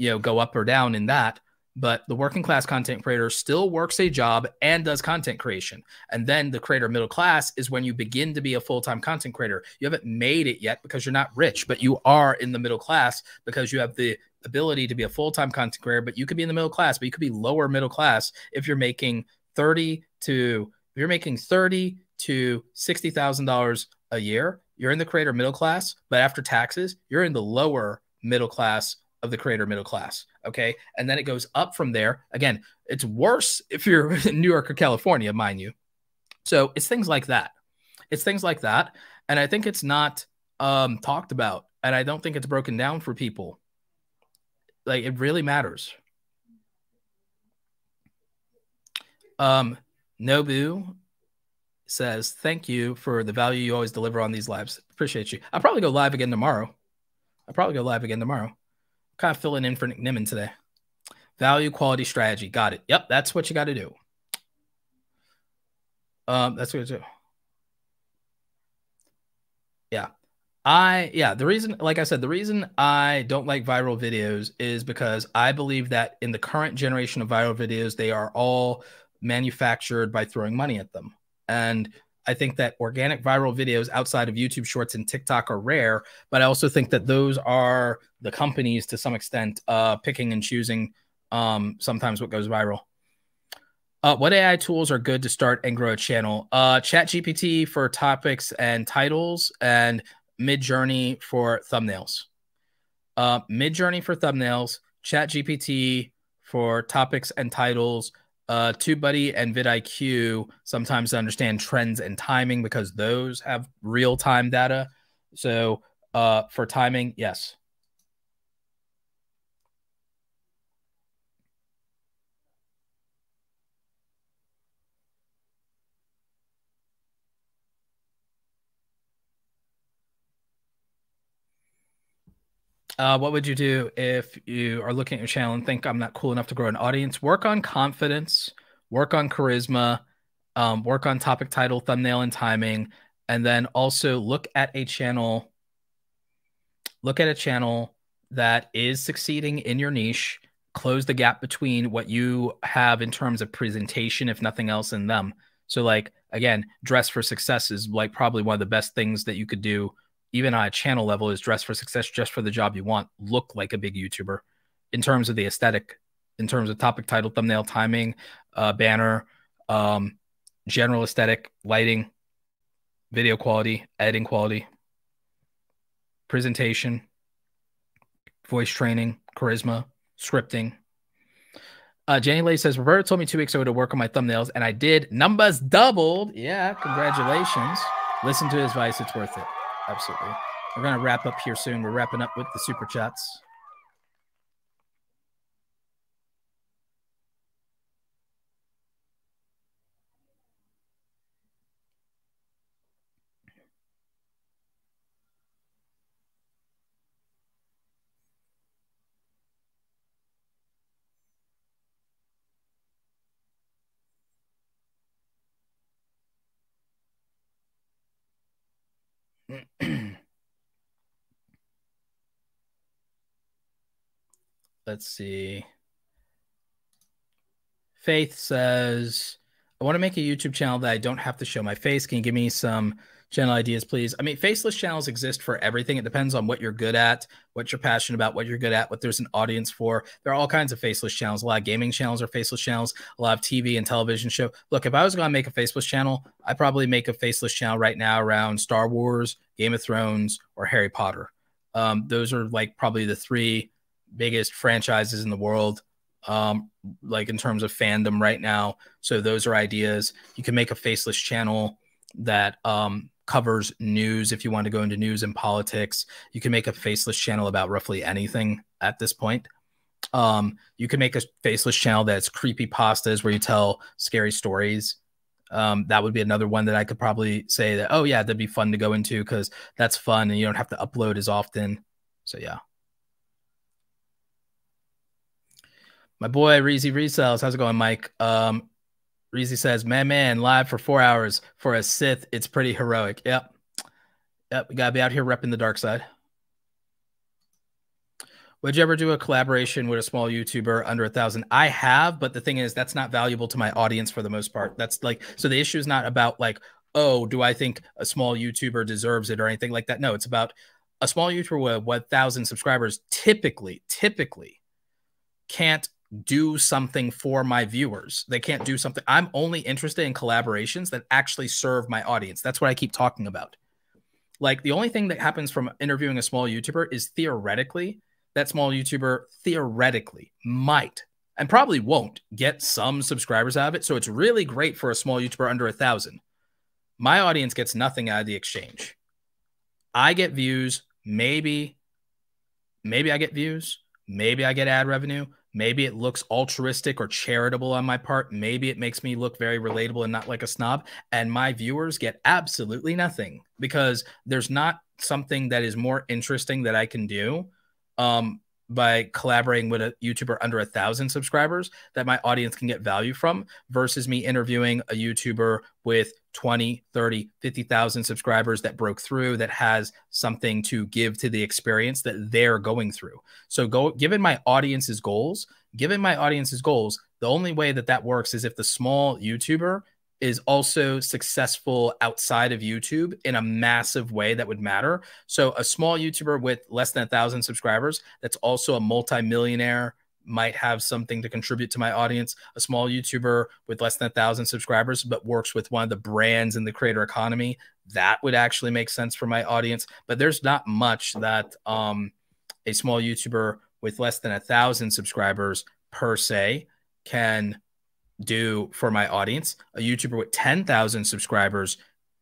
you know go up or down in that but the working class content creator still works a job and does content creation. And then the creator middle class is when you begin to be a full time content creator. You haven't made it yet because you're not rich, but you are in the middle class because you have the ability to be a full time content creator. But you could be in the middle class, but you could be lower middle class if you're making 30 to, if you're making 30 to $60,000 a year. You're in the creator middle class, but after taxes, you're in the lower middle class of the creator middle class. Okay. And then it goes up from there. Again, it's worse if you're (laughs) in New York or California, mind you. So it's things like that. It's things like that. And I think it's not um, talked about. And I don't think it's broken down for people. Like it really matters. Um, Nobu says, Thank you for the value you always deliver on these lives. Appreciate you. I'll probably go live again tomorrow. I'll probably go live again tomorrow. Kind of filling in for Nick Nimmin today. Value, quality, strategy. Got it. Yep, that's what you got to do. Um, that's what you do. Yeah. I yeah, the reason like I said, the reason I don't like viral videos is because I believe that in the current generation of viral videos, they are all manufactured by throwing money at them. And I think that organic viral videos outside of YouTube Shorts and TikTok are rare, but I also think that those are the companies to some extent uh, picking and choosing um, sometimes what goes viral. Uh, what AI tools are good to start and grow a channel? Uh, Chat GPT for topics and titles, and Midjourney for thumbnails. Uh, Midjourney for thumbnails, Chat GPT for topics and titles, uh, TubeBuddy and vidIQ sometimes understand trends and timing because those have real time data. So uh, for timing, yes. Uh, what would you do if you are looking at your channel and think I'm not cool enough to grow an audience? Work on confidence, work on charisma, um, work on topic title, thumbnail, and timing, and then also look at a channel. Look at a channel that is succeeding in your niche. Close the gap between what you have in terms of presentation, if nothing else, in them. So, like again, dress for success is like probably one of the best things that you could do even on a channel level, is dress for success just for the job you want, look like a big YouTuber in terms of the aesthetic, in terms of topic, title, thumbnail, timing, uh, banner, um, general aesthetic, lighting, video quality, editing quality, presentation, voice training, charisma, scripting. Uh, Jenny Lay says, Roberto told me two weeks ago to work on my thumbnails, and I did. Numbers doubled. Yeah, congratulations. Listen to his advice. It's worth it absolutely. We're going to wrap up here soon. We're wrapping up with the super chats. Let's see. Faith says, I want to make a YouTube channel that I don't have to show my face. Can you give me some channel ideas, please? I mean, faceless channels exist for everything. It depends on what you're good at, what you're passionate about, what you're good at, what there's an audience for. There are all kinds of faceless channels. A lot of gaming channels are faceless channels, a lot of TV and television show. Look, if I was going to make a faceless channel, I'd probably make a faceless channel right now around Star Wars, Game of Thrones, or Harry Potter. Um, those are like probably the three biggest franchises in the world um like in terms of fandom right now. So those are ideas. You can make a faceless channel that um covers news if you want to go into news and politics. You can make a faceless channel about roughly anything at this point. Um you can make a faceless channel that's creepy pastas where you tell scary stories. Um that would be another one that i could probably say that oh yeah that'd be fun to go into because that's fun and you don't have to upload as often. So yeah My boy Reezy Resells. How's it going, Mike? Um, Reezy says, man, man, live for four hours for a Sith. It's pretty heroic. Yep. Yep. We got to be out here repping the dark side. Would you ever do a collaboration with a small YouTuber under a thousand? I have, but the thing is, that's not valuable to my audience for the most part. That's like, so the issue is not about like, oh, do I think a small YouTuber deserves it or anything like that? No, it's about a small YouTuber with 1,000 subscribers typically, typically can't do something for my viewers. They can't do something. I'm only interested in collaborations that actually serve my audience. That's what I keep talking about. Like the only thing that happens from interviewing a small YouTuber is theoretically that small YouTuber theoretically might and probably won't get some subscribers out of it. So it's really great for a small YouTuber under a thousand. My audience gets nothing out of the exchange. I get views, maybe, maybe I get views, maybe I get ad revenue, Maybe it looks altruistic or charitable on my part. Maybe it makes me look very relatable and not like a snob. And my viewers get absolutely nothing because there's not something that is more interesting that I can do um, by collaborating with a YouTuber under a thousand subscribers that my audience can get value from versus me interviewing a YouTuber with 20, 30, 50,000 subscribers that broke through that has something to give to the experience that they're going through. So go given my audience's goals, given my audience's goals, the only way that that works is if the small YouTuber is also successful outside of YouTube in a massive way that would matter. So a small YouTuber with less than a thousand subscribers that's also a multimillionaire might have something to contribute to my audience. A small YouTuber with less than a thousand subscribers, but works with one of the brands in the creator economy, that would actually make sense for my audience. But there's not much that um, a small YouTuber with less than a thousand subscribers per se can do for my audience. A YouTuber with 10,000 subscribers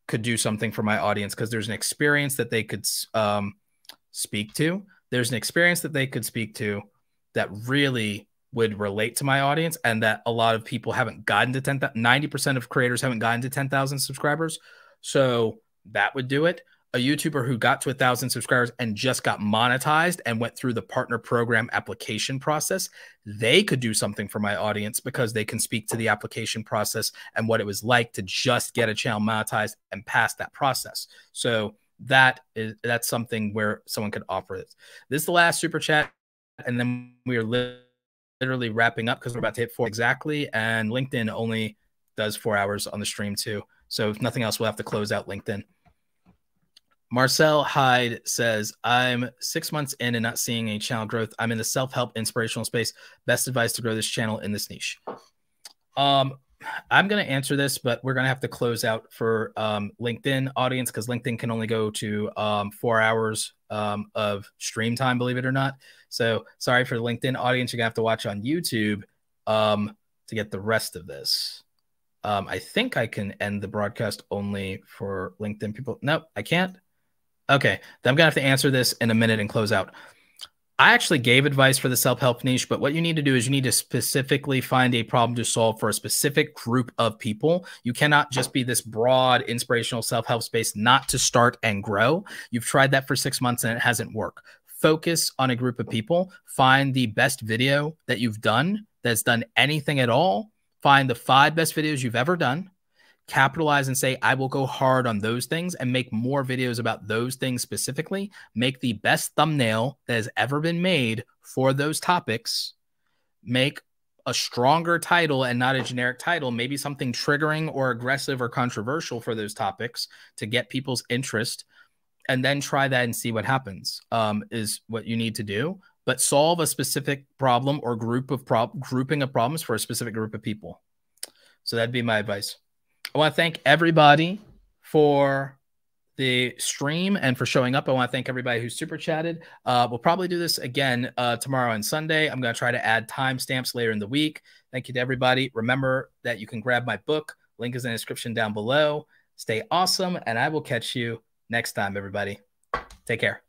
could do something for my audience because there's an experience that they could um, speak to. There's an experience that they could speak to that really would relate to my audience and that a lot of people haven't gotten to 10 90% of creators haven't gotten to 10,000 subscribers. So that would do it. A YouTuber who got to a thousand subscribers and just got monetized and went through the partner program application process, they could do something for my audience because they can speak to the application process and what it was like to just get a channel monetized and pass that process. So that is that's something where someone could offer this. This is the last super chat, and then we are literally wrapping up because we're about to hit four exactly. And LinkedIn only does four hours on the stream too. So if nothing else, we'll have to close out LinkedIn. Marcel Hyde says, I'm six months in and not seeing any channel growth. I'm in the self help inspirational space. Best advice to grow this channel in this niche. Um, I'm going to answer this, but we're going to have to close out for um, LinkedIn audience because LinkedIn can only go to um, four hours um, of stream time, believe it or not. So sorry for the LinkedIn audience. You're going to have to watch on YouTube um, to get the rest of this. Um, I think I can end the broadcast only for LinkedIn people. Nope, I can't. Okay, I'm going to have to answer this in a minute and close out. I actually gave advice for the self help niche, but what you need to do is you need to specifically find a problem to solve for a specific group of people. You cannot just be this broad, inspirational self help space, not to start and grow. You've tried that for six months and it hasn't worked. Focus on a group of people, find the best video that you've done that's done anything at all. Find the five best videos you've ever done capitalize and say, I will go hard on those things and make more videos about those things specifically, make the best thumbnail that has ever been made for those topics, make a stronger title and not a generic title, maybe something triggering or aggressive or controversial for those topics to get people's interest, and then try that and see what happens. Um, is what you need to do. But solve a specific problem or group of prob grouping of problems for a specific group of people. So that'd be my advice. I want to thank everybody for the stream and for showing up. I want to thank everybody who super chatted. Uh, we'll probably do this again uh, tomorrow and Sunday. I'm going to try to add timestamps later in the week. Thank you to everybody. Remember that you can grab my book. Link is in the description down below. Stay awesome, and I will catch you next time, everybody. Take care.